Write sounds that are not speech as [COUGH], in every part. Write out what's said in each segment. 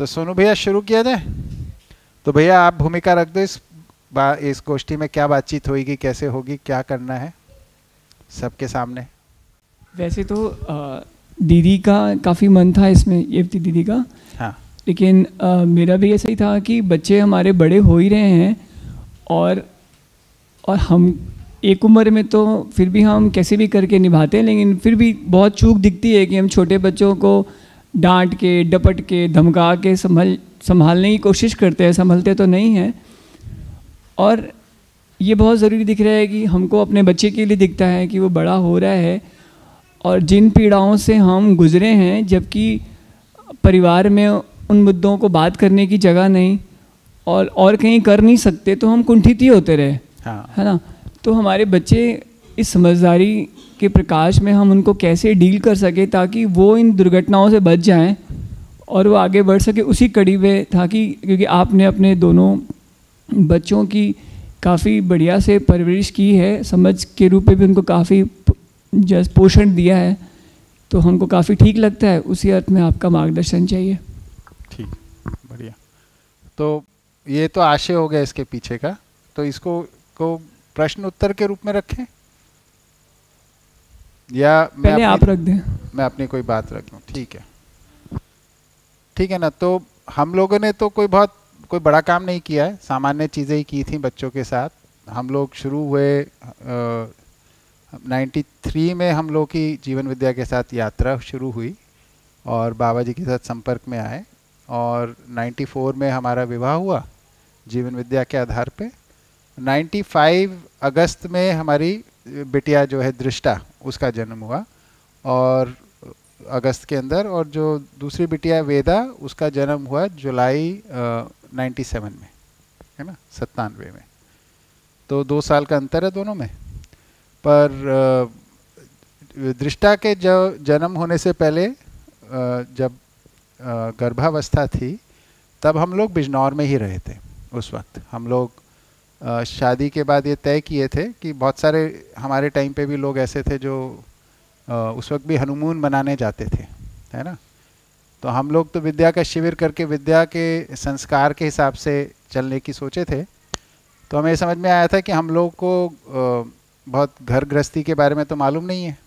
तो सोनू भैया शुरू किया जाए? तो भैया आप भूमिका रख दो इस बा, इस गोष्ठी में क्या बातचीत होगी कैसे होगी क्या करना है सबके सामने? वैसे तो दीदी का काफ़ी मन था इसमें ये दीदी का। हाँ। लेकिन आ, मेरा भी ऐसा ही था कि बच्चे हमारे बड़े हो ही रहे हैं और और हम एक उम्र में तो फिर भी हम कैसे भी करके निभाते हैं लेकिन फिर भी बहुत चूक दिखती है कि हम छोटे बच्चों को डांट के डपट के धमका के संभल संभालने की कोशिश करते हैं संभलते तो नहीं हैं। और ये बहुत ज़रूरी दिख रहा है कि हमको अपने बच्चे के लिए दिखता है कि वो बड़ा हो रहा है और जिन पीड़ाओं से हम गुज़रे हैं जबकि परिवार में उन मुद्दों को बात करने की जगह नहीं और और कहीं कर नहीं सकते तो हम कुंठित ही होते रहे। हाँ। है ना? तो हमारे बच्चे इस समझदारी के प्रकाश में हम उनको कैसे डील कर सके ताकि वो इन दुर्घटनाओं से बच जाएँ और वो आगे बढ़ सके उसी कड़ी में था कि क्योंकि आपने अपने दोनों बच्चों की काफ़ी बढ़िया से परवरिश की है, समझ के रूप में भी उनको काफ़ी जस, पोषण दिया है तो हमको काफ़ी ठीक लगता है, उसी अर्थ में आपका मार्गदर्शन चाहिए। ठीक, बढ़िया। तो ये तो आशय हो गया इसके पीछे का तो इसको, को प्रश्न उत्तर के रूप में रखें? या मैं पहले आप रख दें। मैं अपनी कोई बात रख। दूँ ठीक है। ठीक है ना तो हम लोगों ने तो कोई बहुत कोई बड़ा काम नहीं किया है। सामान्य चीज़ें ही की थी बच्चों के साथ। हम लोग शुरू हुए नाइन्टी थ्री में हम लोग की जीवन विद्या के साथ यात्रा शुरू हुई और बाबा जी के साथ संपर्क में आए और 94 में हमारा विवाह हुआ जीवन विद्या के आधार पे। 95 अगस्त में हमारी बिटिया जो है दृष्टा, उसका जन्म हुआ। और अगस्त के अंदर, और जो दूसरी बिटिया वेदा, उसका जन्म हुआ जुलाई नाइन्टी सेवन में, है ना? सत्तानवे में। तो दो साल का अंतर है दोनों में। पर दृष्टा के जन्म होने से पहले जब गर्भावस्था थी, तब हम लोग बिजनौर में ही रहे थे, उस वक्त। हम लोग शादी के बाद ये तय किए थे कि बहुत सारे हमारे टाइम पे भी लोग ऐसे थे जो उस वक्त भी हनुमून मनाने जाते थे, है ना? तो हम लोग तो विद्या का शिविर करके, विद्या के संस्कार के हिसाब से चलने की सोचे थे। तो हमें समझ में आया था कि हम लोग को बहुत घर गृहस्थी के बारे में तो मालूम नहीं है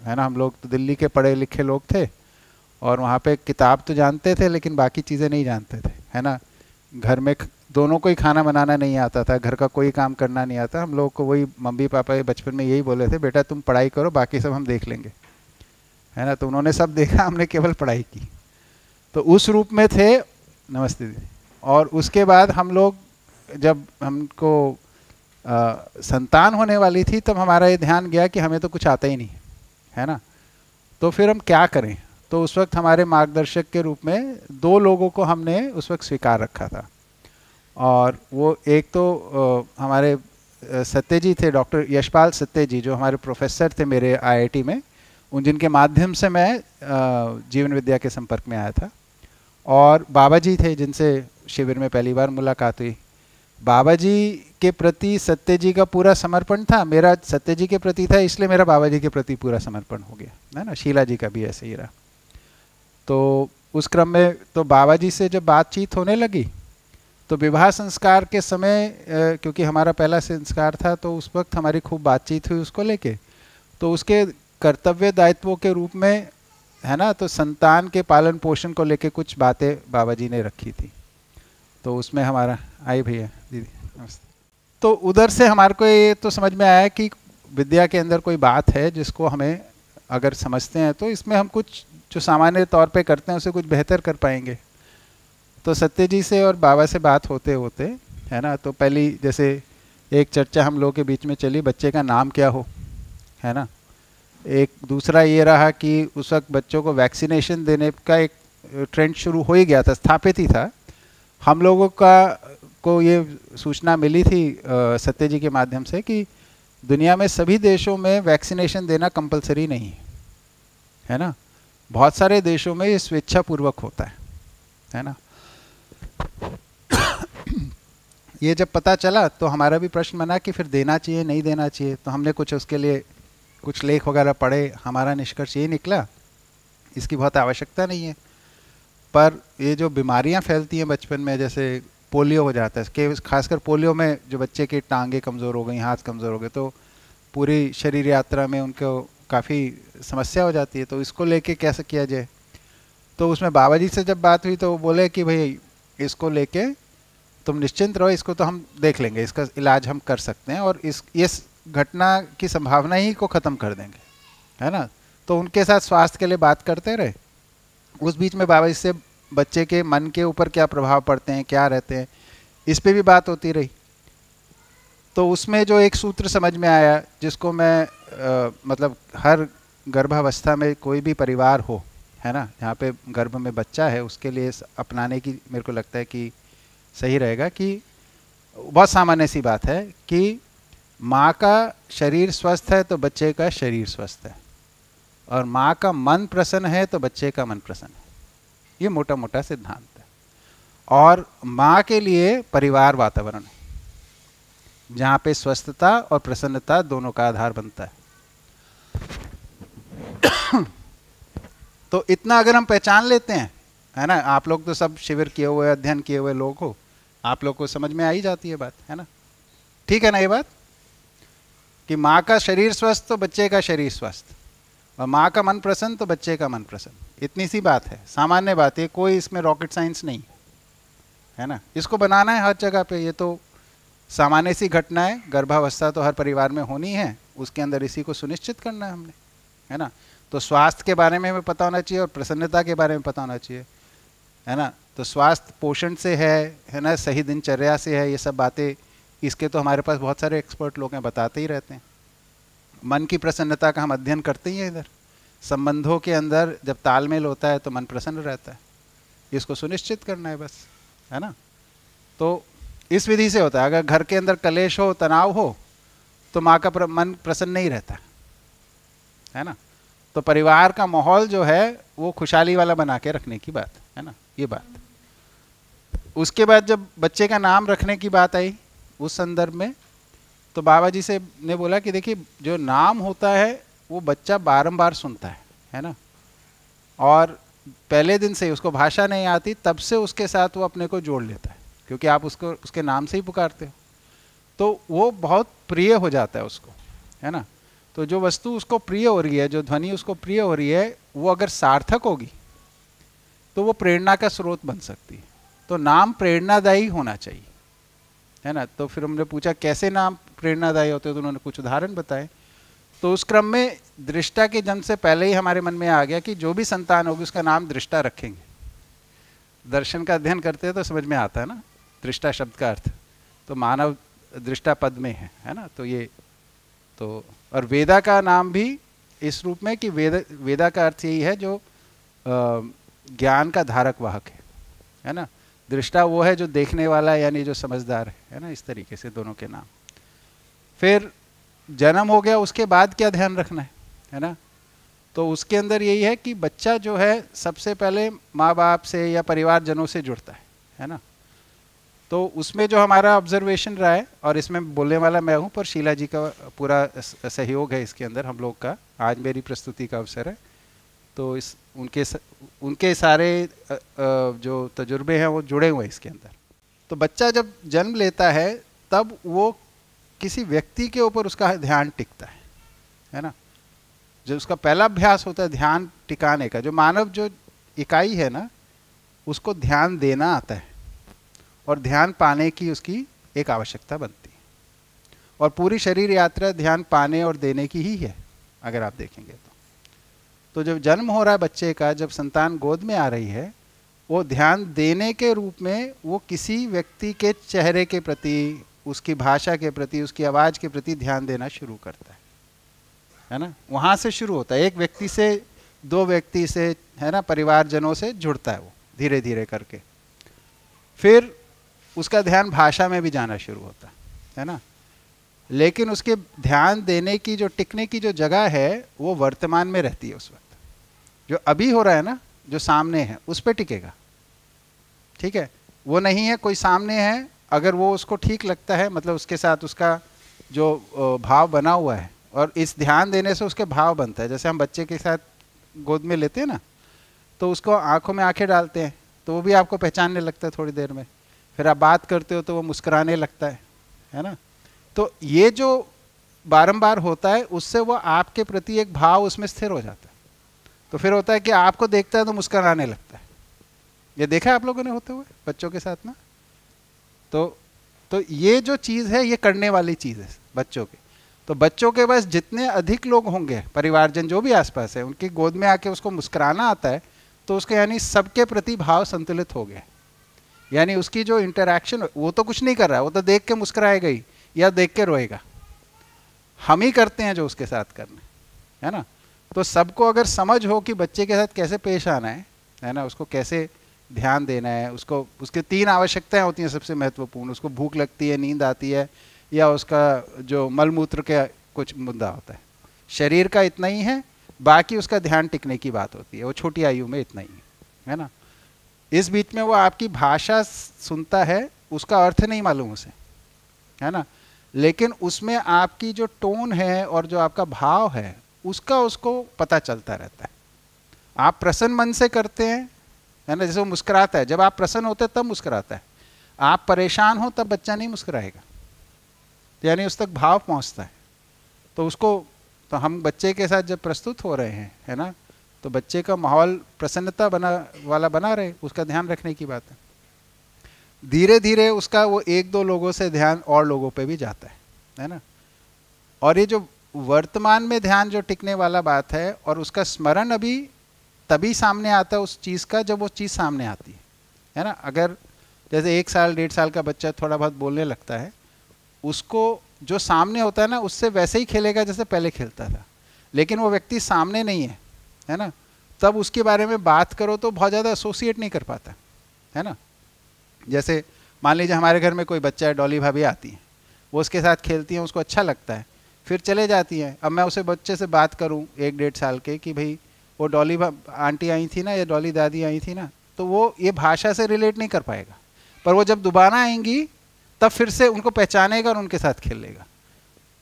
है ना? हम लोग तो दिल्ली के पढ़े लिखे लोग थे और वहाँ पे किताब तो जानते थे, लेकिन बाकी चीज़ें नहीं जानते थे, है ना? घर में दोनों को ही खाना बनाना नहीं आता था घर का कोई काम करना नहीं आता। हम लोग को वही मम्मी पापा बचपन में यही बोले थे बेटा तुम पढ़ाई करो बाकी सब हम देख लेंगे। है ना? तो उन्होंने सब देखा हमने केवल पढ़ाई की। तो उस रूप में थे नमस्ते दीदी। और उसके बाद हम लोग जब हमको आ, संतान होने वाली थी तब हमारा ये ध्यान गया कि हमें तो कुछ आता ही नहीं है ना? तो फिर हम क्या करें? तो उस वक्त हमारे मार्गदर्शक के रूप में दो लोगों को हमने उस वक्त स्वीकार रखा था। और वो एक तो आ, हमारे सत्य जी थे डॉक्टर यशपाल सत्य जी जो हमारे प्रोफेसर थे मेरे आईआईटी में उन जिनके माध्यम से मैं जीवन विद्या के संपर्क में आया था। और बाबा जी थे जिनसे शिविर में पहली बार मुलाकात हुई। बाबा जी के प्रति सत्य जी का पूरा समर्पण था। मेरा सत्य जी के प्रति था इसलिए मेरा बाबा जी के प्रति पूरा समर्पण हो गया। है ना? शीला जी का भी ऐसे ही रहा। तो उस क्रम में तो बाबा जी से जब बातचीत होने लगी तो विवाह संस्कार के समय क्योंकि हमारा पहला संस्कार था तो उस वक्त हमारी खूब बातचीत हुई उसको लेके। तो उसके कर्तव्य दायित्वों के रूप में, है ना तो संतान के पालन पोषण को लेके कुछ बातें बाबा जी ने रखी थी। तो उसमें हमारा आई भैया, दीदी, नमस्ते। तो उधर से हमारे को ये तो समझ में आया कि विद्या के अंदर कोई बात है जिसको हमें अगर समझते हैं तो इसमें हम कुछ जो सामान्य तौर पे करते हैं, उसे कुछ बेहतर कर पाएँगे। तो सत्य जी से और बाबा से बात होते होते, है ना तो पहली जैसे एक चर्चा हम लोगों के बीच में चली, बच्चे का नाम क्या हो, है ना? एक दूसरा ये रहा कि उस वक्त बच्चों को वैक्सीनेशन देने का एक ट्रेंड शुरू हो ही गया था, स्थापित ही था। हम लोगों का, को ये सूचना मिली थी सत्य जी के माध्यम से कि दुनिया में सभी देशों में वैक्सीनेशन देना कंपलसरी नहीं है है ना? बहुत सारे देशों में ये स्वेच्छापूर्वक होता है है ना? [COUGHS] ये जब पता चला तो हमारा भी प्रश्न बना कि फिर देना चाहिए, नहीं देना चाहिए। तो हमने कुछ उसके लिए, कुछ लेख वगैरह पढ़े। हमारा निष्कर्ष ये निकला, इसकी बहुत आवश्यकता नहीं है। पर ये जो बीमारियाँ फैलती हैं बचपन में, जैसे पोलियो हो जाता है खासकर पोलियो में जो बच्चे की टांगे कमज़ोर हो गई, हाथ कमज़ोर हो गए तो पूरी शरीर यात्रा में उनको काफ़ी समस्या हो जाती है। तो इसको लेके कैसे किया जाए? तो उसमें बाबा जी से जब बात हुई तो बोले कि भाई इसको लेके तुम निश्चिंत रहो इसको तो हम देख लेंगे इसका इलाज हम कर सकते हैं और इस इस घटना की संभावना ही को ख़त्म कर देंगे है ना? तो उनके साथ स्वास्थ्य के लिए बात करते रहे। उस बीच में बाबा जी से बच्चे के मन के ऊपर क्या प्रभाव पड़ते हैं क्या रहते हैं इस पर भी बात होती रही। तो उसमें जो एक सूत्र समझ में आया जिसको मैं आ, मतलब हर गर्भावस्था में कोई भी परिवार हो है ना? जहाँ पे गर्भ में बच्चा है, उसके लिए अपनाने की मेरे को लगता है कि सही रहेगा कि बहुत सामान्य सी बात है कि माँ का शरीर स्वस्थ है तो बच्चे का शरीर स्वस्थ है और माँ का मन प्रसन्न है तो बच्चे का मन प्रसन्न है। ये मोटा मोटा सिद्धांत है। और माँ के लिए परिवार वातावरण है, जहाँ पे स्वस्थता और प्रसन्नता दोनों का आधार बनता है। तो इतना अगर हम पहचान लेते हैं, है ना? आप लोग तो सब शिविर किए हुए, अध्ययन किए हुए लोग हो। आप लोग को समझ में आ ही जाती है बात, है ना? ठीक है ना ये बात? कि माँ का शरीर स्वस्थ तो बच्चे का शरीर स्वस्थ। और माँ का मन प्रसन्न तो बच्चे का मन प्रसन्न। इतनी सी बात है। सामान्य बात है, कोई इसमें रॉकेट साइंस नहीं। है ना? इसको बनाना है हर जगह पे, ये तो सामान्य सी घटना है। गर्भावस्था तो हर परिवार में होनी है। उसके अंदर इसी को सुनिश्चित करना है हमने। है ना? तो स्वास्थ्य के बारे में हमें पता होना चाहिए और प्रसन्नता के बारे में पता होना चाहिए है ना? तो स्वास्थ्य पोषण से है है ना? सही दिनचर्या से है ये सब बातें इसके तो हमारे पास बहुत सारे एक्सपर्ट लोग हैं बताते ही रहते हैं। मन की प्रसन्नता का हम अध्ययन करते ही हैं इधर। संबंधों के अंदर जब तालमेल होता है तो मन प्रसन्न रहता है। इसको सुनिश्चित करना है बस है ना? तो इस विधि से होता है अगर घर के अंदर कलेश हो तनाव हो तो माँ का प्र, मन प्रसन्न नहीं रहता है ना? तो परिवार का माहौल जो है, वो खुशहाली वाला बना के रखने की बात, है ना? ये बात। उसके बाद जब बच्चे का नाम रखने की बात आई, उस संदर्भ में तो बाबा जी से ने बोला कि देखिए, जो नाम होता है, वो बच्चा बारंबार सुनता है है ना? और पहले दिन से उसको भाषा नहीं आती, तब से उसके साथ वो अपने को जोड़ लेता है, क्योंकि आप उसको, उसके नाम से ही पुकारते हो। तो वो बहुत प्रिय हो जाता है उसको, है ना? तो जो वस्तु उसको प्रिय हो रही है, जो ध्वनि उसको प्रिय हो रही है, वो अगर सार्थक होगी तो वो प्रेरणा का स्रोत बन सकती है। तो नाम प्रेरणादायी होना चाहिए, है ना? तो फिर हमने पूछा, कैसे नाम प्रेरणादायी होते तो उन्होंने कुछ उदाहरण बताए। तो उस क्रम में दृष्टा के जन्म से पहले ही हमारे मन में आ गया कि जो भी संतान होगी, उसका नाम दृष्टा रखेंगे। दर्शन का अध्ययन करते हैं तो समझ में आता है ना? दृष्टा शब्द का अर्थ। तो मानव दृष्टा पद में है है ना? तो ये तो और वेदा का नाम भी इस रूप में कि वेद, वेदा का अर्थ यही है जो ज्ञान का धारक वाहक है है ना? दृष्टा वो है जो देखने वाला यानी जो समझदार है है ना? इस तरीके से दोनों के नाम। फिर जन्म हो गया, उसके बाद क्या ध्यान रखना है है ना? तो उसके अंदर यही है कि बच्चा जो है, सबसे पहले माँ बाप से या परिवारजनों से जुड़ता है है ना? तो उसमें जो हमारा ऑब्जर्वेशन रहा है, और इसमें बोलने वाला मैं हूँ, पर शीला जी का पूरा सहयोग है इसके अंदर हम लोग का। आज मेरी प्रस्तुति का अवसर है। तो इस, उनके उनके सारे जो तजुर्बे हैं वो जुड़े हुए हैं इसके अंदर। तो बच्चा जब जन्म लेता है, तब वो किसी व्यक्ति के ऊपर उसका ध्यान टिकता है। है ना? जो उसका पहला अभ्यास होता है ध्यान टिकाने का। जो मानव जो इकाई है ना, उसको ध्यान देना आता है। और ध्यान पाने की उसकी एक आवश्यकता बनती है। और पूरी शरीर यात्रा ध्यान पाने और देने की ही है, अगर आप देखेंगे तो। तो जब जन्म हो रहा है बच्चे का, जब संतान गोद में आ रही है, वो ध्यान देने के रूप में वो किसी व्यक्ति के चेहरे के प्रति, उसकी भाषा के प्रति, उसकी आवाज़ के प्रति ध्यान देना शुरू करता है। है ना? वहाँ से शुरू होता है। एक व्यक्ति से, दो व्यक्ति से, है ना? परिवारजनों से जुड़ता है वो धीरे धीरे करके। फिर उसका ध्यान भाषा में भी जाना शुरू होता, है ना? लेकिन उसके ध्यान देने की जो, टिकने की जो जगह है, वो वर्तमान में रहती है उस वक्त। जो अभी हो रहा है ना, जो सामने है, उस पर टिकेगा। ठीक है? वो नहीं है, कोई सामने है, अगर वो उसको ठीक लगता है मतलब उसके साथ उसका जो भाव बना हुआ है, और इस ध्यान देने से उसके भाव बनता है, जैसे हम बच्चे के साथ गोद में लेते हैं ना तो उसको आँखों में आँखें डालते हैं तो वो भी आपको पहचानने लगता है थोड़ी देर में। फिर आप बात करते हो तो वो मुस्कुराने लगता है है ना? तो ये जो बारंबार होता है, उससे वो आपके प्रति एक भाव उसमें स्थिर हो जाता है। तो फिर होता है कि आपको देखता है तो मुस्कुराने लगता है। ये देखा है आप लोगों ने होते हुए, बच्चों के साथ ना? तो तो ये जो चीज़ है, ये करने वाली चीज़ है बच्चों की। तो बच्चों के पास जितने अधिक लोग होंगे, परिवारजन जो भी आसपास है, उनकी गोद में आके उसको मुस्कराना आता है तो उसके यानी सबके प्रति भाव संतुलित हो गया यानी उसकी जो इंटरेक्शन वो तो कुछ नहीं कर रहा है वो तो देख के मुस्कुराएगा ही या देख के रोएगा। हम ही करते हैं जो उसके साथ करने है ना? तो सबको अगर समझ हो कि बच्चे के साथ कैसे पेश आना है है ना, उसको कैसे ध्यान देना है, उसको, उसके तीन आवश्यकताएँ होती हैं सबसे महत्वपूर्ण, उसको भूख लगती है, नींद आती है, या उसका जो मलमूत्र का कुछ मुद्दा होता है। शरीर का इतना ही है, बाकी उसका ध्यान टिकने की बात होती है, वो छोटी आयु में इतना ही है है ना? इस बीच में वो आपकी भाषा सुनता है, उसका अर्थ नहीं मालूम उसे, है ना? लेकिन उसमें आपकी जो टोन है और जो आपका भाव है, उसका उसको पता चलता रहता है। आप प्रसन्न मन से करते हैं, है ना? जैसे वो मुस्कुराता है, जब आप प्रसन्न होते हैं, तब मुस्कुराता है। आप परेशान हो, तब बच्चा नहीं मुस्कुराएगा। यानी उस तक भाव पहुँचता है। तो उसको तो हम बच्चे के साथ जब प्रस्तुत हो रहे हैं, है ना? तो बच्चे का माहौल प्रसन्नता बना, वाला बना रहे, उसका ध्यान रखने की बात है। धीरे धीरे उसका वो एक दो लोगों से ध्यान और लोगों पे भी जाता है है ना? और ये जो वर्तमान में ध्यान जो टिकने वाला बात है और उसका स्मरण अभी तभी सामने आता है उस चीज़ का जब वो चीज़ सामने आती है है ना? अगर जैसे एक साल, डेढ़ साल का बच्चा थोड़ा बहुत बोलने लगता है, उसको जो सामने होता है ना, उससे वैसे ही खेलेगा जैसे पहले खेलता था, लेकिन वो व्यक्ति सामने नहीं है। है ना? तब उसके बारे में बात करो तो बहुत ज़्यादा एसोसिएट नहीं कर पाता, है ना? जैसे मान लीजिए हमारे घर में कोई बच्चा है, डॉली भाभी आती है, वो उसके साथ खेलती हैं, उसको अच्छा लगता है, फिर चले जाती हैं। अब मैं उसे बच्चे से बात करूँ एक डेढ़ साल के कि भाई, वो डॉली आंटी आई थी ना या डॉली दादी आई थी ना तो वो ये भाषा से रिलेट नहीं कर पाएगा। पर वो जब दोबारा आएँगी, तब फिर से उनको पहचानेगा और उनके साथ खेलेगा।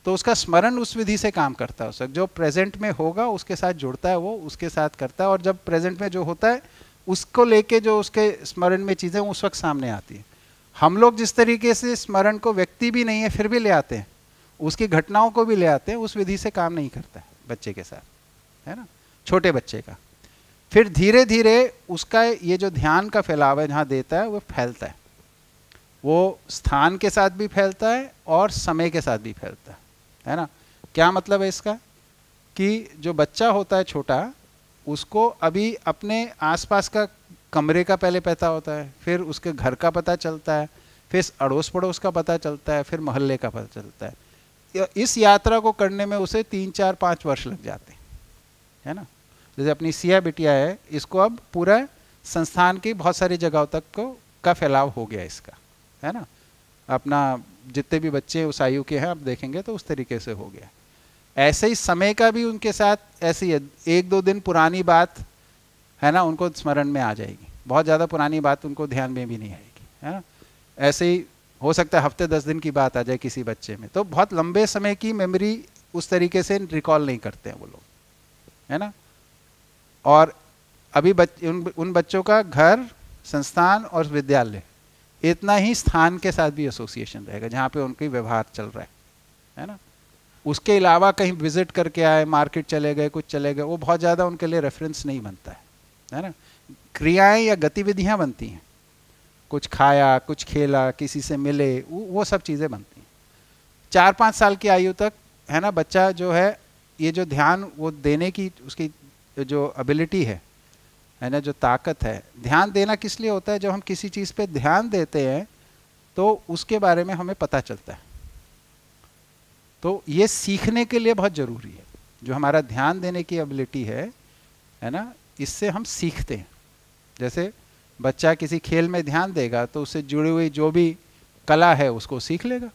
तो उसका स्मरण उस विधि से काम करता है जो प्रेजेंट में होगा, उसके साथ जुड़ता है वो, उसके साथ करता है। और जब प्रेजेंट में जो होता है, उसको लेके जो उसके स्मरण में चीज़ें उस वक्त सामने आती हैं। हम लोग जिस तरीके से स्मरण को व्यक्ति भी नहीं है, फिर भी ले आते हैं। उसकी घटनाओं को भी ले आते हैं, उस विधि से काम नहीं करता है बच्चे के साथ, है ना? छोटे बच्चे का। फिर धीरे धीरे उसका ये जो ध्यान का फैलाव है, जहाँ देता है, वो फैलता है। वो स्थान के साथ भी फैलता है और समय के साथ भी फैलता है। है ना? क्या मतलब है इसका? कि जो बच्चा होता है छोटा, उसको अभी अपने आसपास का कमरे का पहले पता होता है, फिर उसके घर का पता चलता है, फिर अड़ोस पड़ोस का पता चलता है, फिर मोहल्ले का पता चलता है। इस यात्रा को करने में उसे तीन, चार, पाँच वर्ष लग जाते हैं, है ना? जैसे अपनी सिया बिटिया है, इसको अब पूरा संस्थान की बहुत सारी जगहों तक को का फैलाव हो गया इसका, है ना? अपना जितने भी बच्चे उस आयु के हैं आप देखेंगे तो उस तरीके से हो गया। ऐसे ही समय का भी उनके साथ ऐसी है एक दो दिन पुरानी बात है ना उनको स्मरण में आ जाएगी। बहुत ज़्यादा पुरानी बात उनको ध्यान में भी नहीं आएगी है ना? ऐसे ही हो सकता है हफ़्ते दस दिन की बात आ जाए किसी बच्चे में। तो बहुत लंबे समय की मेमोरी उस तरीके से रिकॉल नहीं करते हैं वो लोग है ना? और अभी बच, उन, उन बच्चों का घर संस्थान और विद्यालय इतना ही स्थान के साथ भी एसोसिएशन रहेगा, जहाँ पे उनकी व्यवहार चल रहा है है ना? उसके अलावा कहीं विज़िट करके आए मार्केट चले गए, कुछ चले गए, वो बहुत ज़्यादा उनके लिए रेफरेंस नहीं बनता है है ना? क्रियाएँ या गतिविधियाँ बनती हैं। कुछ खाया, कुछ खेला, किसी से मिले, वो सब चीज़ें बनती हैं। चार पाँच साल की आयु तक, है ना, बच्चा जो है, ये जो ध्यान वो देने की, उसकी जो एबिलिटी है है ना, जो ताकत है। ध्यान देना किस लिए होता है? जब हम किसी चीज़ पे ध्यान देते हैं तो उसके बारे में हमें पता चलता है। तो ये सीखने के लिए बहुत ज़रूरी है। जो हमारा ध्यान देने की एबिलिटी है है ना, इससे हम सीखते हैं। जैसे बच्चा किसी खेल में ध्यान देगा तो उससे जुड़ी हुई जो भी कला है, उसको सीख लेगा।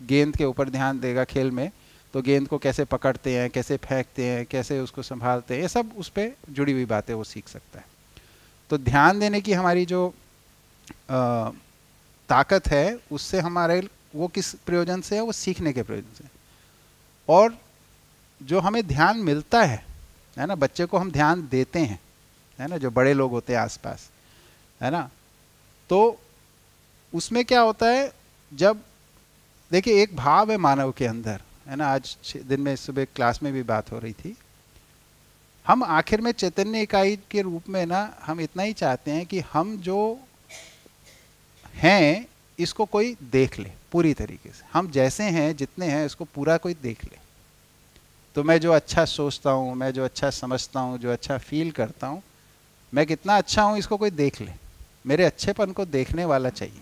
गेंद के ऊपर ध्यान देगा खेल में तो गेंद को कैसे पकड़ते हैं, कैसे फेंकते हैं, कैसे उसको संभालते हैं, ये सब उस पर जुड़ी हुई बातें वो सीख सकता है। तो ध्यान देने की हमारी जो आ, ताकत है उससे हमारे वो किस प्रयोजन से है वो सीखने के प्रयोजन से और जो हमें ध्यान मिलता है है ना बच्चे को हम ध्यान देते हैं है ना जो बड़े लोग होते हैं आसपास है ना तो उसमें क्या होता है जब देखिए एक भाव है मानव के अंदर है ना आज दिन में सुबह क्लास में भी बात हो रही थी हम आखिर में चैतन्य इकाई के रूप में ना, हम इतना ही चाहते हैं कि हम जो हैं, इसको कोई देख ले, पूरी तरीके से। हम जैसे हैं, जितने हैं, इसको पूरा कोई देख ले। तो मैं जो अच्छा सोचता हूँ, मैं जो अच्छा समझता हूँ, जो अच्छा फील करता हूँ, मैं कितना अच्छा हूँ, इसको कोई देख ले। मेरे अच्छेपन को देखने वाला चाहिए।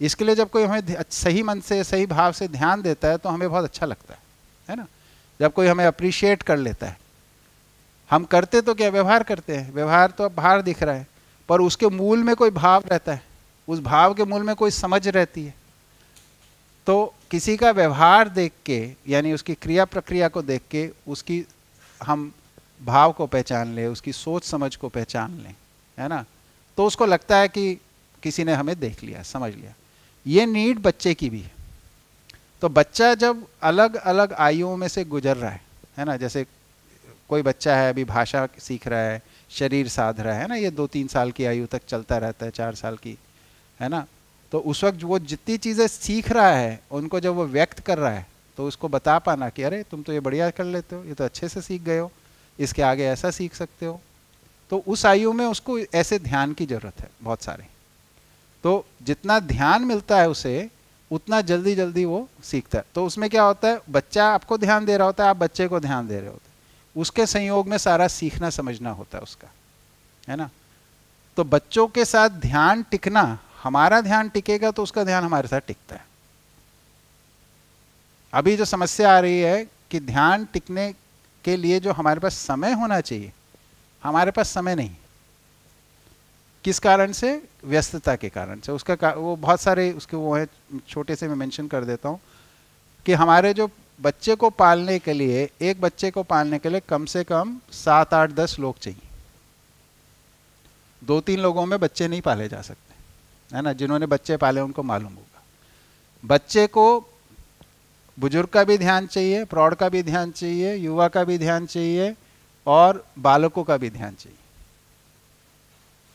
इसके लिए जब कोई हमें सही मन से, सही भाव से ध्यान देता है तो हमें बहुत अच्छा लगता है है ना? जब कोई हमें अप्रिशिएट कर लेता है हम करते तो क्या, व्यवहार करते हैं। व्यवहार तो अब बाहर दिख रहा है, पर उसके मूल में कोई भाव रहता है। उस भाव के मूल में कोई समझ रहती है। तो किसी का व्यवहार देख के, यानी उसकी क्रिया प्रक्रिया को देख के, उसकी हम भाव को पहचान लें, उसकी सोच समझ को पहचान लें, है ना? तो उसको लगता है कि किसी ने हमें देख लिया, समझ लिया। ये नीड बच्चे की भी है। तो बच्चा जब अलग अलग आयुओं में से गुजर रहा है है ना? जैसे कोई बच्चा है, अभी भाषा सीख रहा है, शरीर साध रहा है ना? ये दो तीन साल की आयु तक चलता रहता है, चार साल की, है ना? तो उस वक्त वो जितनी चीज़ें सीख रहा है, उनको जब वो व्यक्त कर रहा है तो उसको बता पाना कि, अरे, तुम तो ये बढ़िया कर लेते हो, ये तो अच्छे से सीख गए हो, इसके आगे ऐसा सीख सकते हो। तो उस आयु में उसको ऐसे ध्यान की ज़रूरत है, बहुत सारे। तो जितना ध्यान मिलता है उसे, उतना जल्दी जल्दी वो सीखता है। तो उसमें क्या होता है? बच्चा आपको ध्यान दे रहा होता है, आप बच्चे को ध्यान दे रहे हैं। उसके संयोग में सारा सीखना समझना होता है उसका, है ना? तो बच्चों के साथ ध्यान टिकना, हमारा ध्यान टिकेगा तो उसका ध्यान हमारे साथ टिकता है। अभी जो समस्या आ रही है कि ध्यान टिकने के लिए जो हमारे पास समय होना चाहिए, हमारे पास समय नहीं। किस कारण से? व्यस्तता के कारण से। उसका वो बहुत सारे उसके वो है, छोटे से मैं मेंशन कर देता हूँ कि हमारे जो बच्चे को पालने के लिए, एक बच्चे को पालने के लिए कम से कम सात, आठ, दस लोग चाहिए। दो, तीन लोगों में बच्चे नहीं पाले जा सकते, है ना? जिन्होंने बच्चे पाले, उनको मालूम होगा। बच्चे को बुज़ुर्ग का भी ध्यान चाहिए, प्रौढ़ का भी ध्यान चाहिए, युवा का भी ध्यान चाहिए, और बालकों का भी ध्यान चाहिए।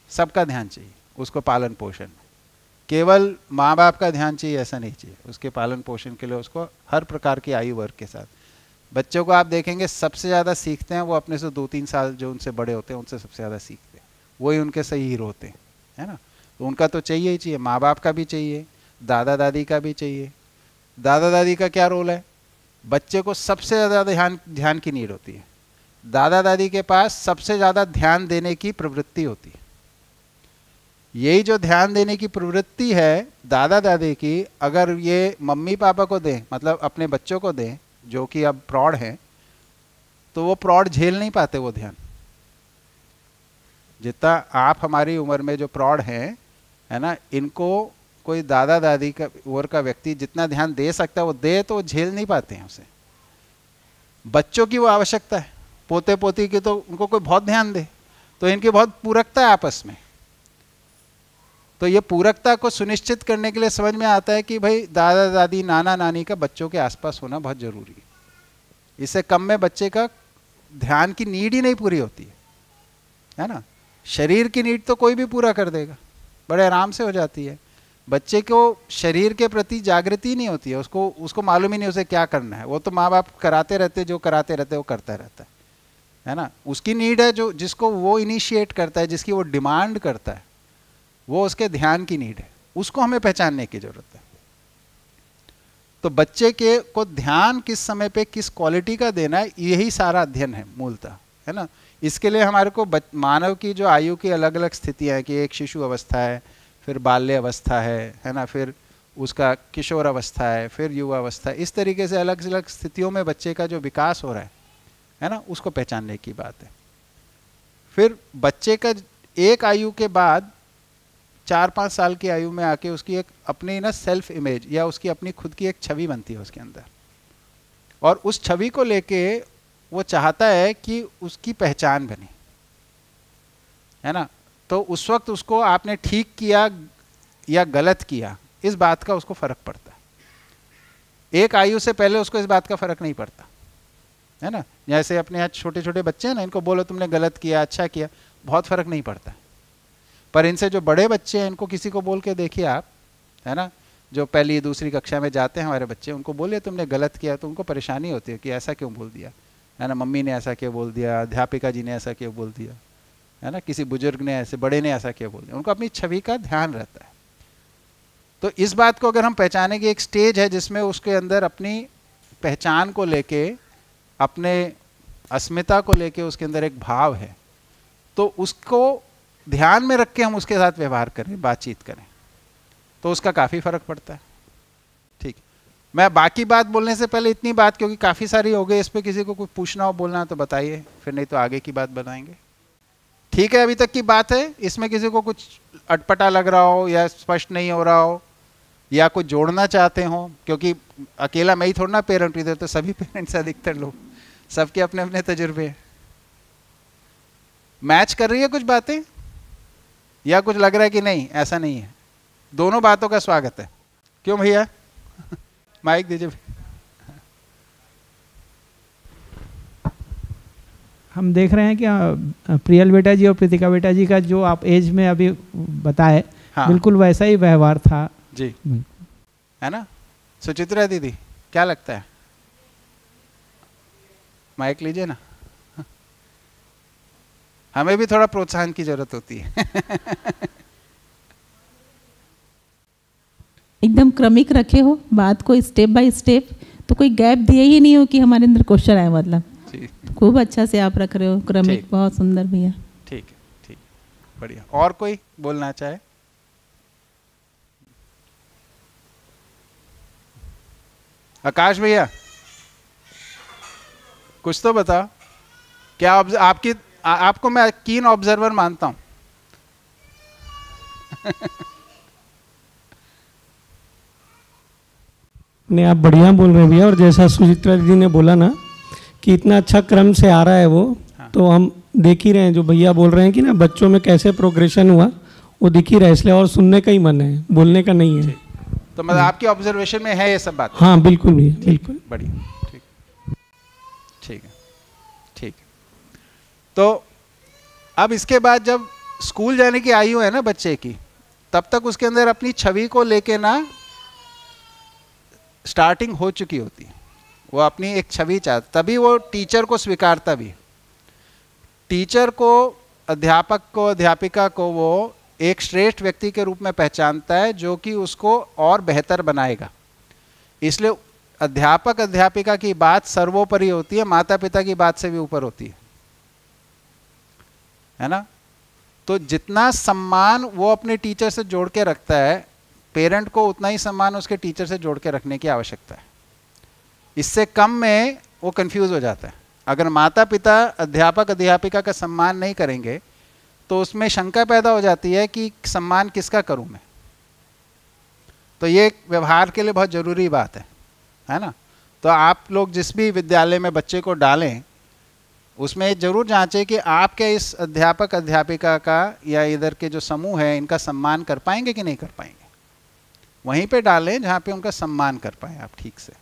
सबका ध्यान चाहिए, उसको पालन पोषण केवल माँ बाप का ध्यान चाहिए, ऐसा नहीं चाहिए। उसके पालन पोषण के लिए उसको हर प्रकार की आयु वर्ग के साथ। बच्चों को आप देखेंगे, सबसे ज़्यादा सीखते हैं वो अपने से दो तीन साल जो उनसे बड़े होते हैं, उनसे सबसे ज़्यादा सीखते हैं। वही उनके सही हीरो होते हैं, है ना? तो उनका तो चाहिए ही चाहिए माँ बाप का भी चाहिए दादा दादी का भी चाहिए। दादा दादी का क्या रोल है? बच्चे को सबसे ज़्यादा ध्यान ध्यान की नीड होती है। दादा दादी के पास सबसे ज़्यादा ध्यान देने की प्रवृत्ति होती है। यही जो ध्यान देने की प्रवृत्ति है दादा दादी की, अगर ये मम्मी पापा को दें मतलब अपने बच्चों को दें, जो कि अब प्रौढ़ हैं तो वो प्रौढ़ झेल नहीं पाते वो ध्यान। जितना आप हमारी उम्र में जो प्रौढ़ हैं, है ना, इनको कोई दादा दादी का ओर का व्यक्ति जितना ध्यान दे सकता है, वो दे तो वो झेल नहीं पाते हैं उसे। बच्चों की वो आवश्यकता है पोते पोती की तो उनको कोई बहुत ध्यान दे तो इनकी बहुत पूरकता है आपस में। तो ये पूरकता को सुनिश्चित करने के लिए समझ में आता है कि भाई दादा, दादी, नाना, नानी का बच्चों के आसपास होना बहुत ज़रूरी है। इससे कम में बच्चे का ध्यान की नीड ही नहीं पूरी होती है। है ना? शरीर की नीड तो कोई भी पूरा कर देगा। बड़े आराम से हो जाती है। बच्चे को शरीर के प्रति जागृति नहीं होती है। उसको उसको मालूम ही नहीं उसे क्या करना है। वो तो माँ बाप कराते रहते जो कराते रहते वो करता रहता है। है ना? उसकी नीड है जो, जिसको वो इनिशिएट करता है, जिसकी वो डिमांड करता है। वो उसके ध्यान की नीड है। उसको हमें पहचानने की ज़रूरत है। तो बच्चे के को ध्यान किस समय पे किस क्वालिटी का देना है, यही सारा अध्ययन है मूलतः, है ना? इसके लिए हमारे को मानव की जो आयु की अलग अलग स्थितियाँ हैं कि एक शिशु अवस्था है, फिर बाल्य अवस्था है है ना? फिर उसका किशोर अवस्था है, फिर युवा अवस्था है इस तरीके से अलग अलग स्थितियों में बच्चे का जो विकास हो रहा है है ना? उसको पहचानने की बात है। फिर बच्चे का एक आयु के बाद चार पाँच साल की आयु में आके उसकी एक अपनी ना सेल्फ इमेज या उसकी अपनी खुद की एक छवि बनती है उसके अंदर। और उस छवि को लेके वो चाहता है कि उसकी पहचान बने। है ना? तो उस वक्त उसको आपने ठीक किया या गलत किया, इस बात का उसको फ़र्क पड़ता है। एक आयु से पहले उसको इस बात का फ़र्क नहीं पड़ता। है ना? जैसे अपने यहाँ छोटे छोटे बच्चे हैं ना, इनको बोलो तुमने गलत किया अच्छा किया, बहुत फ़र्क नहीं पड़ता। पर इनसे जो बड़े बच्चे हैं, इनको किसी को बोल के देखिए आप, है ना? जो पहली दूसरी कक्षा में जाते हैं हमारे बच्चे, उनको बोलिए तुमने गलत किया तो उनको परेशानी होती है कि ऐसा क्यों बोल दिया? है ना, मम्मी ने ऐसा क्यों बोल दिया? अध्यापिका जी ने ऐसा क्यों बोल दिया? है ना, किसी बुज़ुर्ग ने ऐसे, बड़े ने ऐसा क्यों बोल दिया? उनको अपनी छवि का ध्यान रहता है। तो इस बात को अगर हम पहचाने की एक स्टेज है जिसमें उसके अंदर अपनी पहचान को लेके, अपने अस्मिता को लेके उसके अंदर एक भाव है। तो उसको ध्यान में रख के हम उसके साथ व्यवहार करें, बातचीत करें तो उसका काफ़ी फ़र्क पड़ता है। ठीक मैं बाकी बात बोलने से पहले इतनी बात, क्योंकि काफ़ी सारी हो गई, इस पर किसी को कुछ पूछना हो बोलना तो बताइए, फिर नहीं तो आगे की बात बनाएँगे। ठीक है, अभी तक की बात है, इसमें किसी को कुछ अटपटा लग रहा हो, या स्पष्ट नहीं हो रहा हो, या कुछ जोड़ना चाहते हो, क्योंकि अकेला मैं ही थोड़ा ना पेरेंट, इधर तो सभी पेरेंट्स अधिकतर लोग, सबके अपने अपने तजुर्बे हैं। मैच कर रही है कुछ बातें? या कुछ लग रहा है कि नहीं ऐसा नहीं है। दोनों बातों का स्वागत है। क्यों भैया? [LAUGHS] माइक दीजिए। हम देख रहे हैं कि प्रियल बेटा जी और प्रीतिका बेटा जी का जो आप एज में अभी बताए हाँ। बिल्कुल वैसा ही व्यवहार था। जी। है ना? सुचित्रा दीदी क्या लगता है? माइक लीजिए ना। हमें भी थोड़ा प्रोत्साहन की ज़रूरत होती है। [LAUGHS] एकदम क्रमिक रखे हो बात को स्टेप बाय स्टेप तो कोई गैप दिए ही नहीं हो कि हमारे अंदर क्वेश्चन आए मतलब। खूब अच्छा से आप रख रहे हो क्रमिक बहुत सुंदर भैया। ठीक ठीक। बढ़िया। और कोई बोलना चाहे? आकाश भैया कुछ तो बताओ। क्या आप, आपकी आ, आपको मैं कीन ऑब्जर्वर मानता हूँ। नहीं आप बढ़िया बोल रहे हैं भैया और जैसा सुचित्रा दीदी ने बोला ना कि इतना अच्छा क्रम से आ रहा है वो हाँ। तो हम देख ही रहे हैं जो भैया बोल रहे हैं कि ना बच्चों में कैसे प्रोग्रेशन हुआ वो दिख ही रहा है इसलिए और सुनने का ही मन है बोलने का नहीं है। तो मतलब आपकी ऑब्जर्वेशन में है ये सब बात? हाँ बिल्कुल भैया बिल्कुल। बढ़िया ठीक ठीक है ठीक तो अब इसके बाद जब स्कूल जाने की आयु है ना बच्चे की, तब तक उसके अंदर अपनी छवि को लेके ना स्टार्टिंग हो चुकी होती। वो अपनी एक छवि चाहता तभी वो टीचर को स्वीकारता भी। टीचर को, अध्यापक को, अध्यापिका को वो एक श्रेष्ठ व्यक्ति के रूप में पहचानता है जो कि उसको और बेहतर बनाएगा। इसलिए अध्यापक, अध्यापिका की बात सर्वोपरि होती है माता पिता की बात से भी ऊपर होती है। है ना? तो जितना सम्मान वो अपने टीचर से जोड़ के रखता है पेरेंट को उतना ही सम्मान उसके टीचर से जोड़ के रखने की आवश्यकता है। इससे कम में वो कंफ्यूज हो जाता है। अगर माता पिता अध्यापक, अध्यापिका का सम्मान नहीं करेंगे तो उसमें शंका पैदा हो जाती है कि सम्मान किसका करूँ मैं? तो ये व्यवहार के लिए बहुत ज़रूरी बात है है ना? तो आप लोग जिस भी विद्यालय में बच्चे को डालें उसमें ज़रूर जांचें कि आपके इस अध्यापक, अध्यापिका का या इधर के जो समूह है, इनका सम्मान कर पाएँगे कि नहीं कर पाएँगे? वहीं पे डालें जहाँ पे उनका सम्मान कर पाए आप ठीक से,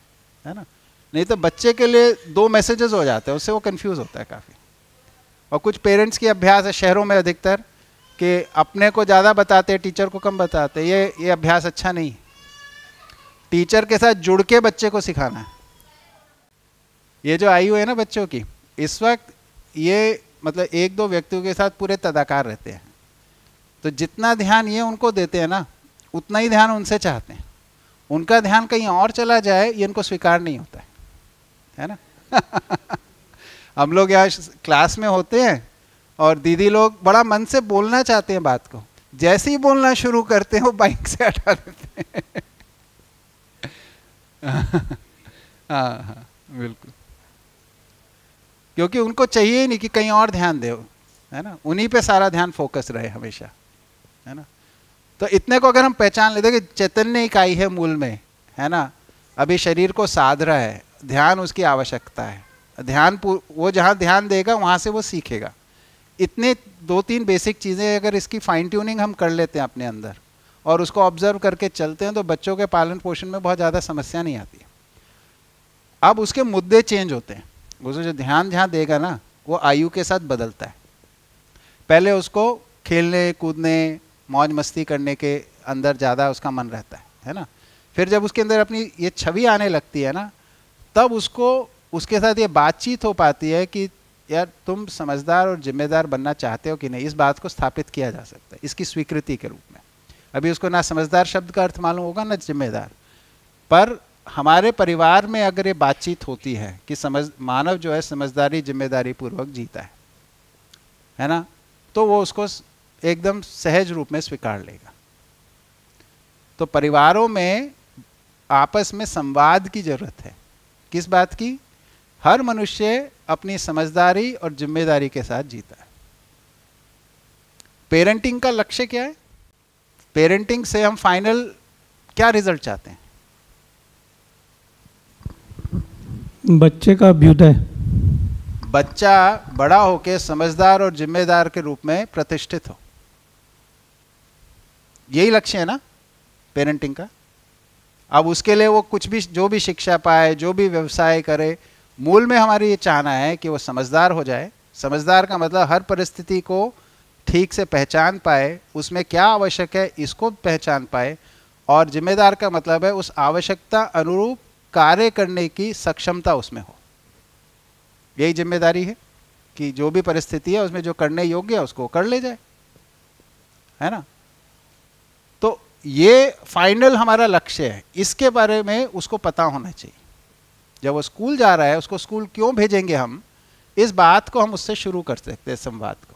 है ना? नहीं तो बच्चे के लिए दो मैसेजेस हो जाते हैं, उससे वो कंफ्यूज होता है काफ़ी। और कुछ पेरेंट्स की अभ्यास है शहरों में अधिकतर, कि अपने को ज़्यादा बताते टीचर को कम बताते ये ये अभ्यास अच्छा नहीं। टीचर के साथ जुड़ के बच्चे को सिखाना। है ये जो आई हुई है ना बच्चों की इस वक्त ये मतलब एक दो व्यक्तियों के साथ पूरे तदाकार रहते हैं। तो जितना ध्यान ये उनको देते हैं ना, उतना ही ध्यान उनसे चाहते हैं। उनका ध्यान कहीं और चला जाए, ये इनको स्वीकार नहीं होता है। है ना? [LAUGHS] हम लोग यहाँ क्लास में होते हैं और दीदी लोग बड़ा मन से बोलना चाहते हैं बात को। जैसे ही बोलना शुरू करते हैं, वो बाइक से हटा देते हैं [LAUGHS] हाँ हाँ बिल्कुल। क्योंकि उनको चाहिए ही नहीं कि कहीं और ध्यान दे, है ना? उन्हीं पे सारा ध्यान फोकस रहे हमेशा, है ना? तो इतने को अगर हम पहचान लेते कि चैतन्य इकाई है मूल में, है ना? अभी शरीर को साध रहा है, ध्यान उसकी आवश्यकता है। ध्यान वो जहाँ ध्यान देगा, वहाँ से वो सीखेगा। इतने दो तीन बेसिक चीज़ें अगर इसकी फाइन ट्यूनिंग हम कर लेते हैं अपने अंदर और उसको ऑब्ज़र्व करके चलते हैं तो बच्चों के पालन पोषण में बहुत ज़्यादा समस्या नहीं आती। अब उसके मुद्दे चेंज होते हैं। उसको जो ध्यान जहाँ देगा ना, वो आयु के साथ बदलता है। पहले उसको खेलने, कूदने, मौज मस्ती करने के अंदर ज़्यादा उसका मन रहता है है ना? फिर जब उसके अंदर अपनी ये छवि आने लगती है ना, तब उसको, उसके साथ ये बातचीत हो पाती है कि, यार, तुम समझदार और जिम्मेदार बनना चाहते हो कि नहीं? इस बात को स्थापित किया जा सकता है, इसकी स्वीकृति के रूप में। अभी उसको ना समझदार शब्द का अर्थ मालूम होगा, ना जिम्मेदार। पर हमारे परिवार में अगर ये बातचीत होती है कि समझ, मानव जो है समझदारी, ज़िम्मेदारी पूर्वक जीता है है ना? तो वो उसको एकदम सहज रूप में स्वीकार लेगा। तो परिवारों में आपस में संवाद की ज़रूरत है। किस बात की? हर मनुष्य अपनी समझदारी और ज़िम्मेदारी के साथ जीता है। पेरेंटिंग का लक्ष्य क्या है? पेरेंटिंग से हम फाइनल क्या रिज़ल्ट चाहते हैं? बच्चे का अभ्युदय। बच्चा बड़ा होके समझदार और जिम्मेदार के रूप में प्रतिष्ठित हो। यही लक्ष्य है ना पेरेंटिंग का। अब उसके लिए वो कुछ भी, जो भी शिक्षा पाए, जो भी व्यवसाय करे, मूल में हमारी ये चाहना है कि वो समझदार हो जाए। समझदार का मतलब हर परिस्थिति को ठीक से पहचान पाए, उसमें क्या आवश्यक है इसको पहचान पाए, और जिम्मेदार का मतलब है उस आवश्यकता अनुरूप कार्य करने की सक्षमता उसमें हो। यही ज़िम्मेदारी है कि जो भी परिस्थिति है, उसमें जो करने योग्य है, उसको कर ले जाए। है ना? तो ये फाइनल हमारा लक्ष्य है। इसके बारे में उसको पता होना चाहिए। जब वो स्कूल जा रहा है, उसको स्कूल क्यों भेजेंगे हम? इस बात को हम उससे शुरू कर सकते हैं संवाद को।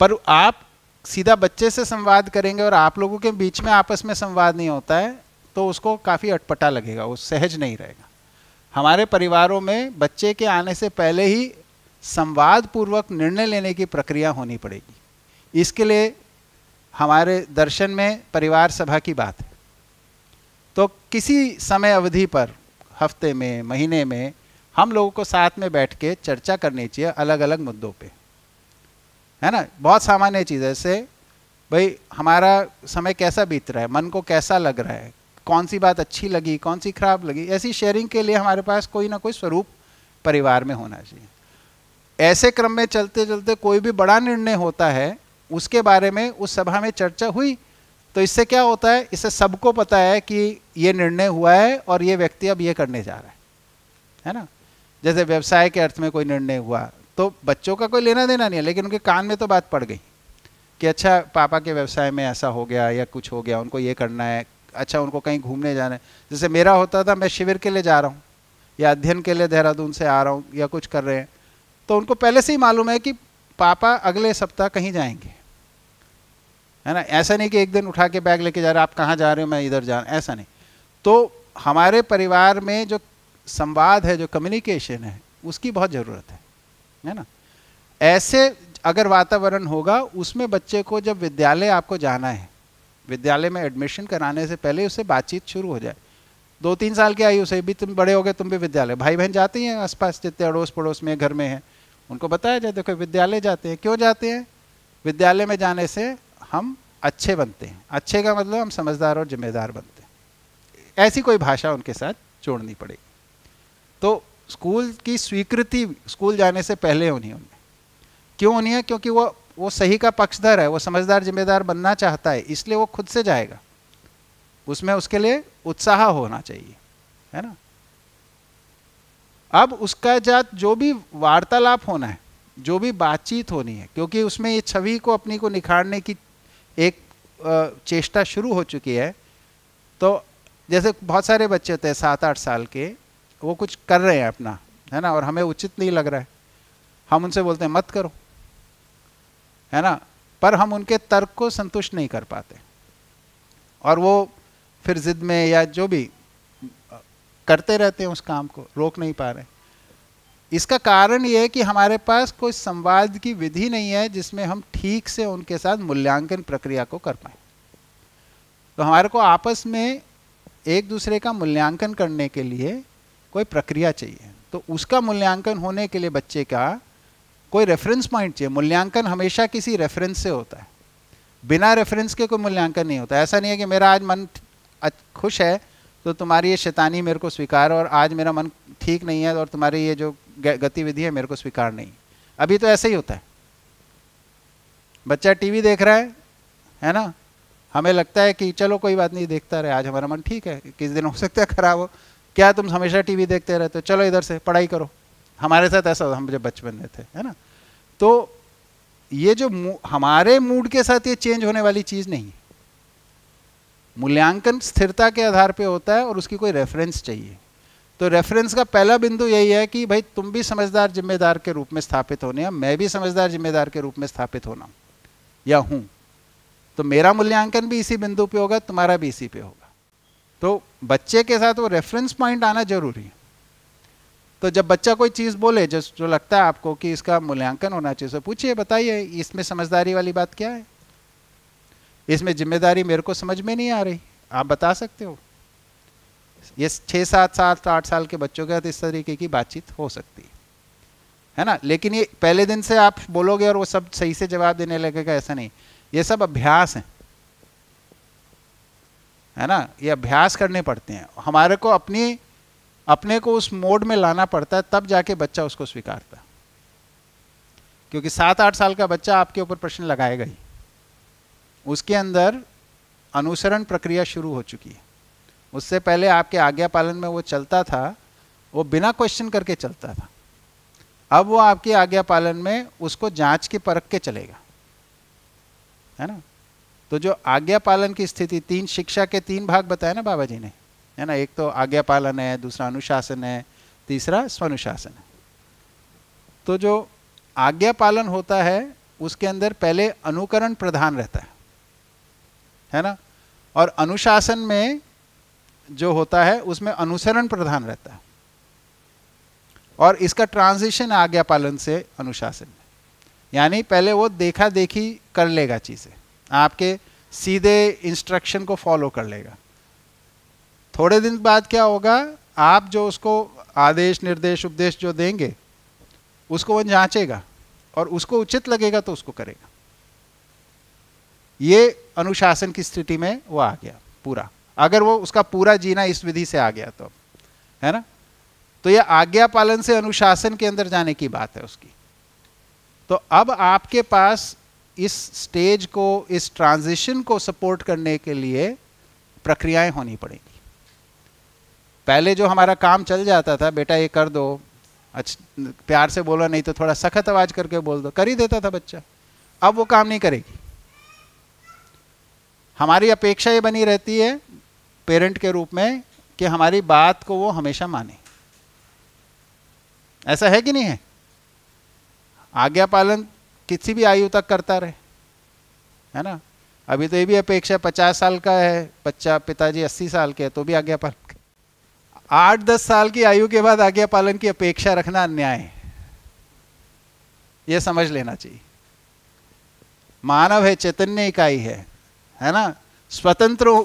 पर आप सीधा बच्चे से संवाद करेंगे और आप लोगों के बीच में आपस में संवाद नहीं होता है। तो उसको काफ़ी अटपटा लगेगा, वो सहज नहीं रहेगा। हमारे परिवारों में बच्चे के आने से पहले ही संवाद पूर्वक निर्णय लेने की प्रक्रिया होनी पड़ेगी। इसके लिए हमारे दर्शन में परिवार सभा की बात है। तो किसी समय अवधि पर, हफ़्ते में, महीने में, हम लोगों को साथ में बैठ के चर्चा करनी चाहिए अलग अलग मुद्दों पे। है ना? बहुत सामान्य चीज़ है। जैसे, भाई, हमारा समय कैसा बीत रहा है? मन को कैसा लग रहा है? कौन सी बात अच्छी लगी, कौन सी खराब लगी, ऐसी शेयरिंग के लिए हमारे पास कोई ना कोई स्वरूप परिवार में होना चाहिए। ऐसे क्रम में चलते चलते कोई भी बड़ा निर्णय होता है, उसके बारे में, उस सभा में चर्चा हुई तो इससे क्या होता है, इससे सबको पता है कि ये निर्णय हुआ है और ये व्यक्ति अब ये करने जा रहा है। है ना? जैसे व्यवसाय के अर्थ में कोई निर्णय हुआ तो बच्चों का कोई लेना देना नहीं है, लेकिन उनके कान में तो बात पड़ गई कि अच्छा पापा के व्यवसाय में ऐसा हो गया या कुछ हो गया, उनको ये करना है अच्छा उनको कहीं घूमने जाना। है जैसे मेरा होता था, मैं शिविर के लिए जा रहा हूँ, या अध्ययन के लिए देहरादून से आ रहा हूँ, या कुछ कर रहे हैं। तो उनको पहले से ही मालूम है कि पापा अगले सप्ताह कहीं जाएँगे। है ना? ऐसा नहीं कि एक दिन उठा के बैग लेके जा रहे आप कहाँ जा रहे हो, मैं इधर जा रहा ऐसा नहीं। तो हमारे परिवार में जो संवाद है, जो कम्युनिकेशन है, उसकी बहुत ज़रूरत है। है ना? ऐसे अगर वातावरण होगा, उसमें बच्चे को जब विद्यालय आपको जाना है विद्यालय में एडमिशन कराने से पहले उससे बातचीत शुरू हो जाए। दो तीन साल की आयु से भी तुम बड़े हो गए, तुम भी विद्यालय। भाई बहन जाते हैं आसपास जितने अड़ोस पड़ोस में, घर में हैं। उनको बताया जाए, देखो, विद्यालय जाते हैं। क्यों जाते हैं? विद्यालय में जाने से हम अच्छे बनते हैं। अच्छे का मतलब हम समझदार और जिम्मेदार बनते हैं। ऐसी कोई भाषा उनके साथ जोड़नी पड़ेगी। तो स्कूल की स्वीकृति, स्कूल जाने से पहले होनी उनमें। क्यों होनी है? क्योंकि वो वो सही का पक्षधर है, वो समझदार जिम्मेदार बनना चाहता है, इसलिए वो खुद से जाएगा। उसमें उसके लिए उत्साह होना चाहिए, है ना? अब उसका जात जो भी वार्तालाप होना है, जो भी बातचीत होनी है, क्योंकि उसमें ये छवि को अपनी को निखारने की एक चेष्टा शुरू हो चुकी है तो जैसे बहुत सारे बच्चे होते हैं सात आठ साल के, वो कुछ कर रहे हैं अपना, है ना? और हमें उचित नहीं लग रहा है। हम उनसे बोलते हैं, मत करो। है ना? पर हम उनके तर्क को संतुष्ट नहीं कर पाते। और वो फिर जिद में या जो भी करते रहते हैं उस काम को, रोक नहीं पा रहे। इसका कारण ये है कि हमारे पास कोई संवाद की विधि नहीं है जिसमें हम ठीक से उनके साथ मूल्यांकन प्रक्रिया को कर पाए। तो हमारे को आपस में एक दूसरे का मूल्यांकन करने के लिए कोई प्रक्रिया चाहिए। तो उसका मूल्यांकन होने के लिए बच्चे का कोई रेफरेंस पॉइंट चाहिए। मूल्यांकन हमेशा किसी रेफरेंस से होता है। बिना रेफरेंस के कोई मूल्यांकन नहीं होता। ऐसा नहीं है कि मेरा आज मन खुश है तो तुम्हारी ये शैतानी मेरे को स्वीकार और आज मेरा मन ठीक नहीं है और तुम्हारी ये जो गतिविधि है मेरे को स्वीकार नहीं। अभी तो ऐसे ही होता है। बच्चा टीवी देख रहा है है ना? हमें लगता है कि चलो कोई बात नहीं, देखता रहे। आज हमारा मन ठीक है, किस दिन हो सकता है खराब हो। क्या तुम हमेशा टीवी देखते रहते हो? चलो इधर से, पढ़ाई करो। हमारे साथ ऐसा हम जब बचपन में थे, है ना? तो ये जो हमारे मूड के साथ ये चेंज होने वाली चीज़ नहीं मूल्यांकन स्थिरता के आधार पे होता है और उसकी कोई रेफरेंस चाहिए। तो रेफरेंस का पहला बिंदु यही है कि भाई तुम भी समझदार जिम्मेदार के रूप में स्थापित होने हैं मैं भी समझदार जिम्मेदार के रूप में स्थापित होना, या हूँ तो मेरा मूल्यांकन भी इसी बिंदु पे होगा, तुम्हारा भी इसी पे होगा। तो बच्चे के साथ वो रेफरेंस पॉइंट आना ज़रूरी है। तो जब बच्चा कोई चीज़ बोले, जो जो लगता है आपको कि इसका मूल्यांकन होना चाहिए तो पूछिए, बताइए, इसमें समझदारी वाली बात क्या है? इसमें ज़िम्मेदारी मेरे को समझ में नहीं आ रही। आप बता सकते हो? ये छः, सात सात, आठ साल के बच्चों के साथ इस तरीके की बातचीत हो सकती है। है ना? लेकिन ये पहले दिन से आप बोलोगे और वो सब सही से जवाब देने लगेगा, ऐसा नहीं। ये सब अभ्यास हैं। है ना? ये अभ्यास करने पड़ते हैं। हमारे को अपनी अपने को उस मोड में लाना पड़ता है, तब जाके बच्चा उसको स्वीकारता। क्योंकि सात आठ साल का बच्चा आपके ऊपर प्रश्न लगाएगा ही। उसके अंदर अनुसरण प्रक्रिया शुरू हो चुकी है। उससे पहले आपके आज्ञा पालन में वो चलता था, वो बिना क्वेश्चन करके चलता था। अब वो आपकी आज्ञा पालन में उसको जाँच के परख के चलेगा। है ना? तो जो आज्ञा पालन की स्थिति, तीन शिक्षा के तीन भाग बताए ना बाबा जी ने? है ना? एक तो आज्ञा पालन है, दूसरा अनुशासन है, तीसरा स्वनुशासन है। तो जो आज्ञा पालन होता है, उसके अंदर पहले अनुकरण प्रधान रहता है। है ना? और अनुशासन में जो होता है, उसमें अनुसरण प्रधान रहता है। और इसका ट्रांजिशन आज्ञा पालन से अनुशासन में। यानी पहले वो देखा देखी कर लेगा चीज़ें। आपके सीधे इंस्ट्रक्शन को फॉलो कर लेगा। थोड़े दिन बाद क्या होगा? आप जो उसको आदेश, निर्देश, उपदेश जो देंगे, उसको वो जांचेगा और उसको उचित लगेगा तो उसको करेगा। ये अनुशासन की स्थिति में वो आ गया पूरा। अगर वो उसका पूरा जीना इस विधि से आ गया तो है ना? तो ये आज्ञा पालन से अनुशासन के अंदर जाने की बात है उसकी। तो अब आपके पास इस स्टेज को, इस ट्रांजिशन को सपोर्ट करने के लिए प्रक्रियाएँ होनी पड़ेंगी। पहले जो हमारा काम चल जाता था, बेटा ये कर दो। अच्छा प्यार से बोलो, नहीं तो थोड़ा सख्त आवाज़ करके बोल दो। कर ही देता था बच्चा। अब वो काम नहीं करेगी। हमारी अपेक्षा ये बनी रहती है, पेरेंट के रूप में, कि हमारी बात को वो हमेशा माने। ऐसा है कि नहीं है? आज्ञा पालन किसी भी आयु तक करता रहे। है ना? अभी तो ये भी अपेक्षा पचास साल का है, बच्चा, पिताजी अस्सी साल के है तो भी आज्ञा पालन। आठ दस साल की आयु के बाद आज्ञा पालन की अपेक्षा रखना अन्याय है। यह समझ लेना चाहिए। मानव है, चैतन्य इकाई है है ना? स्वतंत्र,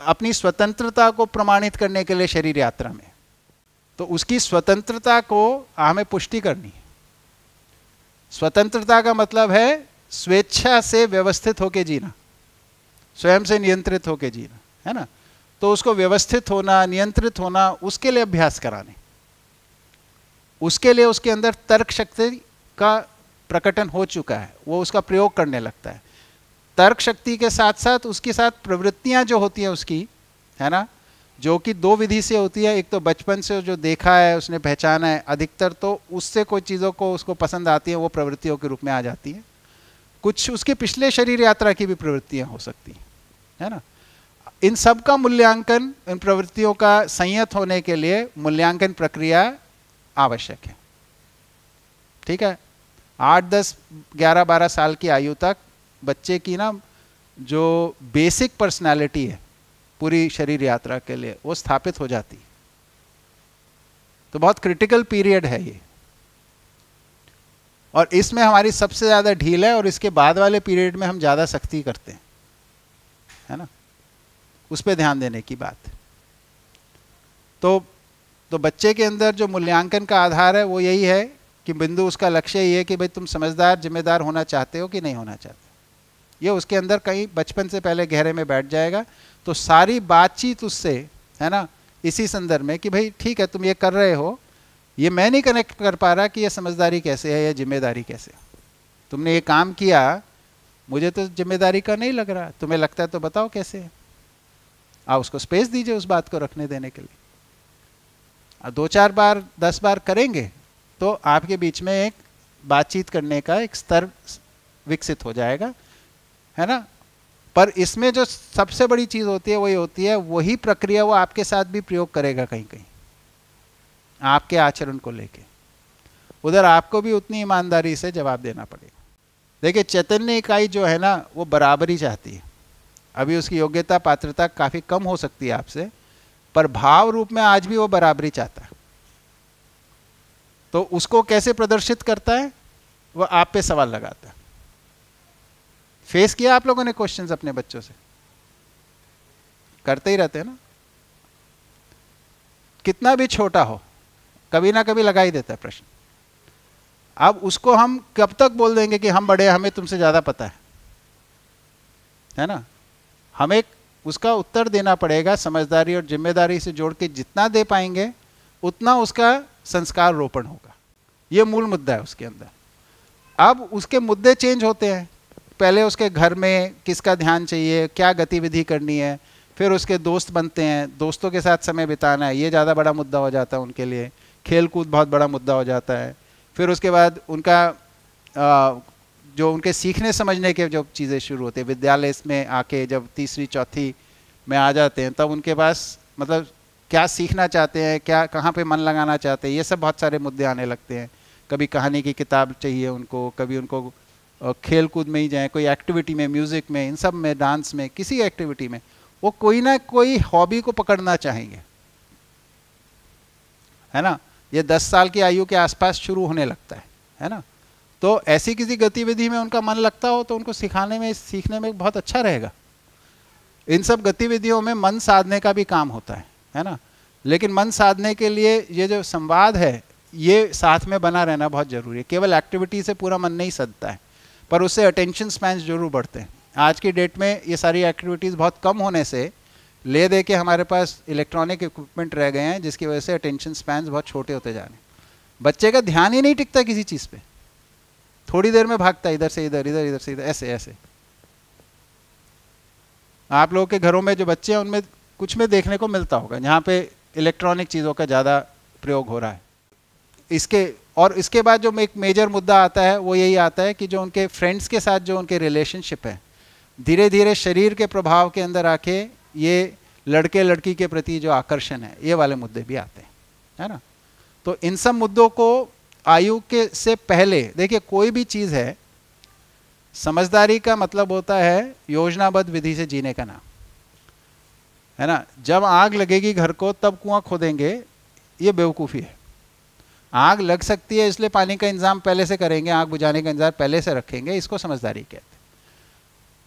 अपनी स्वतंत्रता को प्रमाणित करने के लिए शरीर यात्रा में। तो उसकी स्वतंत्रता को हमें पुष्टि करनी है। स्वतंत्रता का मतलब है स्वेच्छा से व्यवस्थित होके जीना, स्वयं से नियंत्रित होके जीना, है ना? तो उसको व्यवस्थित होना, नियंत्रित होना, उसके लिए अभ्यास कराने। उसके लिए उसके अंदर तर्क शक्ति का प्रकटन हो चुका है, वो उसका प्रयोग करने लगता है। तर्क शक्ति के साथ साथ उसके साथ प्रवृत्तियाँ जो होती हैं उसकी, है ना? जो कि दो विधि से होती है, एक तो बचपन से जो देखा है, उसने पहचाना है, अधिकतर तो उससे कोई चीज़ों को उसको पसंद आती है, वो प्रवृत्तियों के रूप में आ जाती है। कुछ उसके पिछले शरीर यात्रा की भी प्रवृत्तियाँ हो सकती हैं, है ना? इन सब का मूल्यांकन, इन प्रवृत्तियों का संयत होने के लिए मूल्यांकन प्रक्रिया आवश्यक है। ठीक है? आठ, दस, ग्यारह, बारह साल की आयु तक बच्चे की ना जो बेसिक पर्सनालिटी है, पूरी शरीर यात्रा के लिए, वो स्थापित हो जाती तो बहुत क्रिटिकल पीरियड है ये। और इसमें हमारी सबसे ज़्यादा ढील है और इसके बाद वाले पीरियड में हम ज़्यादा सख्ती करते हैं। है ना? उस पर ध्यान देने की बात। तो तो बच्चे के अंदर जो मूल्यांकन का आधार है, वो यही है कि बिंदु उसका लक्ष्य ये है कि भाई तुम समझदार, जिम्मेदार होना चाहते हो कि नहीं होना चाहते ये उसके अंदर कहीं बचपन से पहले गहरे में बैठ जाएगा। तो सारी बातचीत उससे, है ना, इसी संदर्भ में कि भाई ठीक है, तुम ये कर रहे हो, ये मैं नहीं कनेक्ट कर पा रहा कि ये समझदारी कैसे है या ज़िम्मेदारी कैसे तुमने ये काम किया, मुझे तो ज़िम्मेदारी का नहीं लग रहा, तुम्हें लगता है तो बताओ कैसे है। आप उसको स्पेस दीजिए उस बात को रखने देने के लिए। और दो चार बार, दस बार करेंगे तो आपके बीच में एक बातचीत करने का एक स्तर विकसित हो जाएगा, है ना? पर इसमें जो सबसे बड़ी चीज़ होती है, वही होती है, वही प्रक्रिया वो आपके साथ भी प्रयोग करेगा कहीं कहीं आपके आचरण को लेके। उधर आपको भी उतनी ईमानदारी से जवाब देना पड़ेगा। देखिए, चैतन्य इकाई जो है ना, वो बराबरी चाहती है। अभी उसकी योग्यता, पात्रता काफ़ी कम हो सकती है आपसे, पर भाव रूप में आज भी वो बराबरी चाहता है। तो उसको कैसे प्रदर्शित करता है? वो आप पे सवाल लगाता है। फेस किया आप लोगों ने क्वेश्चंस अपने बच्चों से? करते ही रहते हैं ना? कितना भी छोटा हो, कभी ना कभी लगा ही देता है प्रश्न। अब उसको हम कब तक बोल देंगे कि हम बड़े हमें तुमसे ज़्यादा पता है? है ना? हमें उसका उत्तर देना पड़ेगा समझदारी और ज़िम्मेदारी से जोड़ के जितना दे पाएँगे उतना उसका संस्कार रोपण होगा। ये मूल मुद्दा है उसके अंदर। अब उसके मुद्दे चेंज होते हैं। पहले उसके घर में किसका ध्यान चाहिए क्या गतिविधि करनी है फिर उसके दोस्त बनते हैं दोस्तों के साथ समय बिताना है ये ज़्यादा बड़ा मुद्दा हो जाता है उनके लिए। खेल कूद बहुत बड़ा मुद्दा हो जाता है। फिर उसके बाद उनका आ, जो उनके सीखने समझने के जो चीज़ें शुरू होती है, विद्यालय में आके जब तीसरी, चौथी में आ जाते हैं, तब उनके पास मतलब क्या सीखना चाहते हैं, क्या, कहाँ पे मन लगाना चाहते हैं, ये सब बहुत सारे मुद्दे आने लगते हैं। कभी कहानी की किताब चाहिए उनको, कभी उनको खेल कूद में ही जाए, कोई एक्टिविटी में, म्यूज़िक में, इन सब में, डांस में, किसी एक्टिविटी में, वो कोई ना कोई हॉबी को पकड़ना चाहेंगे। है ना? ये दस साल की आयु के आसपास शुरू होने लगता है है ना? तो ऐसी किसी गतिविधि में उनका मन लगता हो तो उनको सिखाने में, सीखने में बहुत अच्छा रहेगा। इन सब गतिविधियों में मन साधने का भी काम होता है है ना? लेकिन मन साधने के लिए ये जो संवाद है, ये साथ में बना रहना बहुत ज़रूरी है। केवल एक्टिविटी से पूरा मन नहीं सदता है, पर उससे अटेंशन स्पैन ज़रूर बढ़ते हैं। आज की डेट में ये सारी एक्टिविटीज़ बहुत कम होने से ले दे के हमारे पास इलेक्ट्रॉनिक इक्विपमेंट रह गए हैं, जिसकी वजह से अटेंशन स्पैन बहुत छोटे होते जा रहे हैं। बच्चे का ध्यान ही नहीं टिकता किसी चीज़ पे। थोड़ी देर में भागता इधर से इधर इधर इधर से इधर, ऐसे ऐसे। आप लोगों के घरों में जो बच्चे हैं, उनमें कुछ में देखने को मिलता होगा, जहाँ पे इलेक्ट्रॉनिक चीज़ों का ज़्यादा प्रयोग हो रहा है। इसके, और इसके बाद जो एक मेजर मुद्दा आता है, वो यही आता है कि जो उनके फ्रेंड्स के साथ जो उनके रिलेशनशिप है धीरे धीरे शरीर के प्रभाव के अंदर आके ये लड़के लड़की के प्रति जो आकर्षण है, ये वाले मुद्दे भी आते हैं, है ना? तो इन सब मुद्दों को आयु के से पहले, देखिए, कोई भी चीज़ है, समझदारी का मतलब होता है योजनाबद्ध विधि से जीने का नाम। है ना? जब आग लगेगी घर को, तब कुआँ खोदेंगे, ये बेवकूफ़ी है। आग लग सकती है, इसलिए पानी का इंतज़ाम पहले से करेंगे, आग बुझाने का इंतज़ार पहले से रखेंगे, इसको समझदारी कहते हैं।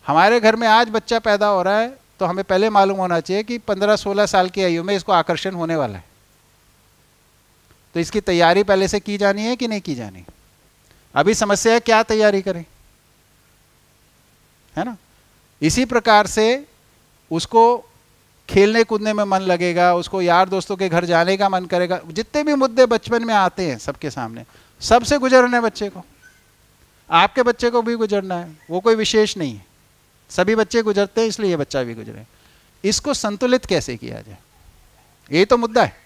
हमारे घर में आज बच्चा पैदा हो रहा है तो हमें पहले मालूम होना चाहिए कि 15-16 साल की आयु में इसको आकर्षण होने वाला है। तो इसकी तैयारी पहले से की जानी है कि नहीं की जानी? अभी समस्या है, क्या तैयारी करें? है ना? इसी प्रकार से उसको खेलने कूदने में मन लगेगा, उसको यार दोस्तों के घर जाने का मन करेगा। जितने भी मुद्दे बचपन में आते हैं सबके सामने, सबसे गुजरने बच्चे को। आपके बच्चे को भी गुजरना है, वो कोई विशेष नहीं है। सभी बच्चे गुजरते हैं, इसलिए ये बच्चा भी गुजरे। इसको संतुलित कैसे किया जाए? ये तो मुद्दा है।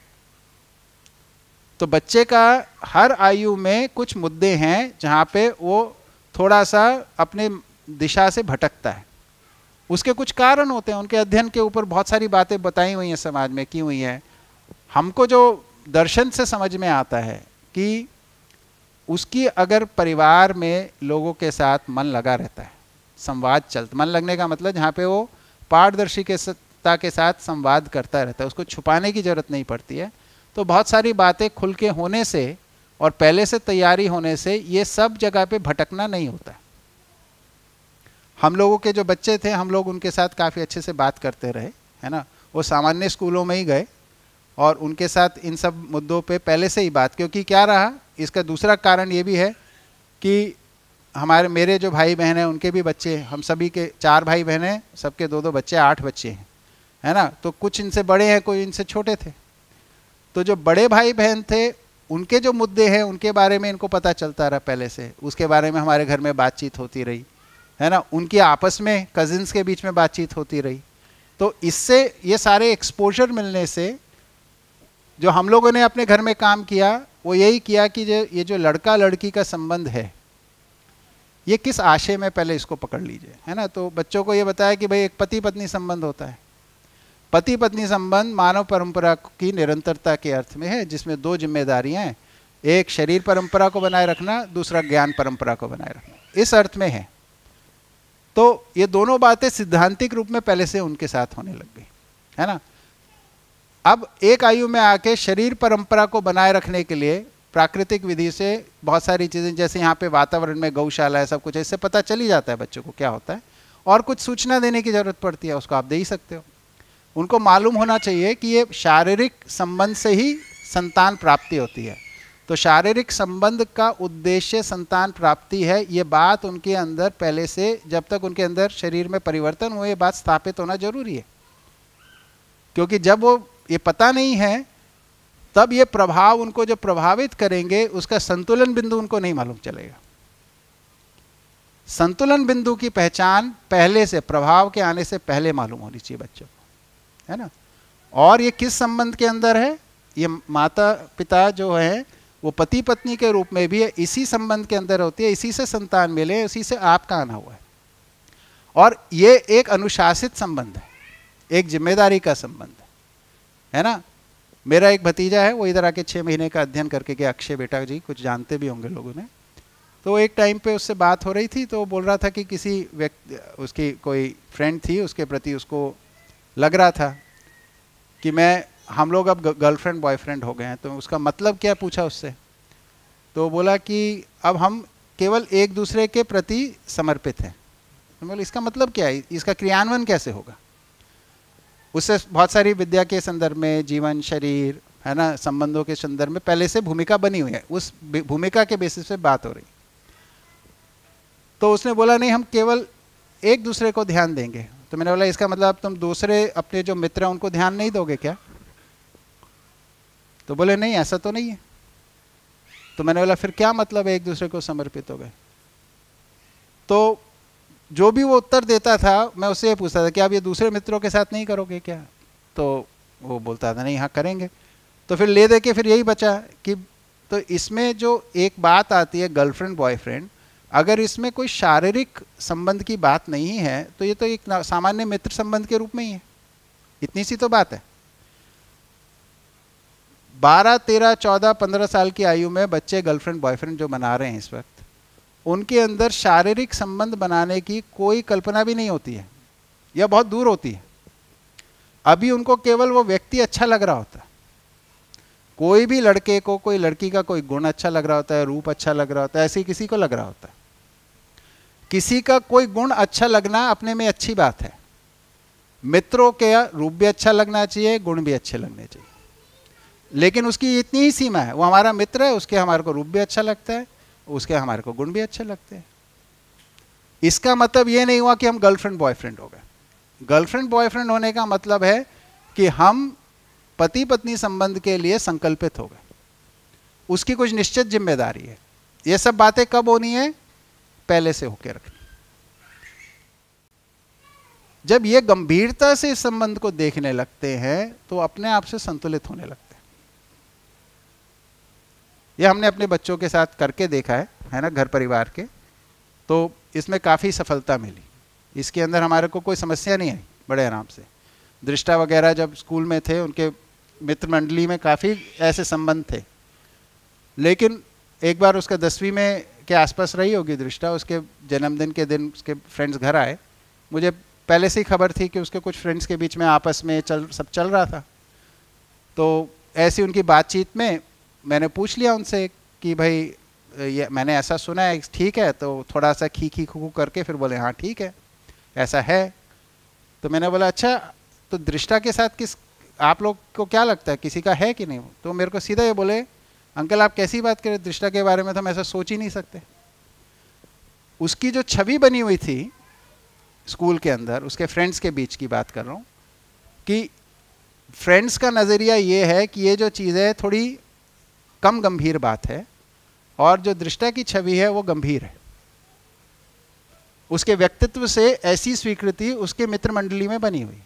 तो बच्चे का हर आयु में कुछ मुद्दे हैं जहाँ पे वो थोड़ा सा अपने दिशा से भटकता है। उसके कुछ कारण होते हैं, उनके अध्ययन के ऊपर बहुत सारी बातें बताई हुई हैं समाज में, की हुई हैं। हमको जो दर्शन से समझ में आता है कि उसकी अगर परिवार में लोगों के साथ मन लगा रहता है, संवाद चलता, मन लगने का मतलब जहाँ पे वो पारदर्शी के सत्ता के साथ संवाद करता रहता है, उसको छुपाने की ज़रूरत नहीं पड़ती है। तो बहुत सारी बातें खुल के होने से और पहले से तैयारी होने से ये सब जगह पे भटकना नहीं होता। हम लोगों के जो बच्चे थे, हम लोग उनके साथ काफ़ी अच्छे से बात करते रहे, है ना? वो सामान्य स्कूलों में ही गए और उनके साथ इन सब मुद्दों पे पहले से ही बात, क्योंकि क्या रहा, इसका दूसरा कारण ये भी है कि हमारे, मेरे जो भाई बहन हैं, उनके भी बच्चे हम सभी के चार भाई बहन हैं, सबके दो दो बच्चे, आठ बच्चे हैं, है ना? तो कुछ इनसे बड़े हैं, कोई इनसे छोटे थे। तो जो बड़े भाई बहन थे, उनके जो मुद्दे हैं, उनके बारे में इनको पता चलता रहा पहले से। उसके बारे में हमारे घर में बातचीत होती रही, है ना? उनकी आपस में कजिन्स के बीच में बातचीत होती रही। तो इससे ये सारे एक्सपोजर मिलने से, जो हम लोगों ने अपने घर में काम किया, वो यही किया कि जो, ये जो लड़का लड़की का संबंध है, ये किस आशय में पहले इसको पकड़ लीजिए, है ना? तो बच्चों को ये बताया कि भाई, एक पति पत्नी संबंध होता है। पति पत्नी संबंध मानव परंपरा की निरंतरता के अर्थ में है, जिसमें दो जिम्मेदारियाँ हैं। एक, शरीर परंपरा को बनाए रखना, दूसरा, ज्ञान परंपरा को बनाए रखना। इस अर्थ में है। तो ये दोनों बातें सिद्धांतिक रूप में पहले से उनके साथ होने लग गई, है ना? अब एक आयु में आके शरीर परंपरा को बनाए रखने के लिए प्राकृतिक विधि से बहुत सारी चीज़ें, जैसे यहाँ पे वातावरण में गौशाला है, सब कुछ इससे पता चल जाता है बच्चों को क्या होता है। और कुछ सूचना देने की ज़रूरत पड़ती है, उसको आप दे ही सकते हो। उनको मालूम होना चाहिए कि ये शारीरिक संबंध से ही संतान प्राप्ति होती है। तो शारीरिक संबंध का उद्देश्य संतान प्राप्ति है, ये बात उनके अंदर पहले से, जब तक उनके अंदर शरीर में परिवर्तन हुए, ये बात स्थापित होना ज़रूरी है। क्योंकि जब वो, ये पता नहीं है, तब ये प्रभाव उनको जो प्रभावित करेंगे, उसका संतुलन बिंदु उनको नहीं मालूम चलेगा। संतुलन बिंदु की पहचान पहले से, प्रभाव के आने से पहले मालूम होनी चाहिए बच्चों है ना? और ये किस संबंध के अंदर है? ये माता पिता जो है, वो पति पत्नी के रूप में भी है, इसी संबंध के अंदर होती है, इसी से संतान मिले, इसी से आपका आना हुआ है। और ये एक अनुशासित संबंध है, एक ज़िम्मेदारी का संबंध है है ना? मेरा एक भतीजा है, वो इधर आके छः महीने का अध्ययन करके गया, अक्षय बेटा जी, कुछ जानते भी होंगे लोगों ने। तो एक टाइम पे उससे बात हो रही थी तो बोल रहा था कि किसी व्यक्ति, उसकी कोई फ्रेंड थी, उसके प्रति उसको लग रहा था कि मैं, हम लोग अब गर्लफ्रेंड बॉयफ्रेंड हो गए हैं तो उसका मतलब क्या पूछा उससे? तो बोला कि अब हम केवल एक दूसरे के प्रति समर्पित हैं। तो बोले, इसका मतलब क्या है? इसका क्रियान्वयन कैसे होगा? उससे बहुत सारी विद्या के संदर्भ में, जीवन, शरीर, है ना, संबंधों के संदर्भ में पहले से भूमिका बनी हुई है। उस भूमिका के बेसिस पे बात हो रही। तो उसने बोला, नहीं, हम केवल एक दूसरे को ध्यान देंगे। तो मैंने बोला, इसका मतलब तुम दूसरे अपने जो मित्र हैं, उनको ध्यान नहीं दोगे क्या? तो बोले, नहीं, ऐसा तो नहीं है। तो मैंने बोला, फिर क्या मतलब है एक दूसरे को समर्पित हो गए? तो जो भी वो उत्तर देता था, मैं उससे पूछता था कि आप ये दूसरे मित्रों के साथ नहीं करोगे क्या? तो वो बोलता था, नहीं हाँ करेंगे। तो फिर ले दे के फिर यही बचा कि तो इसमें जो एक बात आती है, गर्लफ्रेंड, बॉयफ्रेंड अगर इसमें कोई शारीरिक संबंध की बात नहीं है तो ये तो एक सामान्य मित्र संबंध के रूप में ही है। इतनी सी तो बात है। बारह, तेरह, चौदह, पंद्रह साल की आयु में बच्चे गर्लफ्रेंड बॉयफ्रेंड जो बना रहे हैं इस वक्त, उनके अंदर शारीरिक संबंध बनाने की कोई कल्पना भी नहीं होती है। यह बहुत दूर होती है। अभी उनको केवल वो व्यक्ति अच्छा लग रहा होता। है कोई भी लड़के को, कोई लड़की का कोई गुण अच्छा लग रहा होता है, रूप अच्छा लग रहा होता है, ऐसे किसी को लग रहा होता है। किसी का कोई गुण अच्छा लगना अपने में अच्छी बात है। मित्रों के रूप भी अच्छा लगना चाहिए, गुण भी अच्छे लगने चाहिए। लेकिन उसकी इतनी ही सीमा है, वो हमारा मित्र है, उसके हमारे को रूप भी अच्छा लगता है, उसके हमारे को गुण भी अच्छे लगते हैं। इसका मतलब ये नहीं हुआ कि हम गर्लफ्रेंड बॉयफ्रेंड हो गए। गर्लफ्रेंड बॉयफ्रेंड होने का मतलब है कि हम पति पत्नी संबंध के लिए संकल्पित हो गए। उसकी कुछ निश्चित ज़िम्मेदारी है। ये सब बातें कब होनी है? पहले से होकर रखनी जब ये गंभीरता से इस संबंध को देखने लगते हैं तो अपने आप से संतुलित होने लगते हैं। ये हमने अपने बच्चों के साथ करके देखा है है ना, घर परिवार के। तो इसमें काफ़ी सफलता मिली। इसके अंदर हमारे को कोई समस्या नहीं आई, बड़े आराम से। दृष्टा वगैरह जब स्कूल में थे, उनके मित्र मंडली में काफ़ी ऐसे संबंध थे। लेकिन एक बार उसका दसवीं में के आसपास रही होगी दृष्टा, उसके जन्मदिन के दिन उसके फ्रेंड्स घर आए। मुझे पहले से ही खबर थी कि उसके कुछ फ्रेंड्स के बीच में आपस में चल, सब चल रहा था। तो ऐसी उनकी बातचीत में मैंने पूछ लिया उनसे कि भाई, ये मैंने ऐसा सुना है, ठीक है तो थोड़ा सा खी खी खू करके फिर बोले हाँ ठीक है, ऐसा है। तो मैंने बोला अच्छा तो दृष्टा के साथ किस, आप लोग को क्या लगता है, किसी का है कि नहीं? तो मेरे को सीधा ये बोले अंकल, आप कैसी बात करें? दृष्टा के बारे में तो हम ऐसा सोच ही नहीं सकते। उसकी जो छवि बनी हुई थी स्कूल के अंदर, उसके फ्रेंड्स के बीच की बात कर रहा हूँ, कि फ्रेंड्स का नज़रिया ये है कि ये जो चीज़ें थोड़ी कम गंभीर बात है, और जो दृष्टा की छवि है, वो गंभीर है। उसके व्यक्तित्व से ऐसी स्वीकृति उसके मित्र मंडली में बनी हुई।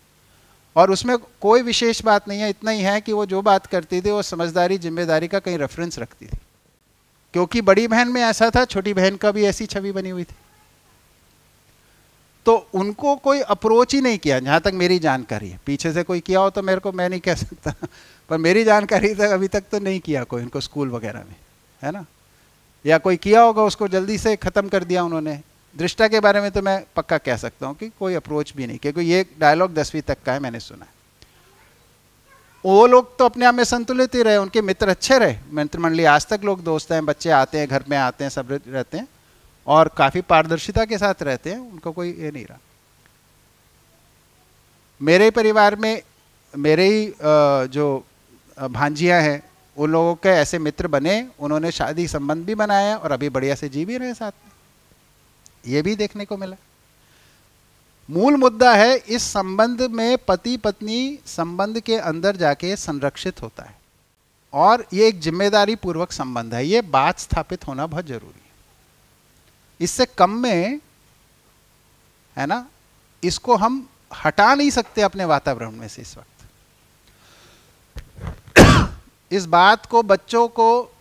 और उसमें कोई विशेष बात नहीं है, इतना ही है कि वो जो बात करती थी, वो समझदारी, ज़िम्मेदारी का कहीं रेफरेंस रखती थी। क्योंकि बड़ी बहन में ऐसा था, छोटी बहन का भी ऐसी छवि बनी हुई थी। तो उनको कोई अप्रोच ही नहीं किया, जहाँ तक मेरी जानकारी है। पीछे से कोई किया हो तो मेरे को, मैं नहीं कह सकता। [LAUGHS] पर मेरी जानकारी तक अभी तक तो नहीं किया कोई उनको स्कूल वगैरह में, है ना? या कोई किया होगा उसको, जल्दी से ख़त्म कर दिया उन्होंने। दृष्टा के बारे में तो मैं पक्का कह सकता हूँ कि कोई अप्रोच भी नहीं, क्योंकि ये डायलॉग दसवीं तक का है, मैंने सुना वो लोग तो अपने आप में संतुलित ही रहे, उनके मित्र अच्छे रहे। मित्र मंडली आज तक लोग दोस्त हैं, बच्चे आते हैं, घर में आते हैं, सब रहते हैं, और काफ़ी पारदर्शिता के साथ रहते हैं, उनको कोई ये नहीं रहा। मेरे परिवार में, मेरे ही जो भांजियाँ हैं, उन लोगों के ऐसे मित्र बने, उन्होंने शादी संबंध भी बनाया और अभी बढ़िया से जी भी रहे साथ में। ये भी देखने को मिला। मूल मुद्दा है, इस संबंध में पति पत्नी संबंध के अंदर जाके संरक्षित होता है। और ये एक ज़िम्मेदारी पूर्वक संबंध है। ये बात स्थापित होना बहुत ज़रूरी है। इससे कम में, है ना, इसको हम हटा नहीं सकते अपने वातावरण में से इस वक्त। इस बात को बच्चों को,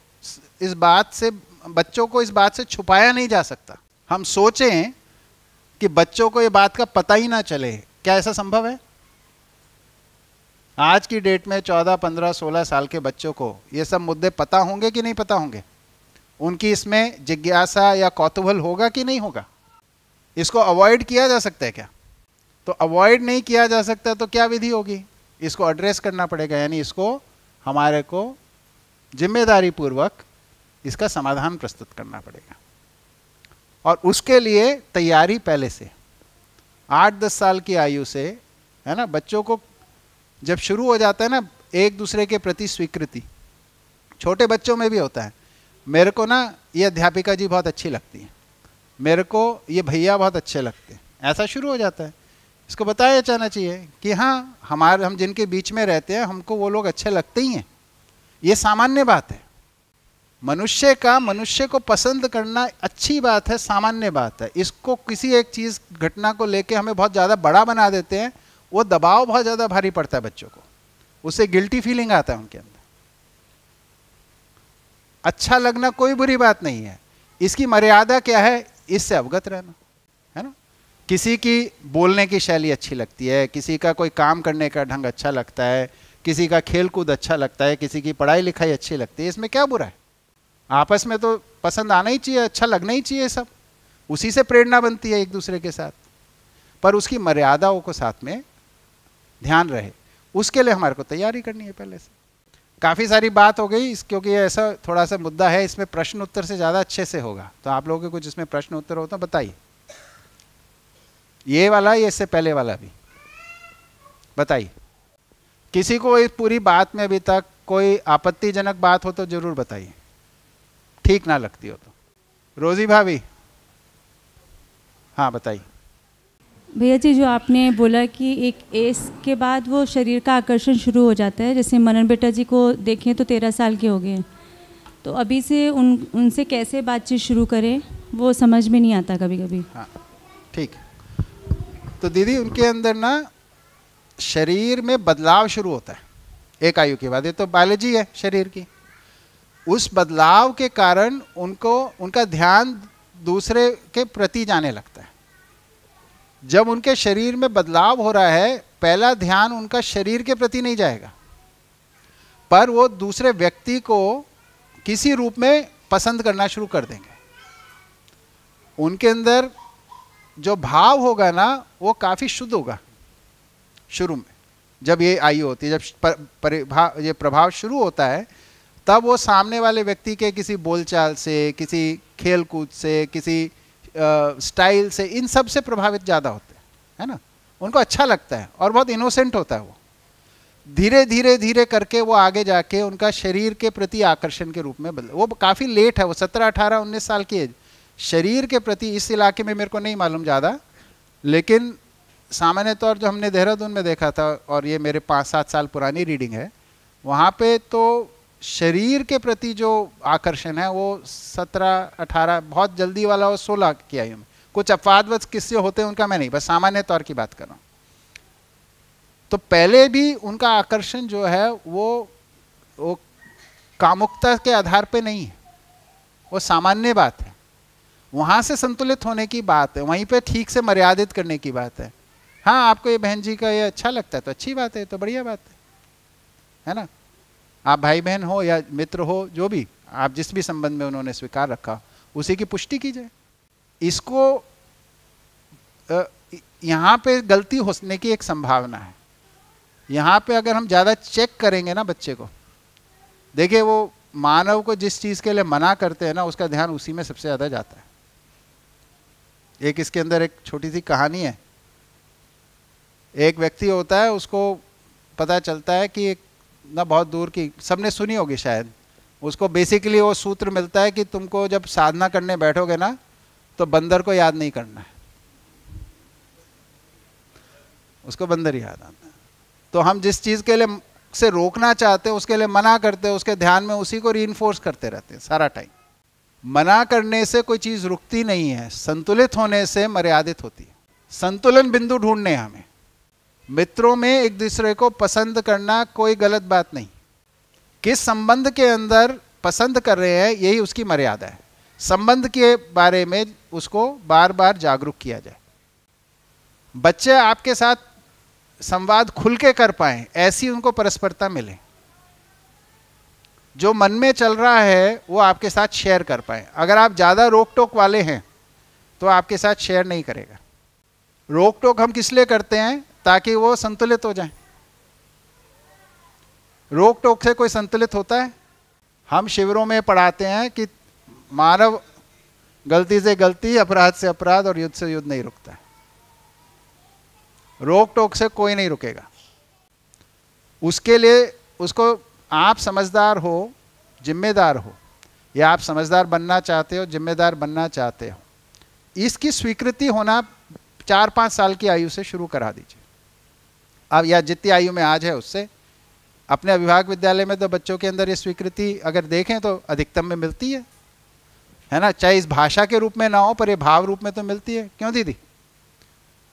इस बात से, बच्चों को इस बात से छुपाया नहीं जा सकता। हम सोचें कि बच्चों को ये बात का पता ही ना चले। क्या ऐसा संभव है? आज की डेट में 14, 15, 16 साल के बच्चों को ये सब मुद्दे पता होंगे कि नहीं पता होंगे? उनकी इसमें जिज्ञासा या कौतूहल होगा कि नहीं होगा? इसको अवॉइड किया जा सकता है क्या? तो अवॉइड नहीं किया जा सकता तो क्या विधि होगी? इसको एड्रेस करना पड़ेगा यानी इसको हमारे को ज़िम्मेदारी पूर्वक इसका समाधान प्रस्तुत करना पड़ेगा। और उसके लिए तैयारी पहले से। आठ दस साल की आयु से, है ना, बच्चों को जब शुरू हो जाता है ना, एक दूसरे के प्रति स्वीकृति, छोटे बच्चों में भी होता है। मेरे को ना, ये अध्यापिका जी बहुत अच्छी लगती है। मेरे को ये भैया बहुत अच्छे लगते हैं। ऐसा शुरू हो जाता है। इसको बताया जाना चाहिए कि हाँ हमारे, हम जिनके बीच में रहते हैं, हमको वो लोग अच्छे लगते ही हैं। ये सामान्य बात है। मनुष्य का, मनुष्य को पसंद करना अच्छी बात है, सामान्य बात है। इसको किसी एक चीज़, घटना को लेके हमें बहुत ज़्यादा बड़ा बना देते हैं, वो दबाव बहुत ज़्यादा भारी पड़ता है बच्चों को। उससे गिल्टी फीलिंग आता है उनके अंदर। अच्छा लगना कोई बुरी बात नहीं है। इसकी मर्यादा क्या है? इससे अवगत रहना, है ना? किसी की बोलने की शैली अच्छी लगती है, किसी का कोई काम करने का ढंग अच्छा लगता है, किसी का खेल कूद अच्छा लगता है, किसी की पढ़ाई लिखाई अच्छी लगती है, इसमें क्या बुरा है? आपस में तो पसंद आना ही चाहिए अच्छा लगना ही चाहिए सब। उसी से प्रेरणा बनती है एक दूसरे के साथ। पर उसकी मर्यादाओं को साथ में ध्यान रहे। उसके लिए हमारे को तैयारी करनी है पहले से। काफ़ी सारी बात हो गई क्योंकि ऐसा थोड़ा सा मुद्दा है, इसमें प्रश्न उत्तर से ज़्यादा अच्छे से होगा। तो आप लोगों के कुछ इसमें प्रश्न उत्तर हो तो बताइए। ये वाला, या इससे पहले वाला भी। बताइए। किसी को इस पूरी बात में अभी तक कोई आपत्तिजनक बात हो तो ज़रूर बताइए। ठीक ना लगती हो तो। रोजी भाभी। हाँ बताइए। भैया जी जो आपने बोला कि एक एज के बाद वो शरीर का आकर्षण शुरू हो जाता है जैसे मनन बेटा जी को देखें तो तेरह साल के हो गए तो अभी से उन उनसे कैसे बातचीत शुरू करें वो समझ में नहीं आता कभी कभी हाँ ठीक। तो दीदी उनके अंदर ना शरीर में बदलाव शुरू होता है एक आयु के बाद। ये तो बायोलॉजी है शरीर की। उस बदलाव के कारण उनको उनका ध्यान दूसरे के प्रति जाने लगता है। जब उनके शरीर में बदलाव हो रहा है पहला ध्यान उनका शरीर के प्रति नहीं जाएगा। पर वो दूसरे व्यक्ति को किसी रूप में पसंद करना शुरू कर देंगे। उनके अंदर जो भाव होगा ना वो काफ़ी शुद्ध होगा शुरू में। जब ये आयु होती है जब पर, ये प्रभाव शुरू होता है तब वो सामने वाले व्यक्ति के किसी बोलचाल से, किसी खेल कूद से, किसी स्टाइल से, इन सबसे प्रभावित ज़्यादा होते हैं, है ना? उनको अच्छा लगता है और बहुत इनोसेंट होता है वो। धीरे धीरे धीरे करके वो आगे जाके उनका शरीर के प्रति आकर्षण के रूप में बदल, वो काफ़ी लेट है, वो सत्रह, अठारह, उन्नीस साल की एज शरीर के प्रति इस इलाके में मेरे को नहीं मालूम ज़्यादा, लेकिन सामान्य तौर जो हमने देहरादून में देखा था, और ये मेरे पाँच, सात साल पुरानी रीडिंग है, वहाँ पे तो शरीर के प्रति जो आकर्षण है, वो सत्रह, अठारह, बहुत जल्दी वाला वो सोलह की आयु में। कुछ अपवादवश किस्से होते हैं, उनका मैं नहीं, बस सामान्य तौर की बात कर रहा हूँ। तो पहले भी उनका आकर्षण जो है, वो वो कामुकता के आधार पे नहीं है। वो सामान्य बात है। वहाँ से संतुलित होने की बात है, वहीं पे ठीक से मर्यादित करने की बात है। हाँ आपको ये बहन जी का ये अच्छा लगता है तो अच्छी बात है तो बढ़िया बात है। है ना? आप भाई बहन हो या मित्र हो, जो भी, आप जिस भी संबंध में उन्होंने स्वीकार रखा, उसी की पुष्टि की जाए इसको यहाँ पे गलती होने की एक संभावना है। यहाँ पे अगर हम ज़्यादा चेक करेंगे ना बच्चे को, देखिए वो मानव को जिस चीज़ के लिए मना करते हैं ना, उसका ध्यान उसी में सबसे ज़्यादा जाता है। एक इसके अंदर एक छोटी सी कहानी है। एक व्यक्ति होता है, उसको पता चलता है कि एक ना बहुत दूर की, सबने सुनी होगी शायद। उसको बेसिकली वो सूत्र मिलता है कि तुमको जब साधना करने बैठोगे ना तो बंदर को याद नहीं करना है। उसको बंदर याद आता है। तो हम जिस चीज़ के लिए से रोकना चाहते हैं, उसके लिए मना करते हैं, उसके ध्यान में उसी को री करते रहते हैं सारा टाइम मना करने से कोई चीज़ रुकती नहीं है, संतुलित होने से मर्यादित होती है। संतुलन बिंदु ढूँढने हमें। मित्रों में एक दूसरे को पसंद करना कोई गलत बात नहीं। किस संबंध के अंदर पसंद कर रहे हैं, यही उसकी मर्यादा है। संबंध के बारे में उसको बार बार जागरूक किया जाए। बच्चे आपके साथ संवाद खुल के कर पाए, ऐसी उनको परस्परता मिले। जो मन में चल रहा है, वो आपके साथ शेयर कर पाए। अगर आप ज़्यादा रोक टोक वाले हैं तो आपके साथ शेयर नहीं करेगा। रोक टोक हम किस लिए करते हैं? ताकि वो संतुलित हो जाए। रोक टोक से कोई संतुलित होता है? हम शिविरों में पढ़ाते हैं कि मानव गलती से गलती, अपराध से अपराध और युद्ध से युद्ध नहीं रुकता। है रोक टोक से कोई नहीं रुकेगा। उसके लिए उसको आप समझदार हो, जिम्मेदार हो। या आप समझदार बनना चाहते हो, जिम्मेदार बनना चाहते हो। इसकी स्वीकृति होना चार पाँच साल की आयु से शुरू करा दीजिए। अब या जितनी आयु में आज है उससे। अपने अभिभावक विद्यालय में तो बच्चों के अंदर ये स्वीकृति अगर देखें तो अधिकतम में मिलती है। है ना? चाहे इस भाषा के रूप में ना हो, पर ये भाव रूप में तो मिलती है। क्यों दीदी?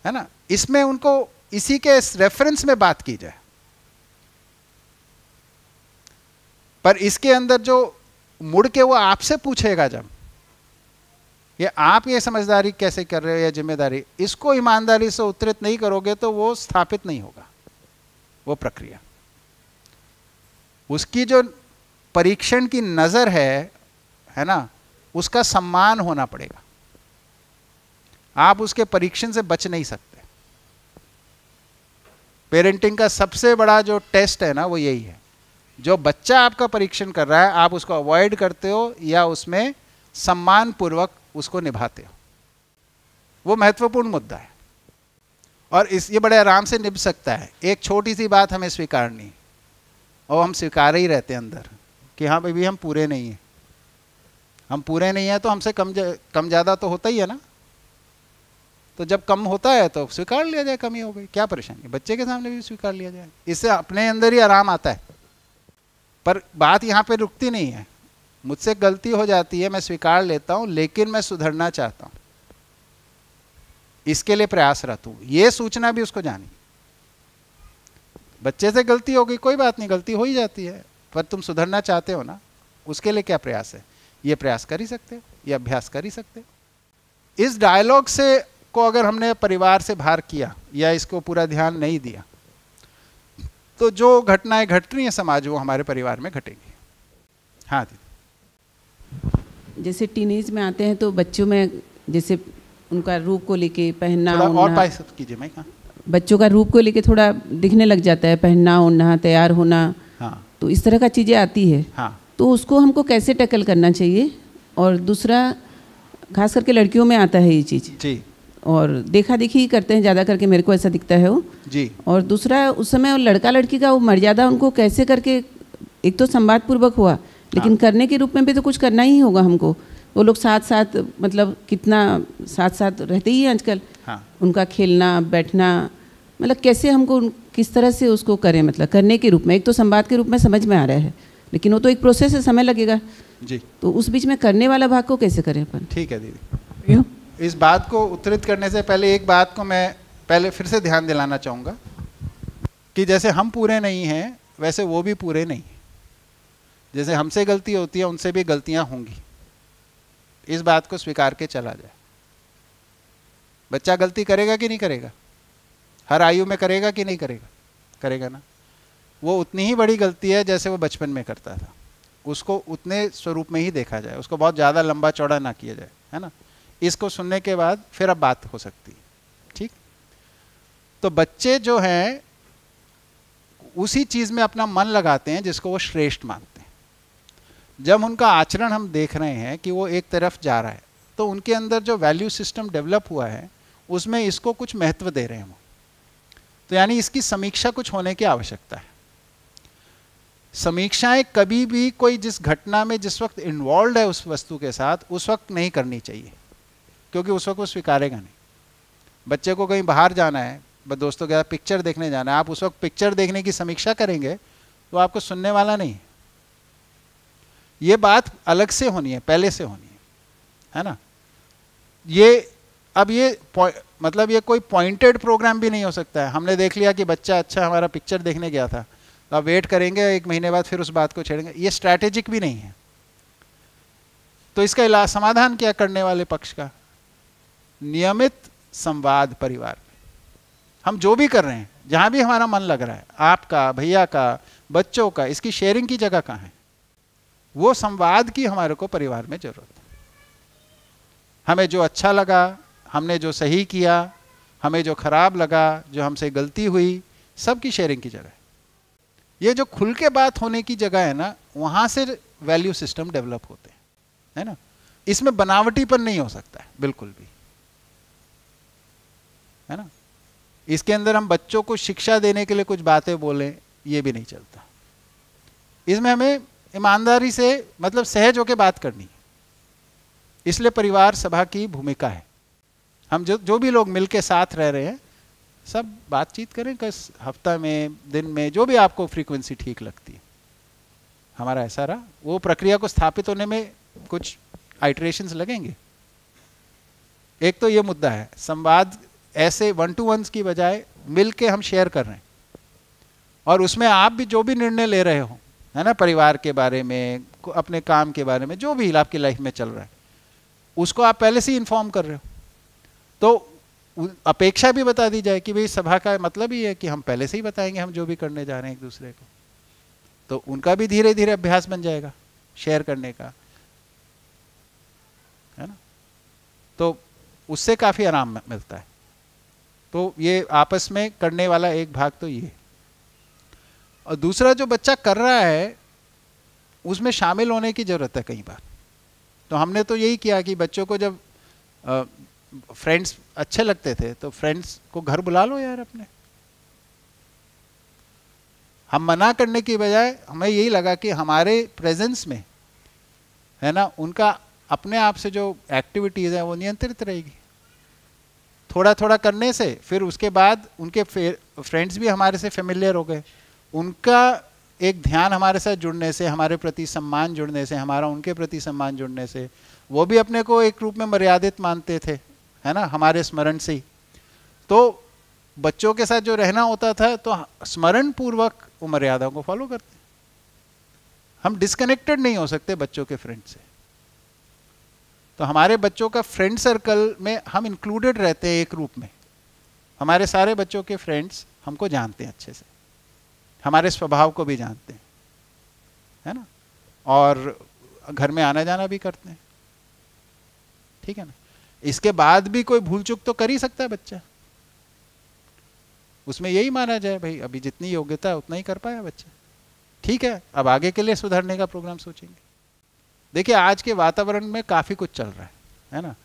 है ना? इसमें उनको, इसी के इस रेफरेंस में बात की जाए। पर इसके अंदर जो मुड़ के वो आपसे पूछेगा जब, ये आप ये समझदारी कैसे कर रहे हो या ज़िम्मेदारी, इसको ईमानदारी से उत्तरित नहीं करोगे तो वो स्थापित नहीं होगा। वो प्रक्रिया। उसकी जो परीक्षण की नज़र है है ना, उसका सम्मान होना पड़ेगा। आप उसके परीक्षण से बच नहीं सकते। पेरेंटिंग का सबसे बड़ा जो टेस्ट है ना, वो यही है। जो बच्चा आपका परीक्षण कर रहा है, आप उसको अवॉइड करते हो या उसमें सम्मान पूर्वक उसको निभाते हो। वो महत्वपूर्ण मुद्दा है। और इस, ये बड़े आराम से निभ सकता है। एक छोटी सी बात हमें स्वीकारनी, और हम स्वीकार ही रहते हैं अंदर, कि हाँ भाई हम पूरे नहीं हैं। हम पूरे नहीं हैं तो हमसे कम कम ज़्यादा तो होता ही है ना। तो जब कम होता है तो स्वीकार लिया जाए, कमी हो गई। क्या परेशानी? बच्चे के सामने भी स्वीकार लिया जाए। इससे अपने अंदर ही आराम आता है। पर बात यहाँ पे रुकती नहीं है। मुझसे गलती हो जाती है, मैं स्वीकार लेता हूँ, लेकिन मैं सुधरना चाहता हूँ। इसके लिए प्रयासरत हूँ ये सूचना भी उसको जानी। बच्चे से गलती हो गई, कोई बात नहीं, गलती हो ही जाती है। पर तुम सुधरना चाहते हो ना, उसके लिए क्या प्रयास है? ये प्रयास कर ही सकते हो, ये अभ्यास कर ही सकते हो। इस डायलॉग से को अगर हमने परिवार से बाहर किया, या इसको पूरा ध्यान नहीं दिया तो जो घटनाएँ घट रही हैं समाज, वो हमारे परिवार में घटेंगी। हाँ दीदी। जैसे टीनेज में आते हैं तो बच्चों में, जैसे उनका रूप को लेके पहनना और कीजिए मैं हाँ। बच्चों का रूप को लेके थोड़ा दिखने लग जाता है पहनना ओढ़ना तैयार होना। हाँ। तो इस तरह का चीज़ें आती है। हाँ। तो उसको हमको कैसे टैकल करना चाहिए? और दूसरा खास करके लड़कियों में आता है ये चीज़। जी। और देखा देखी ही करते हैं ज़्यादा करके मेरे को ऐसा दिखता है वो। जी। और दूसरा उस समय लड़का लड़की का वो मर्यादा उनको कैसे करके एक तो संवाद पूर्वक हुआ लेकिन हाँ। करने के रूप में भी तो कुछ करना ही होगा हमको। वो लोग साथ साथ मतलब कितना साथ साथ रहते ही हैं आजकल। हाँ। उनका खेलना बैठना मतलब कैसे हमको किस तरह से उसको करें मतलब करने के रूप में। एक तो संवाद के रूप में समझ में आ रहा है लेकिन वो तो एक प्रोसेस है समय लगेगा। जी। तो उस बीच में करने वाला भाग को कैसे करें अपन? ठीक है दीदी। इस बात को उत्तरित करने से पहले एक बात को मैं पहले फिर से ध्यान दिलाना चाहूँगा कि जैसे हम पूरे नहीं हैं वैसे वो भी पूरे नहीं जैसे हमसे गलती होती है उनसे भी गलतियाँ होंगी। इस बात को स्वीकार के चला जाए। बच्चा गलती करेगा कि नहीं करेगा? हर आयु में करेगा कि नहीं करेगा? करेगा ना? वो उतनी ही बड़ी गलती है जैसे वो बचपन में करता था। उसको उतने स्वरूप में ही देखा जाए। उसको बहुत ज़्यादा लंबा चौड़ा ना किया जाए, है ना? इसको सुनने के बाद फिर अब बात हो सकती ठीक? तो बच्चे जो हैं, उसी चीज़ में अपना मन लगाते हैं जिसको वो श्रेष्ठ मानते हैं। जब उनका आचरण हम देख रहे हैं कि वो एक तरफ़ जा रहा है तो उनके अंदर जो वैल्यू सिस्टम डेवलप हुआ है, उसमें इसको कुछ महत्व दे रहे हैं वो। तो यानी इसकी समीक्षा कुछ होने की आवश्यकता है। समीक्षाएँ कभी भी कोई जिस घटना में जिस वक्त इन्वॉल्व है उस वस्तु के साथ, उस वक्त नहीं करनी चाहिए, क्योंकि उस वक्त वो स्वीकारेगा नहीं। बच्चे को कहीं बाहर जाना है दोस्तों के साथ पिक्चर देखने जाना है, आप उस वक्त पिक्चर देखने की समीक्षा करेंगे तो आपको सुनने वाला नहीं ये बात अलग से होनी है, पहले से होनी है है ना? ये, अब ये मतलब ये कोई पॉइंटेड प्रोग्राम भी नहीं हो सकता है। हमने देख लिया कि बच्चा अच्छा हमारा पिक्चर देखने गया था। तो आप वेट करेंगे, एक महीने बाद फिर उस बात को छेड़ेंगे। ये स्ट्रैटेजिक भी नहीं है। तो इसका इलाज समाधान क्या करने वाले पक्ष का? नियमित संवाद परिवार। हम जो भी कर रहे हैं, जहाँ भी हमारा मन लग रहा है, आपका, भैया का, बच्चों का, इसकी शेयरिंग की जगह कहाँ है? वो संवाद की हमारे को परिवार में ज़रूरत है। हमें जो अच्छा लगा, हमने जो सही किया, हमें जो खराब लगा, जो हमसे गलती हुई, सबकी शेयरिंग की जगह ये जो खुल के बात होने की जगह है ना, वहाँ से वैल्यू सिस्टम डेवलप होते हैं, है ना? इसमें बनावटी पर नहीं हो सकता है, बिल्कुल भी। है ना? इसके अंदर हम बच्चों को शिक्षा देने के लिए कुछ बातें बोलें, ये भी नहीं चलता। इसमें हमें ईमानदारी से मतलब सहज होकर बात करनी। इसलिए परिवार सभा की भूमिका है। हम जो जो भी लोग मिलके साथ रह रहे हैं, सब बातचीत करें, किस हफ़्ता में, दिन में, जो भी आपको फ्रीक्वेंसी ठीक लगती है। हमारा ऐसा रहा। वो प्रक्रिया को स्थापित होने में कुछ आइट्रेशंस लगेंगे। एक तो ये मुद्दा है, संवाद ऐसे वन टू वंस की बजाय मिल के हम शेयर कर रहे हैं। और उसमें आप भी जो भी निर्णय ले रहे हो है ना, परिवार के बारे में अपने काम के बारे में, जो भी आपकी लाइफ में चल रहा है, उसको आप पहले से इन्फॉर्म कर रहे हो। तो अपेक्षा भी बता दी जाए कि भाई सभा का मतलब ही है कि हम पहले से ही बताएँगे हम जो भी करने जा रहे हैं एक दूसरे को। तो उनका भी धीरे धीरे अभ्यास बन जाएगा शेयर करने का। है ना? तो उससे काफ़ी आराम मिलता है। तो ये आपस में करने वाला एक भाग तो ये और दूसरा जो बच्चा कर रहा है, उसमें शामिल होने की ज़रूरत है कई बार। तो हमने तो यही किया कि बच्चों को जब फ्रेंड्स अच्छे लगते थे तो फ्रेंड्स को घर बुला लो यार अपने। हम मना करने की बजाय हमें यही लगा कि हमारे प्रेजेंस में, है ना, उनका अपने आप से जो एक्टिविटीज़ है, वो नियंत्रित रहेगी। थोड़ा थोड़ा करने से, फिर उसके बाद उनके फ्रेंड्स भी हमारे से फेमिलियर हो गए। उनका एक ध्यान हमारे साथ जुड़ने से, हमारे प्रति सम्मान जुड़ने से, हमारा उनके प्रति सम्मान जुड़ने से, वो भी अपने को एक रूप में मर्यादित मानते थे, है ना, हमारे स्मरण से ही। तो बच्चों के साथ जो रहना होता था तो स्मरण पूर्वक वो मर्यादाओं को फॉलो करते। हम डिस्कनेक्टेड नहीं हो सकते बच्चों के फ्रेंड से। तो हमारे बच्चों का फ्रेंड सर्कल में हम इंक्लूडेड रहते हैं एक रूप में। हमारे सारे बच्चों के फ्रेंड्स हमको जानते हैं अच्छे से। हमारे स्वभाव को भी जानते हैं। है ना? और घर में आना जाना भी करते हैं। ठीक है ना? इसके बाद भी कोई भूल चूक तो कर ही सकता है बच्चा। उसमें यही माना जाए भाई, अभी जितनी योग्यता है उतना ही कर पाया बच्चा। ठीक है, अब आगे के लिए सुधारने का प्रोग्राम सोचेंगे। देखिए, आज के वातावरण में काफ़ी कुछ चल रहा है है ना?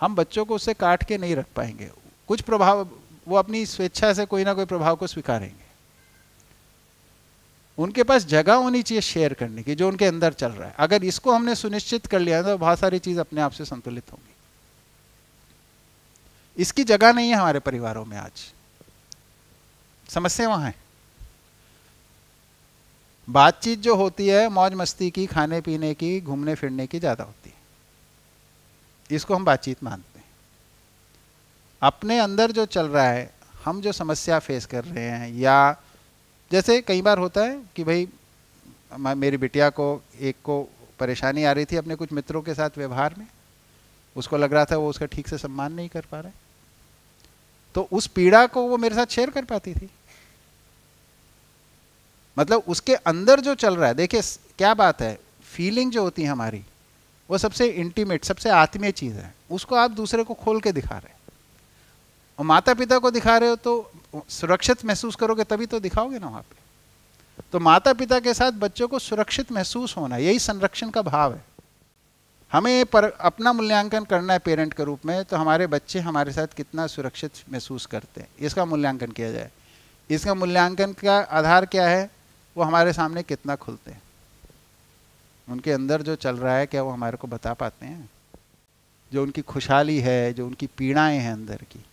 हम बच्चों को उससे काट के नहीं रख पाएँगे। कुछ प्रभाव, वो अपनी स्वेच्छा से कोई ना कोई प्रभाव को स्वीकारेंगे। उनके पास जगह होनी चाहिए शेयर करने की, जो उनके अंदर चल रहा है। अगर इसको हमने सुनिश्चित कर लिया तो बहुत सारी चीज़ अपने आप से संतुलित होंगी। इसकी जगह नहीं है हमारे परिवारों में आज। समस्या वहाँ है। बातचीत जो होती है, मौज मस्ती की, खाने पीने की, घूमने फिरने की ज़्यादा होती है। इसको हम बातचीत मानते हैं। अपने अंदर जो चल रहा है, हम जो समस्या फेस कर रहे हैं, या जैसे कई बार होता है कि भाई मेरी बिटिया को, एक को परेशानी आ रही थी अपने कुछ मित्रों के साथ व्यवहार में। उसको लग रहा था वो उसका ठीक से सम्मान नहीं कर पा रहे तो उस पीड़ा को वो मेरे साथ शेयर कर पाती थी। मतलब उसके अंदर जो चल रहा है, देखिए क्या बात है फीलिंग जो होती है हमारी, वो सबसे इंटीमेट सबसे आत्मीय चीज़ है। उसको आप दूसरे को खोल के दिखा रहे और माता पिता को दिखा रहे हो तो सुरक्षित महसूस करोगे, तभी तो दिखाओगे ना वहाँ पे। तो माता पिता के साथ बच्चों को सुरक्षित महसूस होना, यही संरक्षण का भाव है। हमें पर अपना मूल्यांकन करना है पेरेंट के रूप में तो हमारे बच्चे हमारे साथ कितना सुरक्षित महसूस करते हैं, इसका मूल्यांकन किया जाए। इसका मूल्यांकन का आधार क्या है? वो हमारे सामने कितना खुलते हैं। उनके अंदर जो चल रहा है, क्या वो हमारे को बता पाते हैं? जो उनकी खुशहाली है, जो उनकी पीड़ाएँ हैं अंदर की।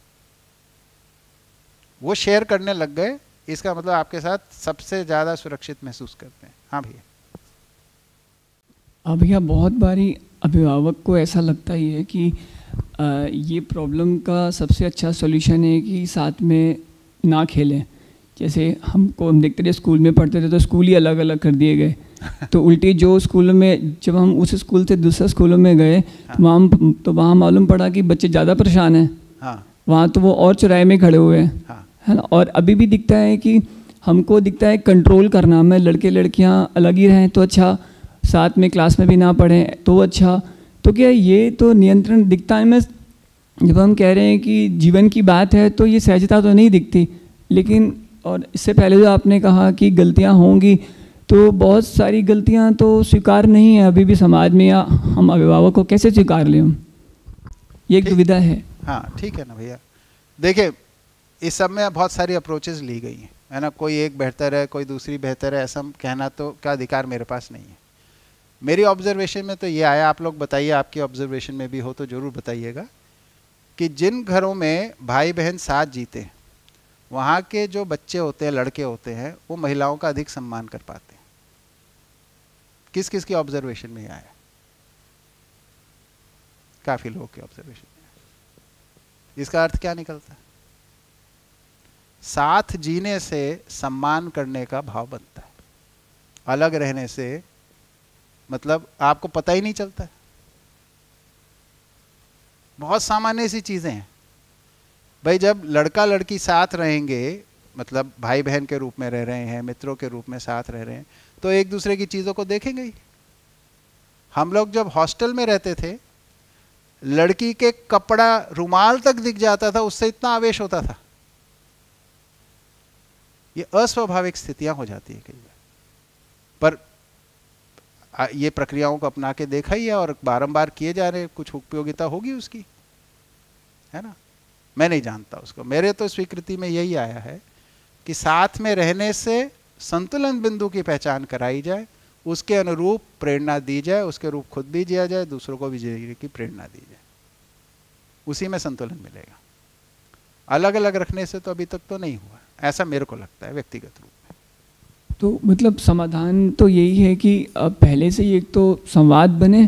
वो शेयर करने लग गए इसका मतलब आपके साथ सबसे ज़्यादा सुरक्षित महसूस करते हैं हाँ भैया हाँ भैया बहुत बारी अभिभावक को ऐसा लगता ही है कि आ, ये प्रॉब्लम का सबसे अच्छा सॉल्यूशन है कि साथ में ना खेलें जैसे हमको हम देखते थे स्कूल में पढ़ते थे तो स्कूल ही अलग अलग कर दिए गए [LAUGHS] तो उल्टी जो स्कूल में जब हम उस स्कूल से दूसरे स्कूलों में गए हाँ। तो वहाँ तो वहाँ मालूम पड़ा कि बच्चे ज़्यादा परेशान हैं हाँ। वहाँ तो वो और चुराए में खड़े हुए हैं हाँ। है ना? और अभी भी दिखता है कि हमको दिखता है कंट्रोल करना। में लड़के लड़कियाँ अलग ही रहें तो अच्छा साथ में क्लास में भी ना पढ़ें तो अच्छा। तो क्या ये तो नियंत्रण दिखता है? मैं जब हम कह रहे हैं कि जीवन की बात है तो ये सहजता तो नहीं दिखती। लेकिन और इससे पहले जो आपने कहा कि गलतियाँ होंगी तो बहुत सारी गलतियाँ तो स्वीकार नहीं है अभी भी समाज में या हम अभिभावक को कैसे स्वीकार लें ये एक दुविधा है। हाँ ठीक है ना भैया। देखिए इस सब में बहुत सारी अप्रोचेज ली गई हैं। है ना? कोई एक बेहतर है, कोई दूसरी बेहतर है, ऐसा कहना तो का अधिकार मेरे पास नहीं है। मेरी ऑब्जर्वेशन में तो ये आया, आप लोग बताइए, आपकी ऑब्जर्वेशन में भी हो तो ज़रूर बताइएगा कि जिन घरों में भाई बहन साथ जीते हैं, वहाँ के जो बच्चे होते हैं, लड़के होते हैं, वो महिलाओं का अधिक सम्मान कर पाते हैं। किस किस की ऑब्जर्वेशन में आया? काफ़ी लोगों की ऑब्जर्वेशन में इसका अर्थ क्या निकलता है? साथ जीने से सम्मान करने का भाव बनता है। अलग रहने से मतलब आपको पता ही नहीं चलता। है बहुत सामान्य सी चीज़ें हैं। भाई जब लड़का लड़की साथ रहेंगे मतलब भाई बहन के रूप में रह रहे हैं, मित्रों के रूप में साथ रह रहे हैं तो एक दूसरे की चीज़ों को देखेंगे ही। हम लोग जब हॉस्टल में रहते थे, लड़की के कपड़ा रुमाल तक दिख जाता था, उससे इतना आवेश होता था। ये अस्वाभाविक स्थितियाँ हो जाती है कई बार। पर ये प्रक्रियाओं को अपना के देखा ही है और बारंबार किए जा रहे कुछ उपयोगिता होगी उसकी? है ना? मैं नहीं जानता उसको। मेरे तो स्वीकृति में यही आया है कि साथ में रहने से संतुलन बिंदु की पहचान कराई जाए, उसके अनुरूप प्रेरणा दी जाए, उसके रूप खुद भी जिया जाए, दूसरों को भी जीने की प्रेरणा दी जाए। उसी में संतुलन मिलेगा। अलग अलग रखने से तो अभी तक तो नहीं हुआ। ऐसा मेरे को लगता है व्यक्तिगत रूप में। तो मतलब समाधान तो यही है कि अब पहले से ही एक तो संवाद बने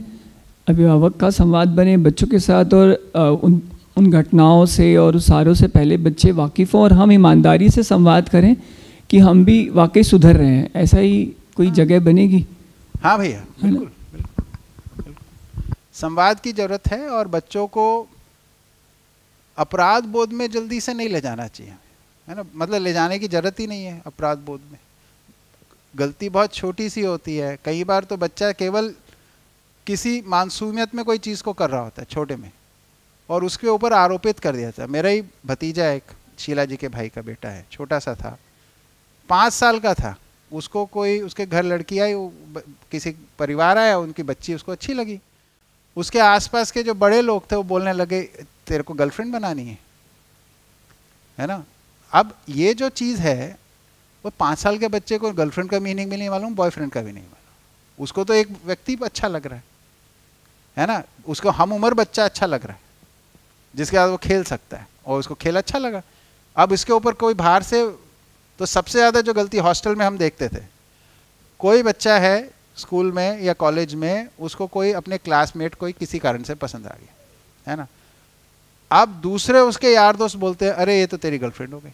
अभिभावक का संवाद बने बच्चों के साथ और उन उन घटनाओं से और उसारों से पहले बच्चे वाकिफ़ हों और हम ईमानदारी से संवाद करें कि हम भी वाकई सुधर रहे हैं। ऐसा ही कोई हाँ। जगह बनेगी? हाँ भैया बिल्कुल बिल्कुल। संवाद की ज़रूरत है और बच्चों को अपराध बोध में जल्दी से नहीं ले जाना चाहिए। है ना? मतलब ले जाने की ज़रूरत ही नहीं है अपराध बोध में। गलती बहुत छोटी सी होती है। कई बार तो बच्चा केवल किसी मानसूमियत में कोई चीज़ को कर रहा होता है, छोटे में, और उसके ऊपर आरोपित कर दिया था मेरा ही भतीजा एक शीला जी के भाई का बेटा है, छोटा सा था, पाँच साल का था। उसको कोई, उसके घर लड़की आई किसी परिवार आया, उनकी बच्ची उसको अच्छी लगी। उसके आसपास के जो बड़े लोग थे, वो बोलने लगे, तेरे को गर्लफ्रेंड बनानी है। है ना? अब ये जो चीज़ है, वो पाँच साल के बच्चे को गर्लफ्रेंड का मीनिंग भी नहीं मालूम, बॉयफ्रेंड का भी नहीं मालूम। उसको तो एक व्यक्ति अच्छा लग रहा है है ना? उसको हम उम्र बच्चा अच्छा लग रहा है, जिसके बाद वो खेल सकता है, और उसको खेल अच्छा लगा। अब इसके ऊपर कोई बाहर से तो सबसे ज़्यादा जो गलती हॉस्टल में हम देखते थे, कोई बच्चा है स्कूल में या कॉलेज में, उसको कोई अपने क्लासमेट कोई किसी कारण से पसंद आ गया, है ना? अब दूसरे उसके यार दोस्त बोलते हैं, अरे, ये तो तेरी गर्लफ्रेंड हो गई।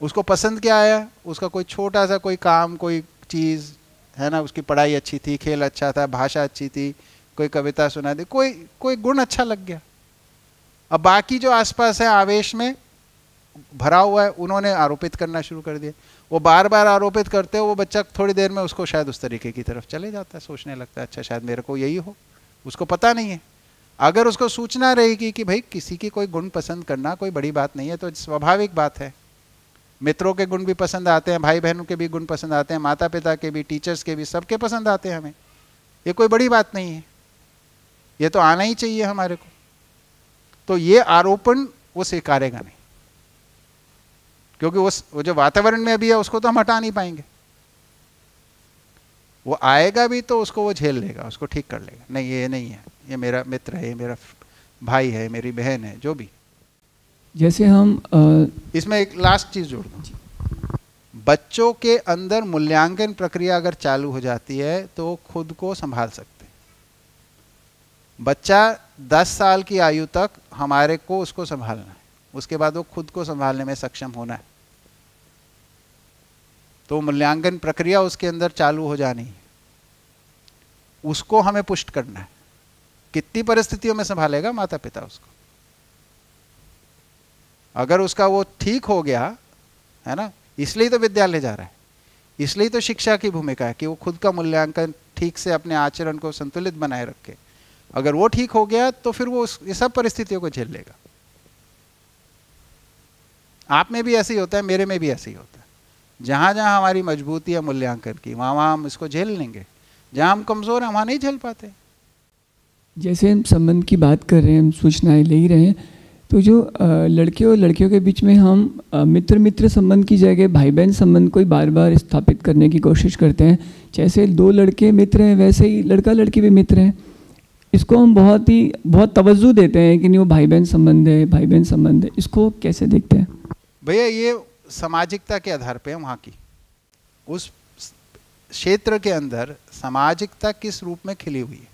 उसको पसंद क्या आया उसका कोई छोटा सा कोई काम, कोई चीज़, है ना? उसकी पढ़ाई अच्छी थी, खेल अच्छा था, भाषा अच्छी थी, कोई कविता सुना दी, कोई कोई गुण अच्छा लग गया। अब बाकी जो आसपास है आवेश में, भरा हुआ है, उन्होंने आरोपित करना शुरू कर दिया। वो बार बार आरोपित करते हो, वो बच्चा थोड़ी देर में उसको शायद उस तरीके की तरफ़ चले जाता है, सोचने लगता है अच्छा शायद मेरे को यही हो। उसको पता नहीं है। अगर उसको सूचना रहेगी कि भाई किसी की कोई गुण पसंद करना कोई बड़ी बात नहीं है तो स्वाभाविक बात है। मित्रों के गुण भी पसंद आते हैं भाई बहनों के भी गुण पसंद आते हैं माता पिता के भी टीचर्स के भी, सबके पसंद आते हैं हमें। ये कोई बड़ी बात नहीं है। ये तो आना ही चाहिए हमारे को। तो ये आरोपण वो स्वीकारेगा नहीं। क्योंकि उस, वो जो वातावरण में अभी है, उसको तो हम हटा नहीं पाएँगे। वो आएगा भी तो उसको वो झेल लेगा, उसको ठीक कर लेगा। नहीं, ये नहीं है। ये मेरा मित्र है, ये मेरा भाई है, मेरी बहन है, जो भी। जैसे हम आ... इसमें एक लास्ट चीज़ जोड़ दू। बच्चों के अंदर मूल्यांकन प्रक्रिया अगर चालू हो जाती है तो खुद को संभाल सकते बच्चा 10 साल की आयु तक हमारे को उसको संभालना है। उसके बाद वो खुद को संभालने में सक्षम होना है। तो मूल्यांकन प्रक्रिया उसके अंदर चालू हो जानी है। उसको हमें पुष्ट करना है। कितनी परिस्थितियों में संभालेगा माता पिता उसको? अगर उसका वो ठीक हो गया, है ना, इसलिए तो विद्यालय जा रहा है। इसलिए तो शिक्षा की भूमिका है कि वो खुद का मूल्यांकन ठीक से अपने आचरण को संतुलित बनाए रखे। अगर वो ठीक हो गया तो फिर वो ये सब परिस्थितियों को झेल लेगा। आप में भी ऐसे ही होता है, मेरे में भी ऐसे ही होता है। जहाँ जहाँ हमारी मजबूती है मूल्यांकन की, वहाँ वहाँ हम इसको झेल लेंगे। जहाँ हम कमज़ोर हैं, वहाँ नहीं झेल पाते। जैसे हम संबंध की बात कर रहे हैं, हम सूचनाएँ ले ही रहे हैं तो जो लड़के और लड़कियों के बीच में हम मित्र मित्र संबंध की जगह भाई बहन संबंध को ही बार बार स्थापित करने की कोशिश करते हैं। जैसे दो लड़के मित्र हैं, वैसे ही लड़का लड़की भी मित्र हैं। इसको हम बहुत ही, बहुत तवज्जो देते हैं कि नहीं, वो भाई बहन संबंध है भाई बहन संबंध है। इसको कैसे देखते हैं? भैया, ये सामाजिकता के आधार पे है वहाँ की। उस क्षेत्र के अंदर सामाजिकता किस रूप में खिली हुई है?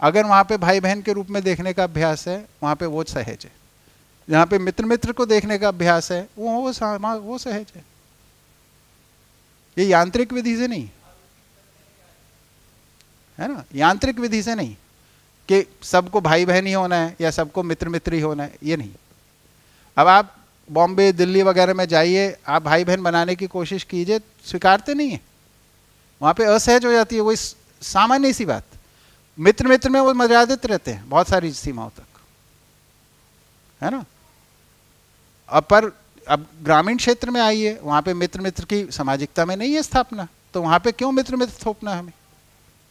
अगर वहाँ पे भाई बहन के रूप में देखने का अभ्यास है, वहाँ पे वो सहज है। जहाँ पे मित्र मित्र को देखने का अभ्यास है, वो वो वो सहज है। ये यांत्रिक विधि से नहीं। है ना? यांत्रिक विधि से नहीं कि सबको भाई बहन ही होना है या सबको मित्र मित्र ही होना है, ये नहीं। अब आप बॉम्बे, दिल्ली वगैरह में जाइए, आप भाई बहन बनाने की कोशिश कीजिए, स्वीकारते नहीं है। वहाँ पे असहज हो जाती है वही सामान्य सी बात। मित्र मित्र में वो मर्यादित रहते हैं, बहुत सारी सीमाओं तक। है ना? अब पर, अब ग्रामीण क्षेत्र में आइए, वहाँ पे मित्र मित्र की सामाजिकता में नहीं है स्थापना तो वहाँ पे क्यों मित्र मित्र थोपना हमें?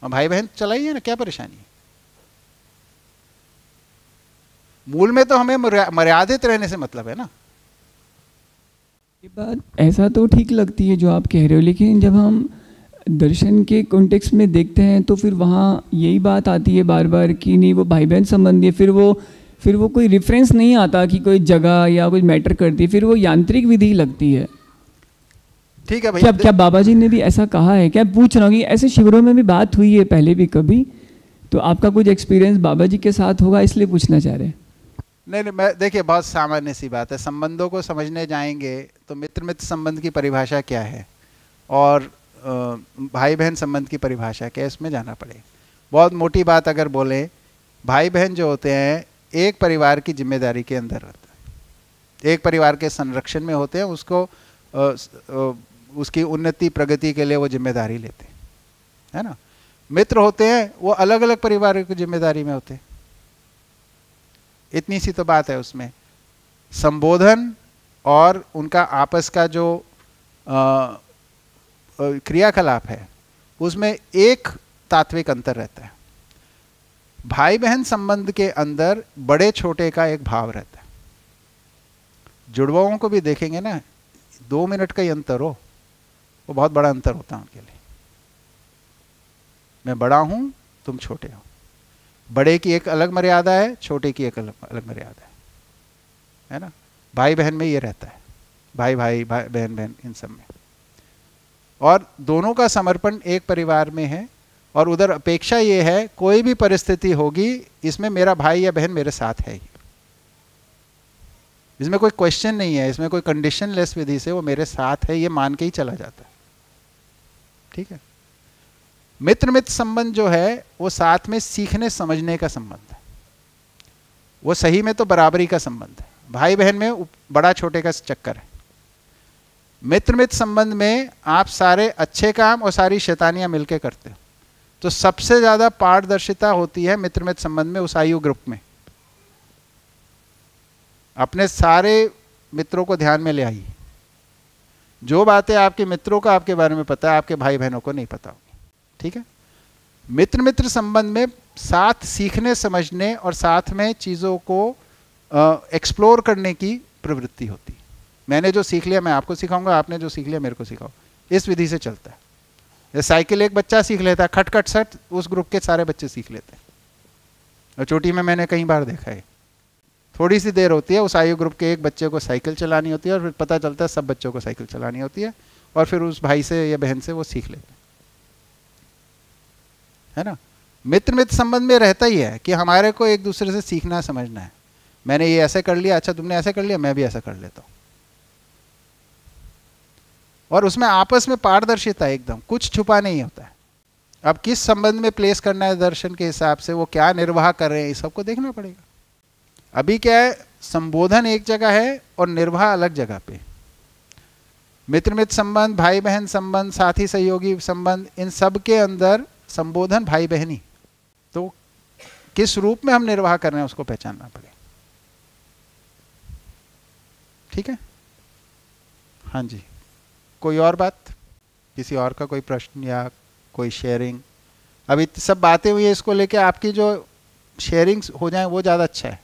भाई बहन चलाइए ना, क्या परेशानी है? मूल में तो हमें मर्यादित रहने से मतलब है ना? ये बात ऐसा तो ठीक लगती है जो आप कह रहे हो, लेकिन जब हम दर्शन के कॉन्टेक्स्ट में देखते हैं तो फिर वहाँ यही बात आती है बार बार कि नहीं वो भाई बहन संबंधी फिर वो फिर वो कोई रेफरेंस नहीं आता कि कोई जगह या कोई मैटर करती फिर वो यांत्रिक विधि लगती है। ठीक है भैया। क्या क्या बाबा जी ने भी ऐसा कहा है? क्या पूछ रहा हूँ ऐसे शिविरों में भी बात हुई है पहले भी कभी? तो आपका कुछ एक्सपीरियंस बाबा जी के साथ होगा इसलिए पूछना चाह रहे हैं। नहीं नहीं मैं देखिए बहुत सामान्य सी बात है। संबंधों को समझने जाएँगे तो मित्र मित्र संबंध की परिभाषा क्या है? और भाई बहन संबंध की परिभाषा क्या है? इसमें जाना पड़ेगा बहुत मोटी बात अगर बोले भाई बहन जो होते हैं, एक परिवार की ज़िम्मेदारी के अंदर रहता है। एक परिवार के संरक्षण में होते हैं, उसको उसकी उन्नति प्रगति के लिए वो ज़िम्मेदारी लेते हैं। है ना? मित्र होते हैं, वो अलग अलग परिवारों की ज़िम्मेदारी में होते हैं। इतनी सी तो बात है उसमें। संबोधन और उनका आपस का जो क्रियाकलाप है, उसमें एक तात्विक अंतर रहता है। भाई बहन संबंध के अंदर बड़े छोटे का एक भाव रहता है। जुड़वाओं को भी देखेंगे ना, दो मिनट का ही अंतर हो, वो बहुत बड़ा अंतर होता है उनके लिए। मैं बड़ा हूँ, तुम छोटे हो। बड़े की एक अलग मर्यादा है, छोटे की एक अलग अलग मर्यादा है। है ना? भाई बहन में ये रहता है। भाई भाई भाई बहन बहन इन सब में। और दोनों का समर्पण एक परिवार में है और उधर अपेक्षा ये है, कोई भी परिस्थिति होगी, इसमें मेरा भाई या बहन मेरे साथ है इसमें कोई क्वेश्चन नहीं है, इसमें कोई कंडीशन लेस विधि से वो मेरे साथ है, ये मान के ही चला जाता है। ठीक है? मित्र मित्र संबंध जो है, वो साथ में सीखने, समझने का संबंध है। वो सही में तो बराबरी का संबंध है। भाई बहन में बड़ा छोटे का चक्कर है। मित्र मित्र संबंध में आप सारे अच्छे काम और सारी शैतानियाँ मिलके करते हो। तो सबसे ज़्यादा पारदर्शिता होती है मित्र मित्र संबंध में उस आयु ग्रुप में। अपने सारे मित्रों को ध्यान में ले आइए। जो बातें आपके मित्रों को आपके बारे में पता है, आपके भाई बहनों को नहीं पता होगी। ठीक है? मित्र मित्र संबंध में साथ सीखने, समझने और साथ में चीज़ों को एक्सप्लोर करने की प्रवृत्ति होती मैंने जो सीख लिया, मैं आपको सिखाऊँगा, आपने जो सीख लिया, मेरे को सिखाओ। इस विधि से चलता है। साइकिल एक बच्चा सीख लेता है खट खट सट उस ग्रुप के सारे बच्चे सीख लेते हैं। और चोटी में मैंने कई बार देखा है। थोड़ी सी देर होती है, उस आयु ग्रुप के एक बच्चे को साइकिल चलानी होती है और फिर पता चलता है सब बच्चों को साइकिल चलानी होती है और फिर उस भाई से या बहन से वो सीख लेते हैं। है ना? मित्र मित्र संबंध में रहता ही है कि हमारे को एक दूसरे से सीखना, समझना है। मैंने ये ऐसे कर लिया अच्छा तुमने ऐसे कर लिया, मैं भी ऐसा कर लेता हूँ। और उसमें आपस में पारदर्शिता एकदम, कुछ छुपा नहीं होता है। अब किस संबंध में प्लेस करना है दर्शन के हिसाब से, वो क्या निर्वाह कर रहे हैं इस सबको देखना पड़ेगा। अभी क्या है, संबोधन एक जगह है और निर्वाह अलग जगह पे। मित्र मित्र संबंध भाई बहन संबंध, साथी सहयोगी संबंध, इन सब के अंदर संबोधन भाई बहनी तो किस रूप में हम निर्वाह कर रहे हैं उसको पहचानना पड़ेगा ठीक है? हाँ जी। कोई और बात? किसी और का कोई प्रश्न या कोई शेयरिंग अभी सब बातें हुई है इसको लेके, आपकी जो शेयरिंग्स हो जाए, वो ज़्यादा अच्छा है।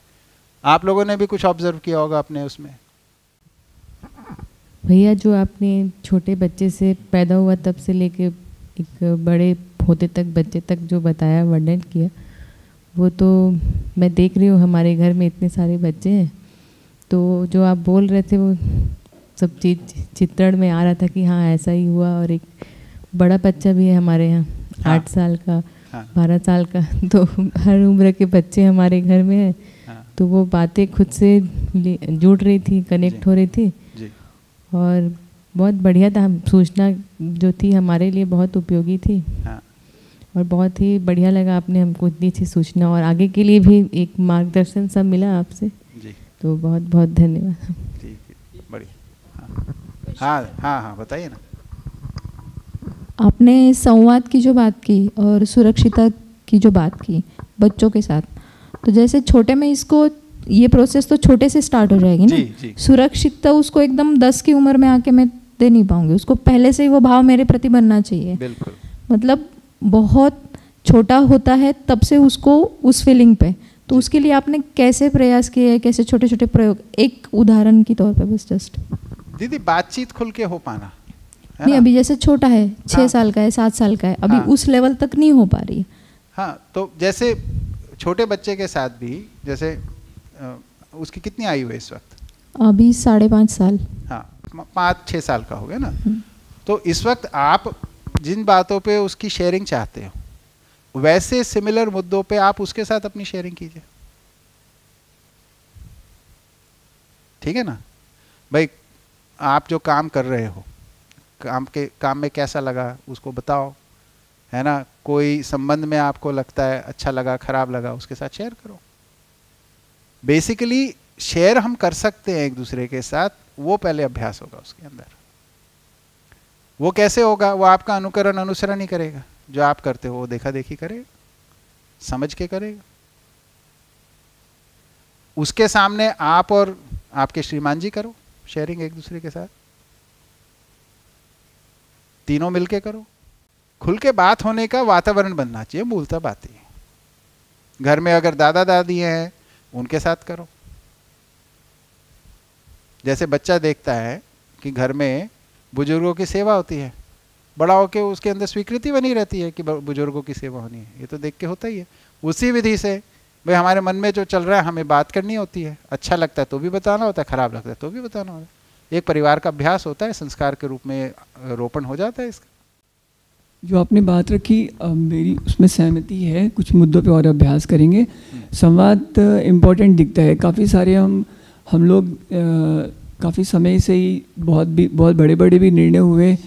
आप लोगों ने भी कुछ ऑब्ज़र्व किया होगा अपने उसमें? भैया, जो आपने छोटे बच्चे से पैदा हुआ, तब से लेके एक बड़े होते तक, बच्चे तक जो बताया, वर्णन किया, वो तो मैं देख रही हूँ, हमारे घर में इतने सारे बच्चे हैं। तो जो आप बोल रहे थे, वो सब चीज़ चित्रण में आ रहा था कि हाँ ऐसा ही हुआ और एक बड़ा बच्चा भी है हमारे यहाँ हाँ। आठ साल का हाँ। बारह साल का [LAUGHS] तो हर उम्र के बच्चे हमारे घर में हैं। हाँ। तो वो बातें खुद से जुड़ रही थी कनेक्ट हो रही थी। और बहुत बढ़िया था सूचना जो थी हमारे लिए बहुत उपयोगी थी। हाँ। और बहुत ही बढ़िया लगा आपने हमको इतनी सी सूचना और आगे के लिए भी एक मार्गदर्शन सब मिला आपसे। तो बहुत बहुत धन्यवाद। हाँ हाँ हाँ बताइए ना। आपने संवाद की जो बात की और सुरक्षिता की जो बात की बच्चों के साथ तो जैसे छोटे में इसको ये प्रोसेस तो छोटे से स्टार्ट हो जाएगी ना? सुरक्षितता उसको एकदम दस की उम्र में आके मैं दे नहीं पाऊँगी। उसको पहले से ही वो भाव मेरे प्रति बनना चाहिए। बिल्कुल। मतलब बहुत छोटा होता है तब से उसको उस फीलिंग पे। तो उसके लिए आपने कैसे प्रयास किए कैसे छोटे छोटे प्रयोग? एक उदाहरण की तौर पर बस जस्ट दीदी बातचीत खुल के हो पाना नहीं अभी जैसे छोटा है छह हाँ, साल का है सात साल का है अभी हाँ, उस लेवल तक नहीं हो पा रही। हाँ तो जैसे छोटे बच्चे के साथ भी जैसे उसकी कितनी आयु है इस वक्त? अभी साढ़े पाँच साल। हाँ पाँच छः साल का हो गया ना? हम्म। तो इस वक्त आप जिन बातों पे उसकी शेयरिंग चाहते हो वैसे सिमिलर मुद्दों पे आप उसके साथ अपनी शेयरिंग कीजिए। ठीक है ना? भाई आप जो काम कर रहे हो, काम के, काम में कैसा लगा, उसको बताओ, है ना? कोई संबंध में आपको लगता है अच्छा लगा, खराब लगा, उसके साथ शेयर करो। बेसिकली शेयर हम कर सकते हैं एक दूसरे के साथ, वो पहले अभ्यास होगा उसके अंदर। वो कैसे होगा? वो आपका अनुकरण, अनुसरण ही करेगा। जो आप करते हो, वो देखा देखी करेगा। समझ के करेगा। उसके सामने आप और आपके श्रीमान जी करो। शेयरिंग एक दूसरे के साथ? तीनों मिलके करो। खुल के बात होने का वातावरण बनना चाहिए मूलता बात। घर में अगर दादा दादी हैं, उनके साथ करो। जैसे बच्चा देखता है कि घर में बुज़ुर्गों की सेवा होती है, बड़ा होके उसके अंदर स्वीकृति बनी रहती है कि बुज़ुर्गों की सेवा होनी है। ये तो देख के होता ही है। उसी विधि से भाई, हमारे मन में जो चल रहा है, हमें बात करनी होती है। अच्छा लगता है तो भी बताना होता है, खराब लगता है तो भी बताना होता है। एक परिवार का अभ्यास होता है, संस्कार के रूप में रोपण हो जाता है इसका। जो आपने बात रखी मेरी उसमें सहमति है, कुछ मुद्दों पे और अभ्यास करेंगे। संवाद इम्पोर्टेंट दिखता है। काफ़ी सारे हम हम लोग काफ़ी समय से ही बहुत भी, बहुत बड़े बड़े भी निर्णय हुए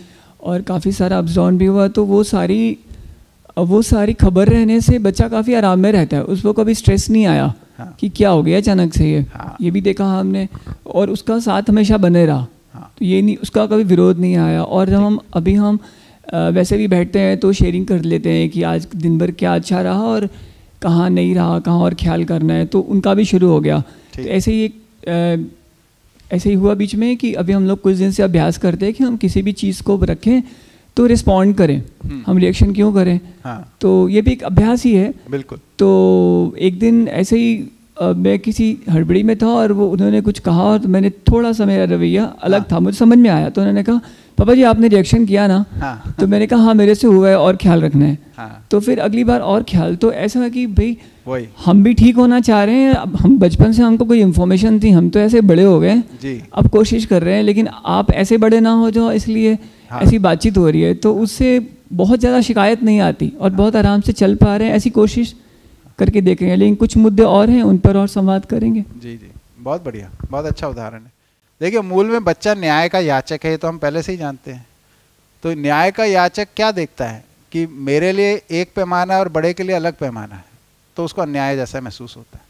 और काफ़ी सारा अपजॉन भी हुआ तो वो सारी वो सारी खबर रहने से बच्चा काफ़ी आराम में रहता है। उसको कभी स्ट्रेस नहीं आया हाँ। कि क्या हो गया अचानक से ये? हाँ। ये भी देखा हमने। और उसका साथ हमेशा बने रहा। हाँ। तो ये नहीं उसका कभी विरोध नहीं आया। और जब हम अभी हम वैसे भी बैठते हैं तो शेयरिंग कर लेते हैं कि आज दिन भर क्या अच्छा रहा और कहाँ नहीं रहा कहाँ और ख्याल करना है। तो उनका भी शुरू हो गया। तो ऐसे ही एक ऐसे ही हुआ बीच में कि अभी हम लोग कुछ दिन से अभ्यास करते हैं कि हम किसी भी चीज़ को रखें तो रिस्पॉन्ड करें। हम्म। हम रिएक्शन क्यों करें? हाँ। तो ये भी एक अभ्यास ही है। बिल्कुल। तो एक दिन ऐसे ही मैं किसी हड़बड़ी में था और वो उन्होंने कुछ कहा और तो मैंने थोड़ा सा मेरा रवैया अलग हाँ। था मुझे समझ में आया। तो उन्होंने कहा पापा जी आपने रिएक्शन किया ना? हाँ। तो मैंने कहा हाँ मेरे से हुआ है और ख्याल रखना है। हाँ। तो फिर अगली बार और ख्याल। तो ऐसा कि भाई हम भी ठीक होना चाह रहे हैं। अब हम बचपन से हमको कोई इन्फॉर्मेशन थी हम तो ऐसे बड़े हो गए अब कोशिश कर रहे हैं लेकिन आप ऐसे बड़े ना हो जाओ इसलिए। हाँ। ऐसी बातचीत हो रही है तो उससे बहुत ज़्यादा शिकायत नहीं आती और बहुत आराम से चल पा रहे हैं ऐसी कोशिश करके देखेंगे लेकिन कुछ मुद्दे और हैं उन पर और संवाद करेंगे। जी जी। बहुत बढ़िया बहुत अच्छा उदाहरण है। देखिए मूल में बच्चा न्याय का याचक है तो हम पहले से ही जानते हैं। तो न्याय का याचक क्या देखता है? कि मेरे लिए एक पैमाना और बड़े के लिए अलग पैमाना है तो उसको अन्याय जैसा महसूस होता है।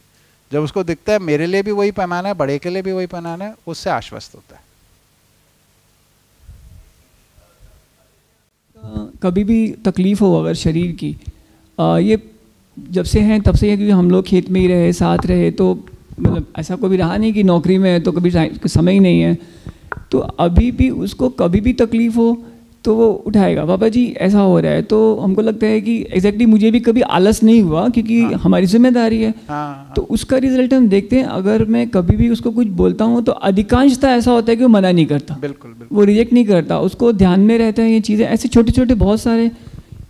जब उसको दिखता है मेरे लिए भी वही पैमाना है बड़े के लिए भी वही पैमाना है उससे आश्वस्त होता है। कभी भी तकलीफ़ हो अगर शरीर की आ, ये जब से हैं तब से है क्योंकि हम लोग खेत में ही रहे साथ रहे तो मतलब ऐसा कोई रहा नहीं कि नौकरी में है तो कभी समय ही नहीं है। तो अभी भी उसको कभी भी तकलीफ़ हो तो वो उठाएगा। बाबा जी ऐसा हो रहा है। तो हमको लगता है कि एग्जैक्टली exactly मुझे भी कभी आलस नहीं हुआ क्योंकि हाँ। हमारी ज़िम्मेदारी है। हाँ, हाँ। तो उसका रिज़ल्ट हम देखते हैं। अगर मैं कभी भी उसको कुछ बोलता हूँ तो अधिकांशता ऐसा होता है कि वो मना नहीं करता। बिल्कुल, बिल्कुल। वो रिजेक्ट नहीं करता। उसको ध्यान में रहता है ये चीज़ें। ऐसे छोटे छोटे बहुत सारे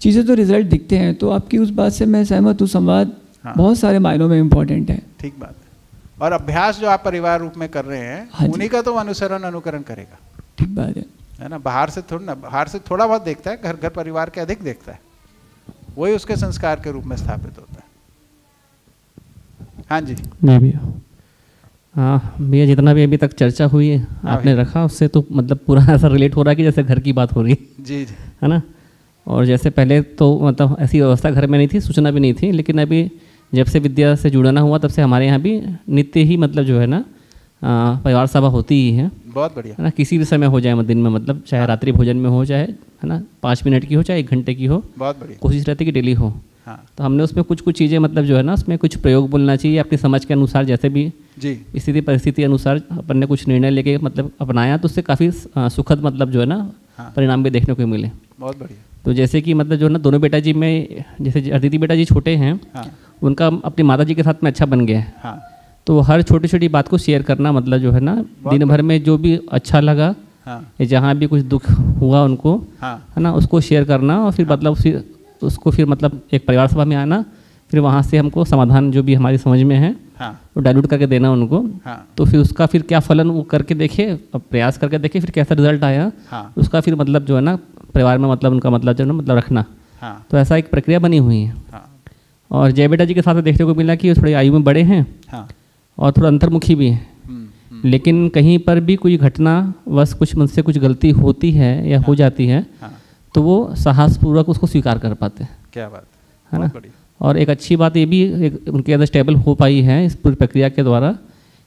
चीज़ें तो रिज़ल्ट दिखते हैं। तो आपकी उस बात से मैं सहमत हूँ। संवाद हाँ। बहुत सारे मायनों में इम्पोर्टेंट है। ठीक बात है। और अभ्यास जो आप परिवार रूप में कर रहे हैं हाँ उन्हीं का तो अनुसरण अनुकरण करेगा। ठीक बात है। है ना? बाहर से थोड़ा ना बाहर से थोड़ा बहुत देखता है घर घर परिवार के अधिक देखता है। वही उसके संस्कार के रूप में स्थापित होता है। हाँ जी। जी भैया। हाँ भैया जितना भी अभी तक चर्चा हुई है हाँ आपने रखा उससे तो मतलब पूरा [LAUGHS] ऐसा रिलेट हो रहा है कि जैसे घर की बात हो रही है। जी जी। है ना? और जैसे पहले तो मतलब ऐसी व्यवस्था घर में नहीं थी सूचना भी नहीं थी लेकिन अभी जब से विद्या से जुड़ना हुआ तब से हमारे यहाँ भी नित्य ही मतलब जो है ना परिवार सभा होती ही है बहुत बढ़िया है ना किसी भी समय हो जाए दिन में मतलब चाहे। रात्रि भोजन में हो चाहे है ना पाँच मिनट की हो चाहे एक घंटे की हो बहुत बढ़िया कोशिश रहती है कि डेली हो हाँ। तो हमने उसमें कुछ कुछ चीज़ें मतलब जो है ना उसमें कुछ प्रयोग बोलना चाहिए अपनी समझ के अनुसार जैसे भी जी स्थिति परिस्थिति अनुसार अपन ने कुछ निर्णय लेके मतलब अपनाया तो उससे काफ़ी सुखद मतलब जो है ना हाँ। परिणाम भी देखने को मिले बहुत बढ़िया तो जैसे कि मतलब जो है ना दोनों बेटा जी में जैसे अदिति बेटा जी छोटे हैं हाँ। उनका अपनी माता जी के साथ में अच्छा बन गया है हाँ। तो हर छोटी छोटी बात को शेयर करना मतलब जो है ना दिन भर में जो भी अच्छा लगा हाँ। जहाँ भी कुछ दुख हुआ उनको हाँ। है ना उसको शेयर करना और फिर हाँ। मतलब फिर उसको फिर मतलब एक परिवार सभा में आना फिर वहाँ से हमको समाधान जो भी हमारी समझ में है हाँ। वो डायलूट करके देना उनको हाँ। तो फिर उसका फिर क्या फलन वो करके देखे और प्रयास करके देखे फिर कैसा रिज़ल्ट आया हाँ। उसका फिर मतलब जो है ना परिवार में मतलब उनका मतलब जो है ना मतलब रखना हाँ। तो ऐसा एक प्रक्रिया बनी हुई है हाँ। और जय बेटा जी के साथ देखने को मिला कि थोड़ी आयु में बड़े हैं हाँ। और थोड़ा अंतर्मुखी भी हैं। हम्म, हम्म। लेकिन कहीं पर भी कोई घटना बस कुछ मुझसे कुछ गलती होती है या हाँ। हो। जाती है हाँ। तो वो साहसपूर्वक उसको स्वीकार कर पाते हैं। क्या बात है। ना? और एक अच्छी बात ये भी एक उनके अंदर स्टेबल हो पाई है इस पूरी प्रक्रिया के द्वारा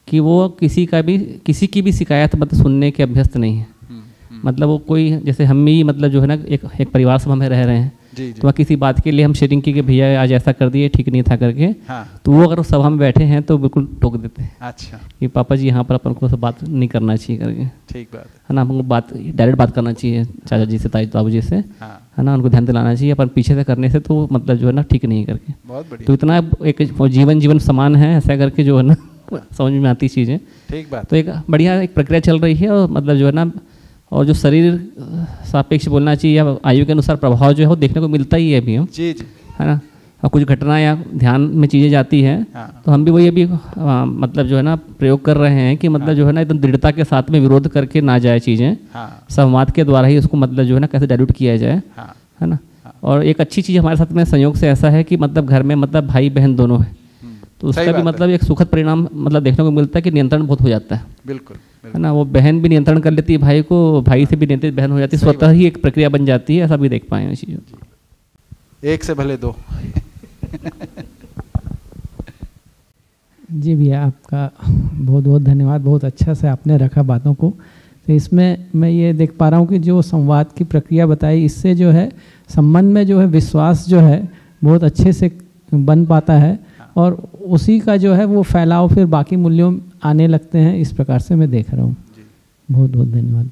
कि वो किसी का भी किसी की भी शिकायत मतलब सुनने के अभ्यस्त नहीं है। हम्म, मतलब वो कोई जैसे हम भी मतलब जो है ना एक एक परिवार सभा में रह रहे हैं जी, जी। तो किसी बात के लिए हम शेयरिंग की कि भैया आज ऐसा कर दिए ठीक नहीं था करके हाँ। तो वो अगर सभा में बैठे हैं तो बिल्कुल टोक देते हैं। अच्छा। कि पापा जी यहाँ पर अपन को बात नहीं करना चाहिए करके। ठीक बात है। ना हमको बात डायरेक्ट बात करना चाहिए चाचा जी से ताई बाबू जी से। हाँ। है ना उनको ध्यान दिलाना चाहिए अपन पीछे से करने से तो मतलब जो है ना ठीक नहीं करके। बहुत बढ़िया। तो इतना एक जीवन जीवन समान है ऐसा करके जो है ना [LAUGHS] समझ में आती चीज़ें। ठीक बात तो एक बढ़िया एक प्रक्रिया चल रही है और मतलब जो है ना और जो शरीर सापेक्ष बोलना चाहिए या आयु के अनुसार प्रभाव जो है वो देखने को मिलता ही है अभी हम जी जी है ना और कुछ घटना या ध्यान में चीज़ें जाती हैं हाँ। तो हम भी वही अभी आ, मतलब जो है ना प्रयोग कर रहे हैं कि मतलब हाँ। जो है ना एकदम दृढ़ता के साथ में विरोध करके ना जाए चीज़ें हाँ। संवाद के द्वारा ही उसको मतलब जो है ना कैसे डायल्यूट किया जाए हाँ। है ना और एक अच्छी चीज़ हमारे साथ में संयोग से ऐसा है कि मतलब घर में मतलब भाई बहन दोनों है हम्म। तो उसका भी मतलब एक सुखद परिणाम मतलब देखने को मिलता है कि नियंत्रण बहुत हो जाता है बिल्कुल है ना वो बहन भी नियंत्रण कर लेती है भाई को भाई से भी नियंत्रित बहन हो जाती है स्वतः ही एक प्रक्रिया बन जाती है ऐसा भी देख पाए चीज़ों एक से भले दो। जी भैया आपका बहुत बहुत धन्यवाद बहुत अच्छा से आपने रखा बातों को। तो इसमें मैं ये देख पा रहा हूँ कि जो संवाद की प्रक्रिया बताई इससे जो है संबंध में जो है विश्वास जो है बहुत अच्छे से बन पाता है। और उसी का जो है वो फैलाव फिर बाकी मूल्यों आने लगते हैं इस प्रकार से मैं देख रहा हूँ। बहुत बहुत धन्यवाद।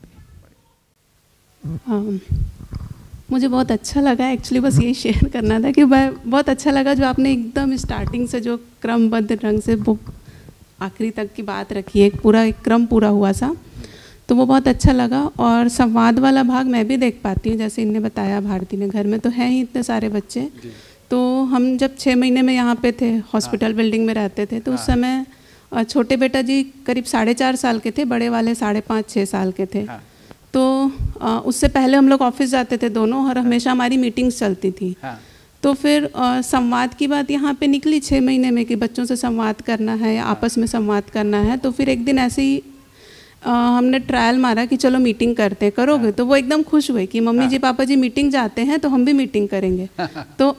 मुझे बहुत अच्छा लगा एक्चुअली बस यही शेयर करना था कि मैं बहुत अच्छा लगा जो आपने एकदम स्टार्टिंग से जो क्रमबद्ध ढंग से बुक आखिरी तक की बात रखी है पूरा एक क्रम पूरा हुआ सा तो वो बहुत अच्छा लगा। और संवाद वाला भाग मैं भी देख पाती हूँ जैसे इनने बताया भारती ने घर में तो हैं ही इतने सारे बच्चे। तो हम जब छः महीने में यहाँ पे थे हॉस्पिटल हाँ। बिल्डिंग में रहते थे तो उस हाँ। समय छोटे बेटा जी करीब साढ़े चार साल के थे बड़े वाले साढ़े पाँच छः साल के थे। हाँ। तो उससे पहले हम लोग ऑफ़िस जाते थे दोनों और हमेशा हमारी मीटिंग्स चलती थी। तो फिर संवाद की बात यहाँ पे निकली छः महीने में कि बच्चों से संवाद करना है या आपस में संवाद करना है तो फिर एक दिन ऐसे ही हमने ट्रायल मारा कि चलो मीटिंग करते हैं करोगे? तो वो एकदम खुश हुए कि मम्मी जी पापा जी मीटिंग जाते हैं तो हम भी मीटिंग करेंगे। [LAUGHS] तो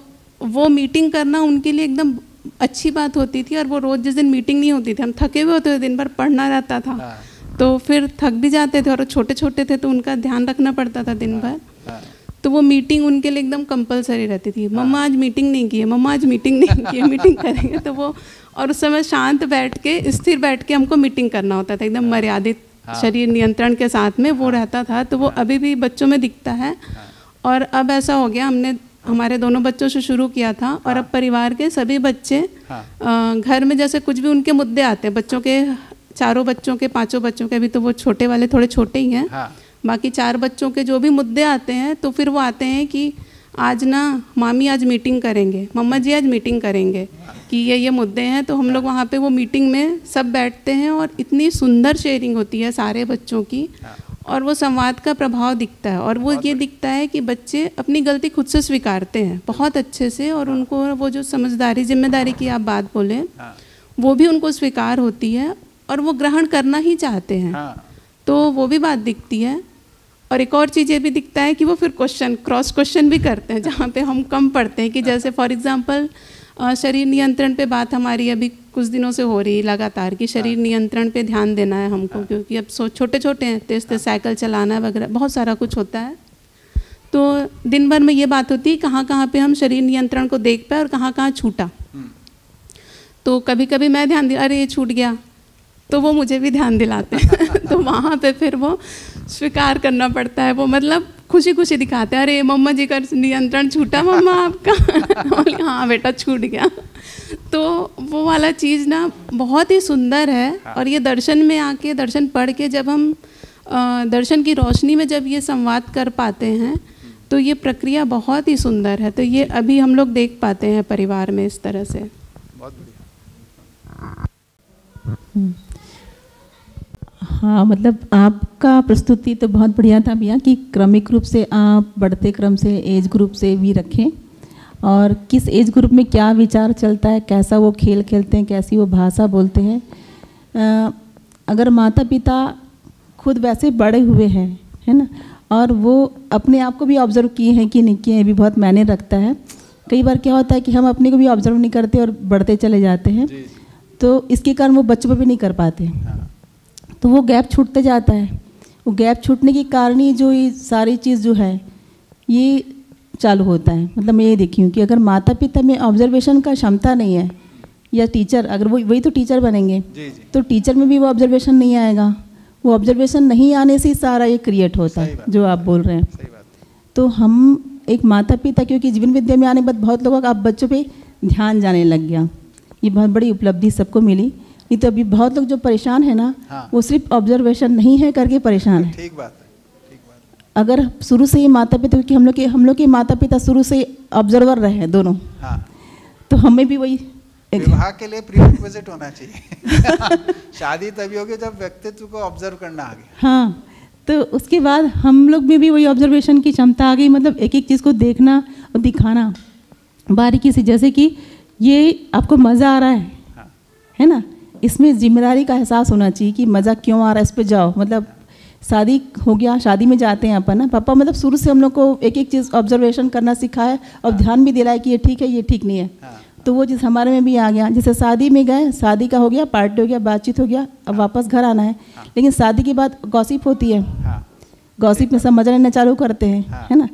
वो मीटिंग करना उनके लिए एकदम अच्छी बात होती थी और वो रोज़ जिस दिन मीटिंग नहीं होती थी हम थके हुए होते थे दिन भर पढ़ना रहता था। हाँ। तो फिर थक भी जाते थे और छोटे छोटे थे तो उनका ध्यान रखना पड़ता था दिन भर। हाँ। तो वो मीटिंग उनके लिए एकदम कंपलसरी रहती थी। मम्मा आज मीटिंग नहीं की है मम्मा आज मीटिंग नहीं की है मीटिंग करेंगे। तो वो और उस समय शांत बैठ के स्थिर बैठ के हमको मीटिंग करना होता था एकदम मर्यादित हाँ। शरीर नियंत्रण के साथ में वो रहता था। तो वो अभी भी बच्चों में दिखता है। और अब ऐसा हो गया हमने हमारे दोनों बच्चों से शुरू किया था और अब हाँ। परिवार के सभी बच्चे हाँ। घर में जैसे कुछ भी उनके मुद्दे आते हैं बच्चों के चारों बच्चों के पाँचों बच्चों के अभी तो वो छोटे वाले थोड़े छोटे ही हैं हाँ। बाकी चार बच्चों के जो भी मुद्दे आते हैं तो फिर वो आते हैं कि आज ना मामी आज मीटिंग करेंगे मम्मा जी आज मीटिंग करेंगे कि ये ये मुद्दे हैं तो हम लोग वहाँ पे वो मीटिंग में सब बैठते हैं और इतनी सुंदर शेयरिंग होती है सारे बच्चों की और वो संवाद का प्रभाव दिखता है और वो ये दिखता है कि बच्चे अपनी गलती खुद से स्वीकारते हैं बहुत अच्छे से और हाँ। उनको वो जो समझदारी ज़िम्मेदारी की आप बात बोले हाँ। वो भी उनको स्वीकार होती है और वो ग्रहण करना ही चाहते हैं हाँ। तो वो भी बात दिखती है और एक और चीज़ ये भी दिखता है कि वो फिर क्वेश्चन क्रॉस क्वेश्चन भी करते हैं जहाँ पे हम कम पढ़ते हैं कि जैसे फॉर एग्जांपल शरीर नियंत्रण पे बात हमारी अभी कुछ दिनों से हो रही है लगातार कि शरीर हाँ। नियंत्रण पे ध्यान देना है हमको हाँ। क्योंकि अब सो छोटे छोटे हैं तेज तेज साइकिल चलाना वगैरह बहुत सारा कुछ होता है तो दिन भर में ये बात होती है कहाँ कहाँ पे हम शरीर नियंत्रण को देख पाए और कहाँ कहाँ छूटा हम्म। तो कभी कभी मैं ध्यान दिया अरे ये छूट गया तो वो मुझे भी ध्यान दिलाते हैं [LAUGHS] तो वहाँ पे फिर वो स्वीकार करना पड़ता है वो मतलब खुशी खुशी दिखाते हैं अरे मम्मा जी का नियंत्रण छूटा मम्मा आपका [LAUGHS] हाँ बेटा छूट गया तो वो वाला चीज़ ना बहुत ही सुंदर है हाँ। और ये दर्शन में आके दर्शन पढ़ के जब हम दर्शन की रोशनी में जब ये संवाद कर पाते हैं तो ये प्रक्रिया बहुत ही सुंदर है। तो ये अभी हम लोग देख पाते हैं परिवार में इस तरह से। बहुत बढ़िया। हम्म। हाँ मतलब आपका प्रस्तुति तो बहुत बढ़िया था भैया कि क्रमिक रूप से आप बढ़ते क्रम से एज ग्रुप से भी रखें। और किस एज ग्रुप में क्या विचार चलता है कैसा वो खेल खेलते हैं कैसी वो भाषा बोलते हैं अगर माता पिता खुद वैसे बड़े हुए हैं है ना और वो अपने आप को भी ऑब्ज़र्व किए हैं कि नहीं किए हैं भी बहुत मायने रखता है। कई बार क्या होता है कि हम अपने को भी ऑब्ज़र्व नहीं करते और बढ़ते चले जाते हैं तो इसके कारण वो बच्चों पर भी नहीं कर पाते। हाँ। तो वो गैप छूटते जाता है। वो गैप छूटने के कारण ही जो ये सारी चीज़ जो है ये चालू होता है। मतलब मैं ये देखी हूँ कि अगर माता पिता में ऑब्जर्वेशन का क्षमता नहीं है या टीचर अगर वो वही तो टीचर बनेंगे जी जी। तो टीचर में भी वो ऑब्जर्वेशन नहीं आएगा। वो ऑब्जर्वेशन नहीं आने से ही सारा ये क्रिएट होता है जो आप बोल रहे हैं। तो हम एक माता पिता क्योंकि जीवन विद्या में आने के बाद बहुत लोगों का आप बच्चों पर ध्यान जाने लग गया। ये बहुत बड़ी उपलब्धि सबको मिली। नहीं तो अभी बहुत लोग जो परेशान है ना हाँ। वो सिर्फ़ ऑब्जर्वेशन नहीं है करके परेशान है। ठीक बात है। ठीक बात अगर शुरू से ही माता पिता क्योंकि हम लोग के हम लोग के माता पिता शुरू से ऑब्जर्वर रहे हैं दोनों। हाँ। तो हमें भी वही विवाह के लिए प्रीरिक्विजिट होना चाहिए। [LAUGHS] शादी तभी होगी जब व्यक्तित्व को ऑब्ज़र्व करना आ गया। हाँ तो उसके बाद हम लोग में भी वही ऑब्जर्वेशन की क्षमता आ गई मतलब एक एक चीज़ को देखना और दिखाना। बारीकी से जैसे कि ये आपको मज़ा आ रहा है हाँ। है ना? इसमें ज़िम्मेदारी का एहसास होना चाहिए कि मज़ा क्यों आ रहा है इस पर जाओ मतलब शादी हो गया शादी में जाते हैं अपन ना। पापा मतलब शुरू से हम लोग को एक एक चीज़ ऑब्जर्वेशन करना सिखाया और हाँ। ध्यान भी दिलाया कि ये ठीक है ये ठीक नहीं है। हाँ। तो वो चीज़ हमारे में भी आ गया जैसे शादी में गए शादी का हो गया पार्टी हो गया बातचीत हो गया अब वापस घर आना है। लेकिन शादी के बाद गॉसिप होती है। गॉसिप में सब मज़ा लेना चालू करते हैं है। ना?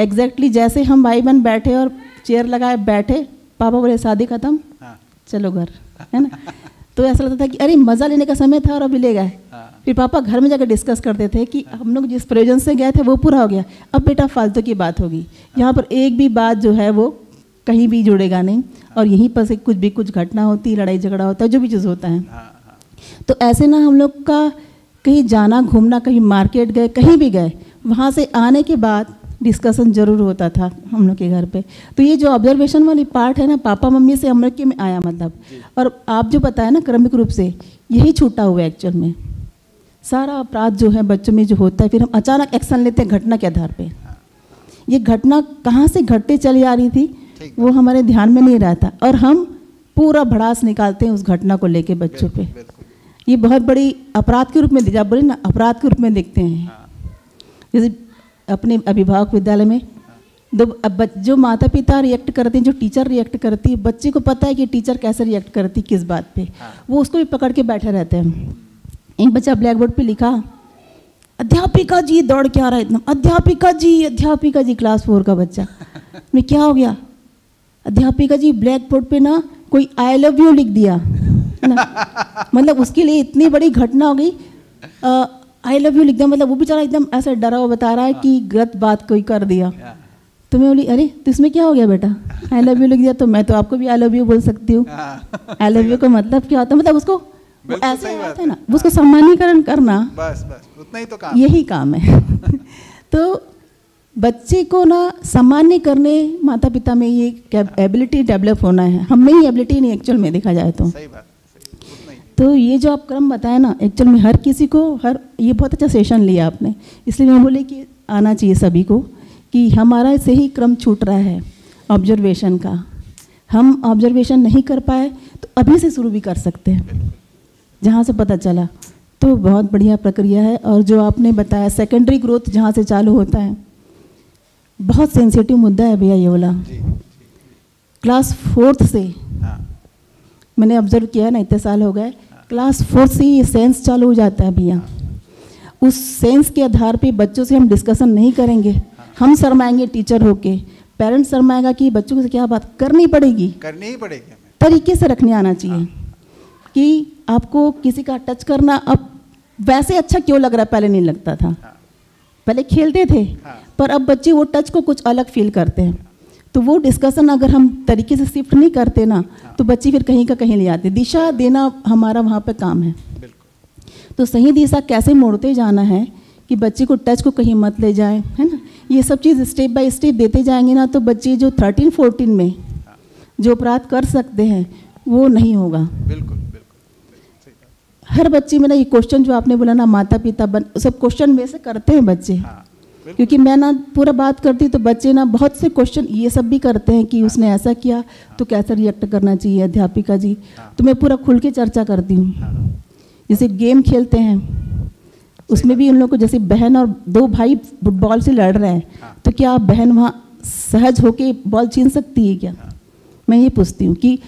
एग्जैक्टली जैसे हम भाई बहन बैठे और चेयर लगाए बैठे पापा बोले शादी खत्म चलो घर। है ना? तो ऐसा लगता था कि अरे मज़ा लेने का समय था और अभी ले गए। हाँ। फिर पापा घर में जाकर डिस्कस करते थे कि हम लोग जिस प्रयोजन से गए थे वो पूरा हो गया। अब बेटा फालतू की बात होगी। यहाँ पर एक भी बात जो है वो कहीं भी जुड़ेगा नहीं और यहीं पर से कुछ भी कुछ घटना होती लड़ाई झगड़ा होता है जो भी चीज़ होता है। हाँ, हाँ। तो ऐसे ना हम लोग का कहीं जाना घूमना कहीं मार्केट गए कहीं भी गए वहाँ से आने के बाद डिस्कशन ज़रूर होता था हम लोग के घर पे। तो ये जो ऑब्जर्वेशन वाली पार्ट है ना पापा मम्मी से हम लोग के में आया मतलब। और आप जो बताया ना क्रमिक रूप से यही छूटा हुआ है एक्चुअल में। सारा अपराध जो है बच्चों में जो होता है फिर हम अचानक एक्शन लेते हैं घटना के आधार पर ये घटना कहाँ से घटते चली आ रही थी वो हमारे ध्यान में नहीं रहता। और हम पूरा भड़ास निकालते हैं उस घटना को लेके बच्चों पे। ये बहुत बड़ी अपराध के रूप में जब बोले ना अपराध के रूप में देखते हैं। जैसे अपने अभिभावक विद्यालय में दो अब जो माता पिता रिएक्ट करते हैं जो टीचर रिएक्ट करती है बच्चे को पता है कि टीचर कैसे रिएक्ट करती किस बात पे। हाँ। वो उसको भी पकड़ के बैठे रहते हैं। एक बच्चा ब्लैक बोर्ड पर लिखा अध्यापिका जी दौड़ के आ रहा है इतना अध्यापिका जी अध्यापिका जी क्लास फोर का बच्चा। [LAUGHS] मैं क्या हो गया? अध्यापिका जी ब्लैक बोर्ड पे ना कोई आई लव यू लिख दिया। ना। [LAUGHS] मतलब उसके लिए इतनी बड़ी घटना हो गई। आई लव यू लिख दिया मतलब वो चला एकदम ऐसा डरा हुआ बता रहा है कि गलत बात कोई कर दिया। तो मैं बोली अरे तो इसमें क्या हो गया बेटा? आई लव यू लिख दिया तो मैं तो आपको भी आई लव यू बोल सकती हूँ। आई लव यू का मतलब क्या होता है? मतलब उसको ऐसे आता है। ना उसको सम्मानीकरण करना बस बस उतना ही तो काम। यही काम है। [LAUGHS] तो बच्चे को ना सामान्य करने माता पिता में ये एबिलिटी डेवलप होना है। हम में ही एबिलिटी नहीं एक्चुअल में देखा जाए तो। सही बात। तो ये जो आप क्रम बताया ना एक्चुअल में हर किसी को हर ये बहुत अच्छा सेशन लिया आपने। इसलिए मैं बोले कि आना चाहिए सभी को कि हमारा से ही क्रम छूट रहा है ऑब्जर्वेशन का। हम ऑब्जर्वेशन नहीं कर पाए तो अभी से शुरू भी कर सकते हैं। जहाँ से पता चला तो बहुत बढ़िया प्रक्रिया है। और जो आपने बताया सेकेंडरी ग्रोथ जहाँ से चालू होता है बहुत सेंसिटिव मुद्दा है भैया ये वाला। क्लास फोर्थ से हाँ। मैंने ऑब्ज़र्व किया ना इतने साल हो गए। क्लास फोर से ये सेंस चालू हो जाता है भैया। उस सेंस के आधार पे बच्चों से हम डिस्कशन नहीं करेंगे। हम शर्माएँगे टीचर होके। पेरेंट्स शर्माएगा कि बच्चों से क्या बात करनी पड़ेगी? करनी ही पड़ेगी तरीके से रखने आना चाहिए हाँ। कि आपको किसी का टच करना अब वैसे अच्छा क्यों लग रहा है? पहले नहीं लगता था। हाँ। पहले खेलते थे। हाँ। पर अब बच्चे वो टच को कुछ अलग फील करते हैं। तो वो डिस्कशन अगर हम तरीके से शिफ्ट नहीं करते ना तो बच्चे फिर कहीं का कहीं ले आते। दिशा देना हमारा वहाँ पर काम है। तो सही दिशा कैसे मोड़ते जाना है कि बच्चे को टच को कहीं मत ले जाए है ना? ये सब चीज़ स्टेप बाय स्टेप देते जाएँगे ना तो बच्चे जो थर्टीन फोर्टीन में जो अपराध कर सकते हैं वो नहीं होगा। बिल्कुल हर बच्चे में ना ये क्वेश्चन जो आपने बोला ना माता पिता बन सब क्वेश्चन में से करते हैं बच्चे। हाँ। क्योंकि मैं ना पूरा बात करती तो बच्चे ना बहुत से क्वेश्चन ये सब भी करते हैं कि उसने ऐसा किया तो कैसा रिएक्ट करना चाहिए अध्यापिका जी? तो मैं पूरा खुल के चर्चा करती हूँ। जैसे गेम खेलते हैं उसमें भी उन लोग को जैसे बहन और दो भाई फुटबॉल से लड़ रहे हैं तो क्या बहन वहाँ सहज होके बॉल छीन सकती है क्या? मैं ये पूछती हूँ कि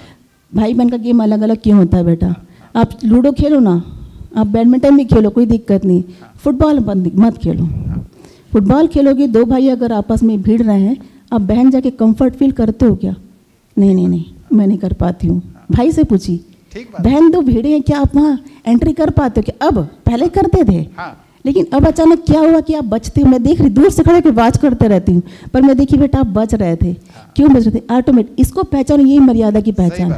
भाई बहन का गेम अलग अलग क्यों होता है बेटा? आप लूडो खेलो ना आप बैडमिंटन भी खेलो कोई दिक्कत नहीं। फुटबॉल मत खेलो। फुटबॉल खेलोगे दो भाई अगर आपस में भिड़ रहे हैं आप बहन जाके कंफर्ट फील करते हो क्या? नहीं नहीं नहीं मैं नहीं कर पाती हूँ। भाई से पूछी बहन दो भीड़े हैं क्या आप वहाँ एंट्री कर पाते हो क्या? अब पहले करते थे। हाँ। लेकिन अब अचानक क्या हुआ कि आप बचते हो? मैं देख रही दूर से खड़े के बात करते रहती हूँ। पर मैं देखी बेटा आप बच रहे थे। हाँ। क्यों बच रहे थे? ऑटोमेटिक इसको पहचान यही मर्यादा की पहचान।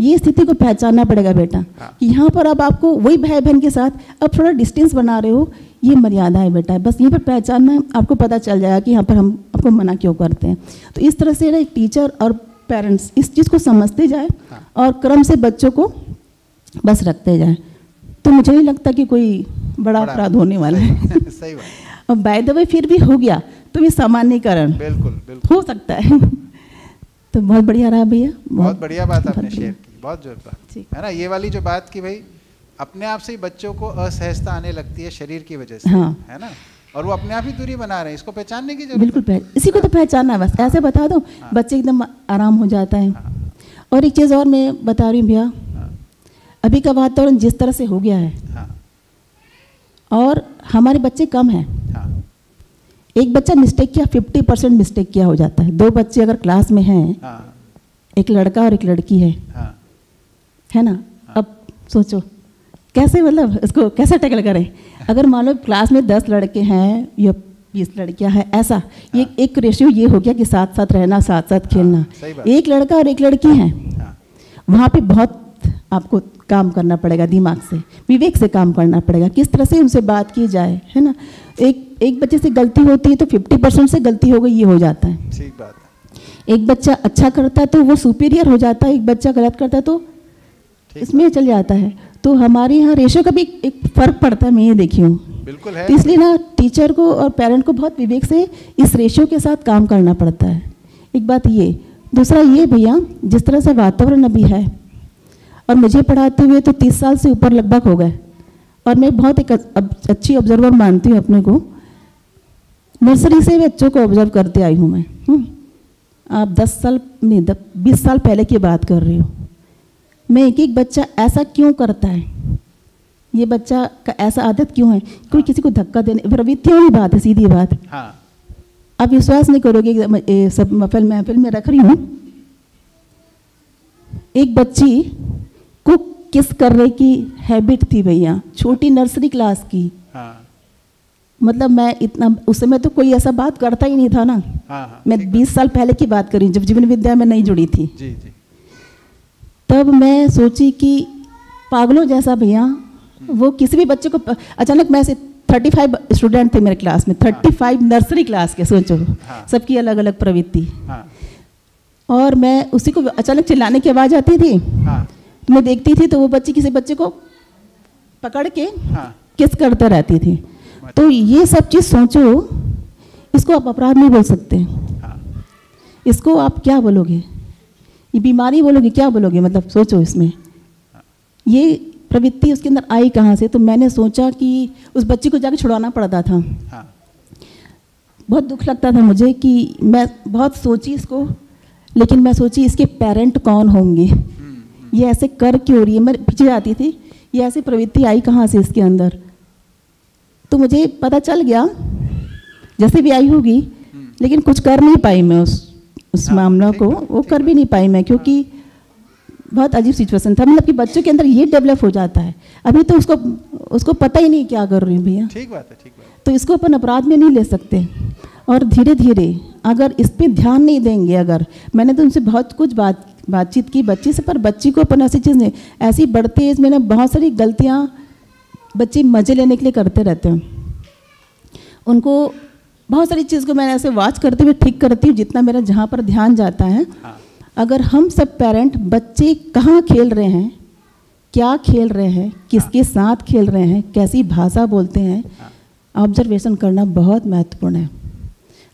ये स्थिति को पहचानना पड़ेगा बेटा। हाँ। कि यहाँ पर अब आपको वही भाई बहन के साथ अब थोड़ा डिस्टेंस बना रहे हो ये मर्यादा है बेटा बस यहीं पर पहचानना आपको पता चल जाएगा कि यहाँ पर हम आपको मना क्यों करते हैं। तो इस तरह से ना एक टीचर और पेरेंट्स इस चीज़ को समझते जाए हाँ। और क्रम से बच्चों को बस रखते जाए। तो मुझे नहीं लगता कि कोई बड़ा अपराध होने वाला है। [LAUGHS] सही बात। बाय द वे फिर भी हो गया तो ये सामान्यकरण। बिल्कुल हो सकता है। [LAUGHS] तो बहुत बढ़िया रहा भैया बहुत बढ़िया बात आपने शेयर की बहुत ज़ोर बात है ना ये वाली जो बात की भाई अपने आप से ही बच्चों को असहजता आने लगती है शरीर की वजह से हाँ। है ना और वो अपने आप ही दूरी बना रहे हैं इसको पहचानने की ज़रूरत बिल्कुल पहचान इसी को तो पहचानना है बस ऐसे बता दो हाँ। बच्चे एकदम आराम हो जाता है हाँ। और एक चीज़ और मैं बता रही हूँ भैया हाँ। अभी का वातावरण जिस तरह से हो गया है हाँ। और हमारे बच्चे कम हैं हाँ। एक बच्चा मिस्टेक किया फिफ्टी परसेंट मिस्टेक किया हो जाता है दो बच्चे अगर क्लास में हैं हाँ। एक लड़का और एक लड़की है हाँ। है ना हाँ। अब सोचो कैसे मतलब इसको कैसे टैकल करें? अगर मान लो क्लास में दस लड़के हैं या बीस लड़कियाँ हैं ऐसा हाँ। ये एक रेशियो ये हो गया कि साथ साथ रहना साथ साथ खेलना। हाँ, एक लड़का और एक लड़की है। हाँ। वहाँ पे बहुत आपको काम करना पड़ेगा दिमाग से विवेक से काम करना पड़ेगा किस तरह से उनसे बात की जाए है ना? एक एक बच्चे से गलती होती है तो फिफ्टी परसेंट से गलती हो गई ये हो जाता है। ठीक बात है। एक बच्चा अच्छा करता है तो वो सुपीरियर हो जाता है एक बच्चा गलत करता है तो इसमें चल जाता है। तो हमारे यहाँ रेशो का भी एक फ़र्क पड़ता है मैं ये देखी हूँ। बिल्कुल है। तो इसलिए ना टीचर को और पेरेंट को बहुत विवेक से इस रेशो के साथ काम करना पड़ता है। एक बात ये दूसरा ये भैया जिस तरह से वातावरण अभी है और मुझे पढ़ाते हुए तो तीस साल से ऊपर लगभग हो गए और मैं बहुत एक अच्छी ऑब्जर्वर मानती हूँ अपने को। नर्सरी से बच्चों को ऑब्ज़र्व करते आई हूँ मैं हम्म। आप दस साल नहीं बीस साल पहले की बात कर रही हूँ। मैं एक एक बच्चा ऐसा क्यों करता है? ये बच्चा का ऐसा आदत क्यों है? कोई किसी को धक्का देने प्रवृत्तियों की बात है सीधी बात। हाँ। आप विश्वास नहीं करोगे सब महफिल महफिल में रख रही हूँ। एक बच्ची को किस करने की हैबिट थी भैया? छोटी नर्सरी क्लास की। हाँ। मतलब मैं इतना उस समय तो कोई ऐसा बात करता ही नहीं था ना। हाँ, हाँ, मैं 20 साल पहले की बात करी जब जीवन विद्या में नहीं जुड़ी थी। जी, जी. तब मैं सोची कि पागलों जैसा भैया वो किसी भी बच्चे को अचानक मैं से थर्टी फाइव स्टूडेंट थे मेरे क्लास में थर्टी फाइव नर्सरी क्लास के सोचो हाँ। सबकी अलग अलग प्रवृत्ति हाँ। और मैं उसी को अचानक चिल्लाने की आवाज़ आती थी हाँ। तो मैं देखती थी तो वो बच्ची किसी बच्चे को पकड़ के हाँ। किस करते रहती थी तो ये सब चीज़ सोचो इसको आप अपराध नहीं बोल सकते हाँ। इसको आप क्या बोलोगे ये बीमारी बोलोगे क्या बोलोगे? मतलब सोचो इसमें। ये प्रवृत्ति उसके अंदर आई कहाँ से? तो मैंने सोचा कि उस बच्चे को जाकर छुड़ाना पड़ता था। हाँ। बहुत दुख लगता था मुझे कि मैं बहुत सोची इसको लेकिन मैं सोची इसके पेरेंट कौन होंगे? हम्म, हम्म। ये ऐसे कर क्यों रही है? मैं पीछे जाती थी ये ऐसी प्रवृत्ति आई कहाँ से इसके अंदर? तो मुझे पता चल गया जैसे भी आई होगी हम्म। लेकिन कुछ कर नहीं पाई मैं उस उस हाँ, मामला को वो कर भी नहीं पाई मैं क्योंकि बहुत अजीब सिचुएशन था। मतलब कि बच्चों के अंदर ये डेवलप हो जाता है। अभी तो उसको उसको पता ही नहीं क्या कर रही हूँ भैया। ठीक बात है ठीक बात तो इसको अपन अपराध में नहीं ले सकते। और धीरे धीरे अगर इस पर ध्यान नहीं देंगे अगर मैंने तो उनसे बहुत कुछ बात बातचीत की बच्ची से पर बच्ची को अपन ऐसी चीज़ नहीं ऐसी बढ़ती एज में ना बहुत सारी गलतियाँ बच्चे मज़े लेने के लिए करते रहते हैं। उनको बहुत सारी चीज़ को मैं ऐसे वॉच करते हुए ठीक करती हूँ जितना मेरा जहाँ पर ध्यान जाता है। हाँ। अगर हम सब पेरेंट बच्चे कहाँ खेल रहे हैं? क्या खेल रहे हैं? किसके हाँ। साथ खेल रहे हैं? कैसी भाषा बोलते हैं? ऑब्जर्वेशन हाँ। करना बहुत महत्वपूर्ण है।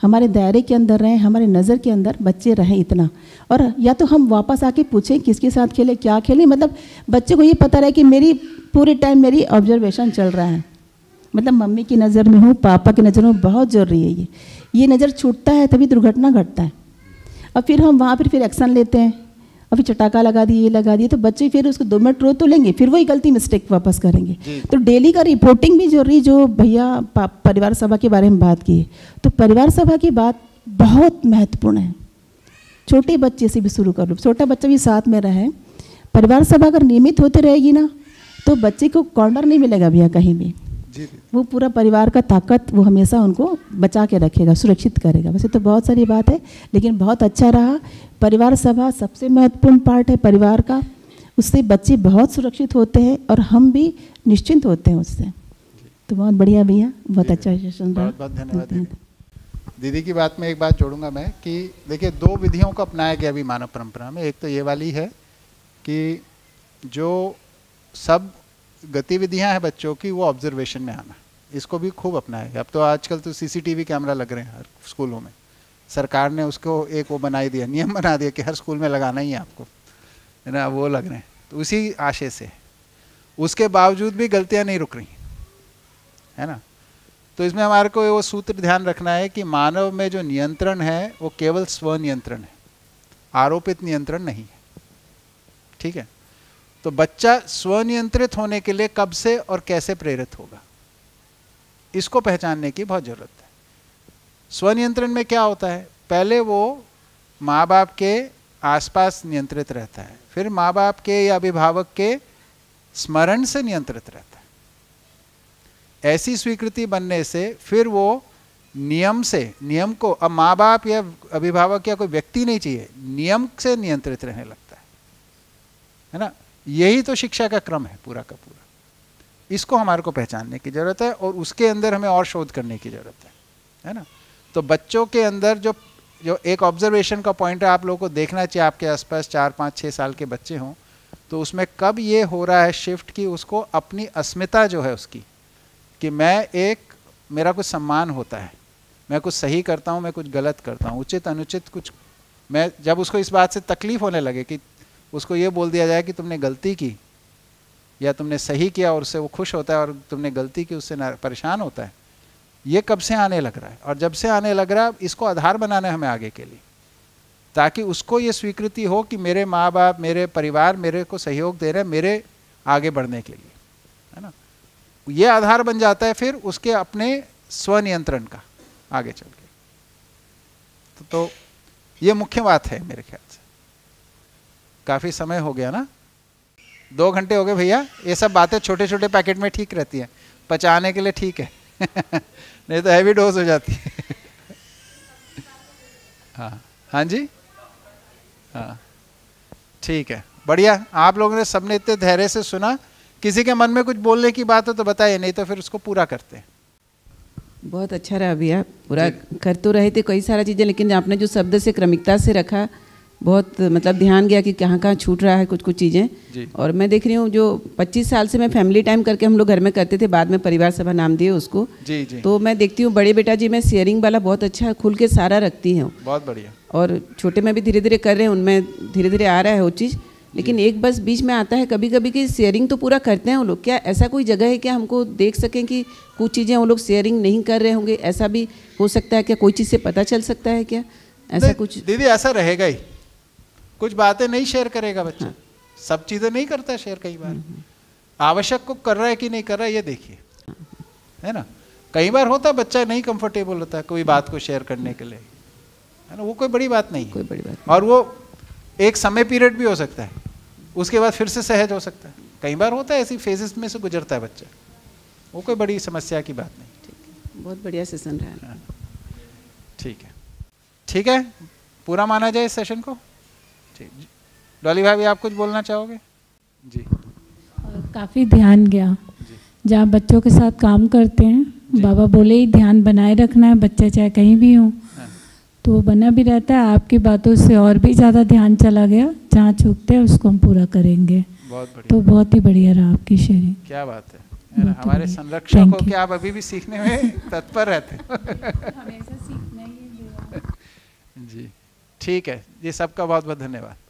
हमारे दायरे के अंदर रहें हमारे नज़र के अंदर बच्चे रहें इतना। और या तो हम वापस आके पूछें किसके साथ खेले क्या खेले? मतलब बच्चे को ये पता रहे कि मेरी पूरे टाइम मेरी ऑब्जर्वेशन चल रहा है। मतलब मम्मी की नज़र में हूँ पापा की नज़र में बहुत ज़रूरी है ये। ये नज़र छूटता है तभी दुर्घटना घटता है। और फिर हम वहाँ पर फिर एक्शन लेते हैं। और फिर चटाका लगा दिए ये लगा दिए तो बच्चे फिर उसको दो मिनट रो तो लेंगे फिर वही गलती मिस्टेक वापस करेंगे। तो डेली का रिपोर्टिंग भी ज़रूरी जो भैया परिवार सभा के बारे में बात की तो परिवार सभा की बात बहुत महत्वपूर्ण है। छोटे बच्चे से भी शुरू कर। लो छोटा बच्चा भी साथ में रहे। परिवार सभा अगर नियमित होते रहेगी ना तो बच्चे को कॉर्नर नहीं मिलेगा भैया कहीं भी। वो पूरा परिवार का ताकत वो हमेशा उनको बचा के रखेगा सुरक्षित करेगा। वैसे तो बहुत सारी बात है लेकिन बहुत अच्छा रहा। परिवार सभा सबसे महत्वपूर्ण पार्ट है परिवार का। उससे बच्चे बहुत सुरक्षित होते हैं और हम भी निश्चिंत होते हैं उससे। तो बहुत बढ़िया भैया बहुत अच्छा सेशन रहा। बहुत धन्यवाद। दीदी की बात में एक बात जोड़ूँगा मैं कि देखिए दो विधियों को अपनाया गया अभी मानव परंपरा में। एक तो ये वाली है कि जो सब गतिविधियाँ हैं बच्चों की, वो ऑब्जर्वेशन में आना। इसको भी खूब अपनाएगा अब तो आजकल तो सीसीटीवी कैमरा लग रहे हैं हर स्कूलों में। सरकार ने उसको एक वो बनाई दिया, नियम बना दिया कि हर स्कूल में लगाना ही है आपको। है ना? वो लग रहे हैं। तो उसी आशय से। उसके बावजूद भी गलतियाँ नहीं रुक रही। है ना? तो इसमें हमारे को वो सूत्र ध्यान रखना है कि मानव में जो नियंत्रण है, वो केवल स्व नियंत्रण है। आरोपित नियंत्रण नहीं है। ठीक है? तो बच्चा स्वनियंत्रित होने के लिए कब से और कैसे प्रेरित होगा? इसको पहचानने की बहुत ज़रूरत है। स्वनियंत्रण में क्या होता है? पहले वो माँ बाप के आसपास नियंत्रित रहता है। फिर माँ बाप के या अभिभावक के स्मरण से नियंत्रित रहता है। ऐसी स्वीकृति बनने से फिर वो नियम से, नियम को, अब माँ बाप या अभिभावक या कोई व्यक्ति नहीं चाहिए, नियम से नियंत्रित रहने लगता है। है ना? यही तो शिक्षा का क्रम है, पूरा का पूरा। इसको हमारे को पहचानने की ज़रूरत है और उसके अंदर हमें और शोध करने की ज़रूरत है है ना? तो बच्चों के अंदर जो जो एक ऑब्जर्वेशन का पॉइंट है, आप लोगों को देखना चाहिए, आपके आसपास चार, पाँच छः साल के बच्चे हों तो उसमें कब ये हो रहा है शिफ्ट कि उसको अपनी अस्मिता जो है उसकी, कि मैं एक, मेरा कुछ सम्मान होता है, मैं कुछ सही करता हूँ, मैं कुछ गलत करता हूँ, उचित, अनुचित कुछ, मैं जब उसको इस बात से तकलीफ़ होने लगे कि उसको ये बोल दिया जाए कि तुमने गलती की या तुमने सही किया और उससे वो खुश होता है और तुमने गलती की उससे परेशान होता है। ये कब से आने लग रहा है? और जब से आने लग रहा है इसको आधार बनाना है हमें आगे के लिए ताकि उसको ये स्वीकृति हो कि मेरे माँ बाप मेरे परिवार मेरे को सहयोग दे रहे हैं मेरे आगे बढ़ने के लिए है ना? ये आधार बन जाता है फिर उसके अपने स्वनियंत्रण का आगे चल के। तो, तो ये मुख्य बात है मेरे ख्याल काफ़ी समय हो गया ना? दो घंटे हो गए भैया। ये सब बातें छोटे छोटे पैकेट में ठीक रहती हैं। पचाने के लिए ठीक है। [LAUGHS] नहीं तो हैवी डोज हो जाती है। [LAUGHS] हाँ। हाँ जी? हाँ। ठीक है। बढ़िया। आप लोगों ने सबने इतने धैर्य से सुना। किसी के मन में कुछ बोलने की बात हो तो बताइए नहीं तो फिर उसको पूरा करते हैं। बहुत अच्छा रहा भैया। पूरा कर तो रहे थे कई सारा चीज़ें लेकिन आपने जो शब्द से क्रमिकता से रखा बहुत मतलब ध्यान गया कि कहाँ कहाँ छूट रहा है कुछ कुछ चीज़ें और मैं देख रही हूँ जो 25 साल से मैं फैमिली टाइम करके हम लोग घर में करते थे बाद में परिवार सभा नाम दिए उसको। जी जी। तो मैं देखती हूँ बड़े बेटा जी मैं शेयरिंग वाला बहुत अच्छा खुल के सारा रखती हूँ। बहुत बढ़िया। और छोटे में भी धीरे धीरे कर रहे हैं उनमें धीरे धीरे आ रहा है वो चीज़। लेकिन एक बस बीच में आता है कभी कभी कि शेयरिंग तो पूरा करते हैं वो लोग। क्या ऐसा कोई जगह है क्या हमको देख सकें कि कुछ चीज़ें वो लोग शेयरिंग नहीं कर रहे होंगे? ऐसा भी हो सकता है क्या? कोई चीज़ से पता चल सकता है क्या? ऐसा कुछ? दीदी ऐसा रहेगा ही। कुछ बातें नहीं शेयर करेगा बच्चा। हाँ। सब चीज़ें नहीं करता शेयर कई बार। आवश्यक को कर रहा है कि नहीं कर रहा है ये देखिए। है ना? कई बार होता बच्चा नहीं कंफर्टेबल होता है कोई बात को शेयर करने के लिए। है ना? वो कोई बड़ी बात नहीं कोई बड़ी बात और वो एक समय पीरियड भी हो सकता है। उसके बाद फिर से सहज हो सकता है। कई बार होता है ऐसी फेजेस में से गुजरता है बच्चा। वो कोई बड़ी समस्या की बात नहीं। ठीक बहुत बढ़िया सेशन रहा। हाँ। ठीक है। ठीक है? पूरा माना जाए इस सेशन को? ठीक। डॉली भाभी आप कुछ बोलना चाहोगे? जी। काफ़ी ध्यान गया। जहाँ बच्चों के साथ काम करते हैं बाबा बोले ही ध्यान बनाए रखना है बच्चे चाहे कहीं भी हों। हाँ। तो वो बना भी रहता है आपकी बातों से और भी ज़्यादा ध्यान चला गया। जहाँ चूकते हैं उसको हम पूरा करेंगे। बहुत तो बहुत ही बढ़िया रहा आपकी शेयरिंग क्या बात है। हमारे संरक्षक हो क्या आप अभी भी सीखने में तत्पर रहते [LAUGHS] हमेशा सीखना ही ठीक है। जी सबका बहुत बहुत धन्यवाद।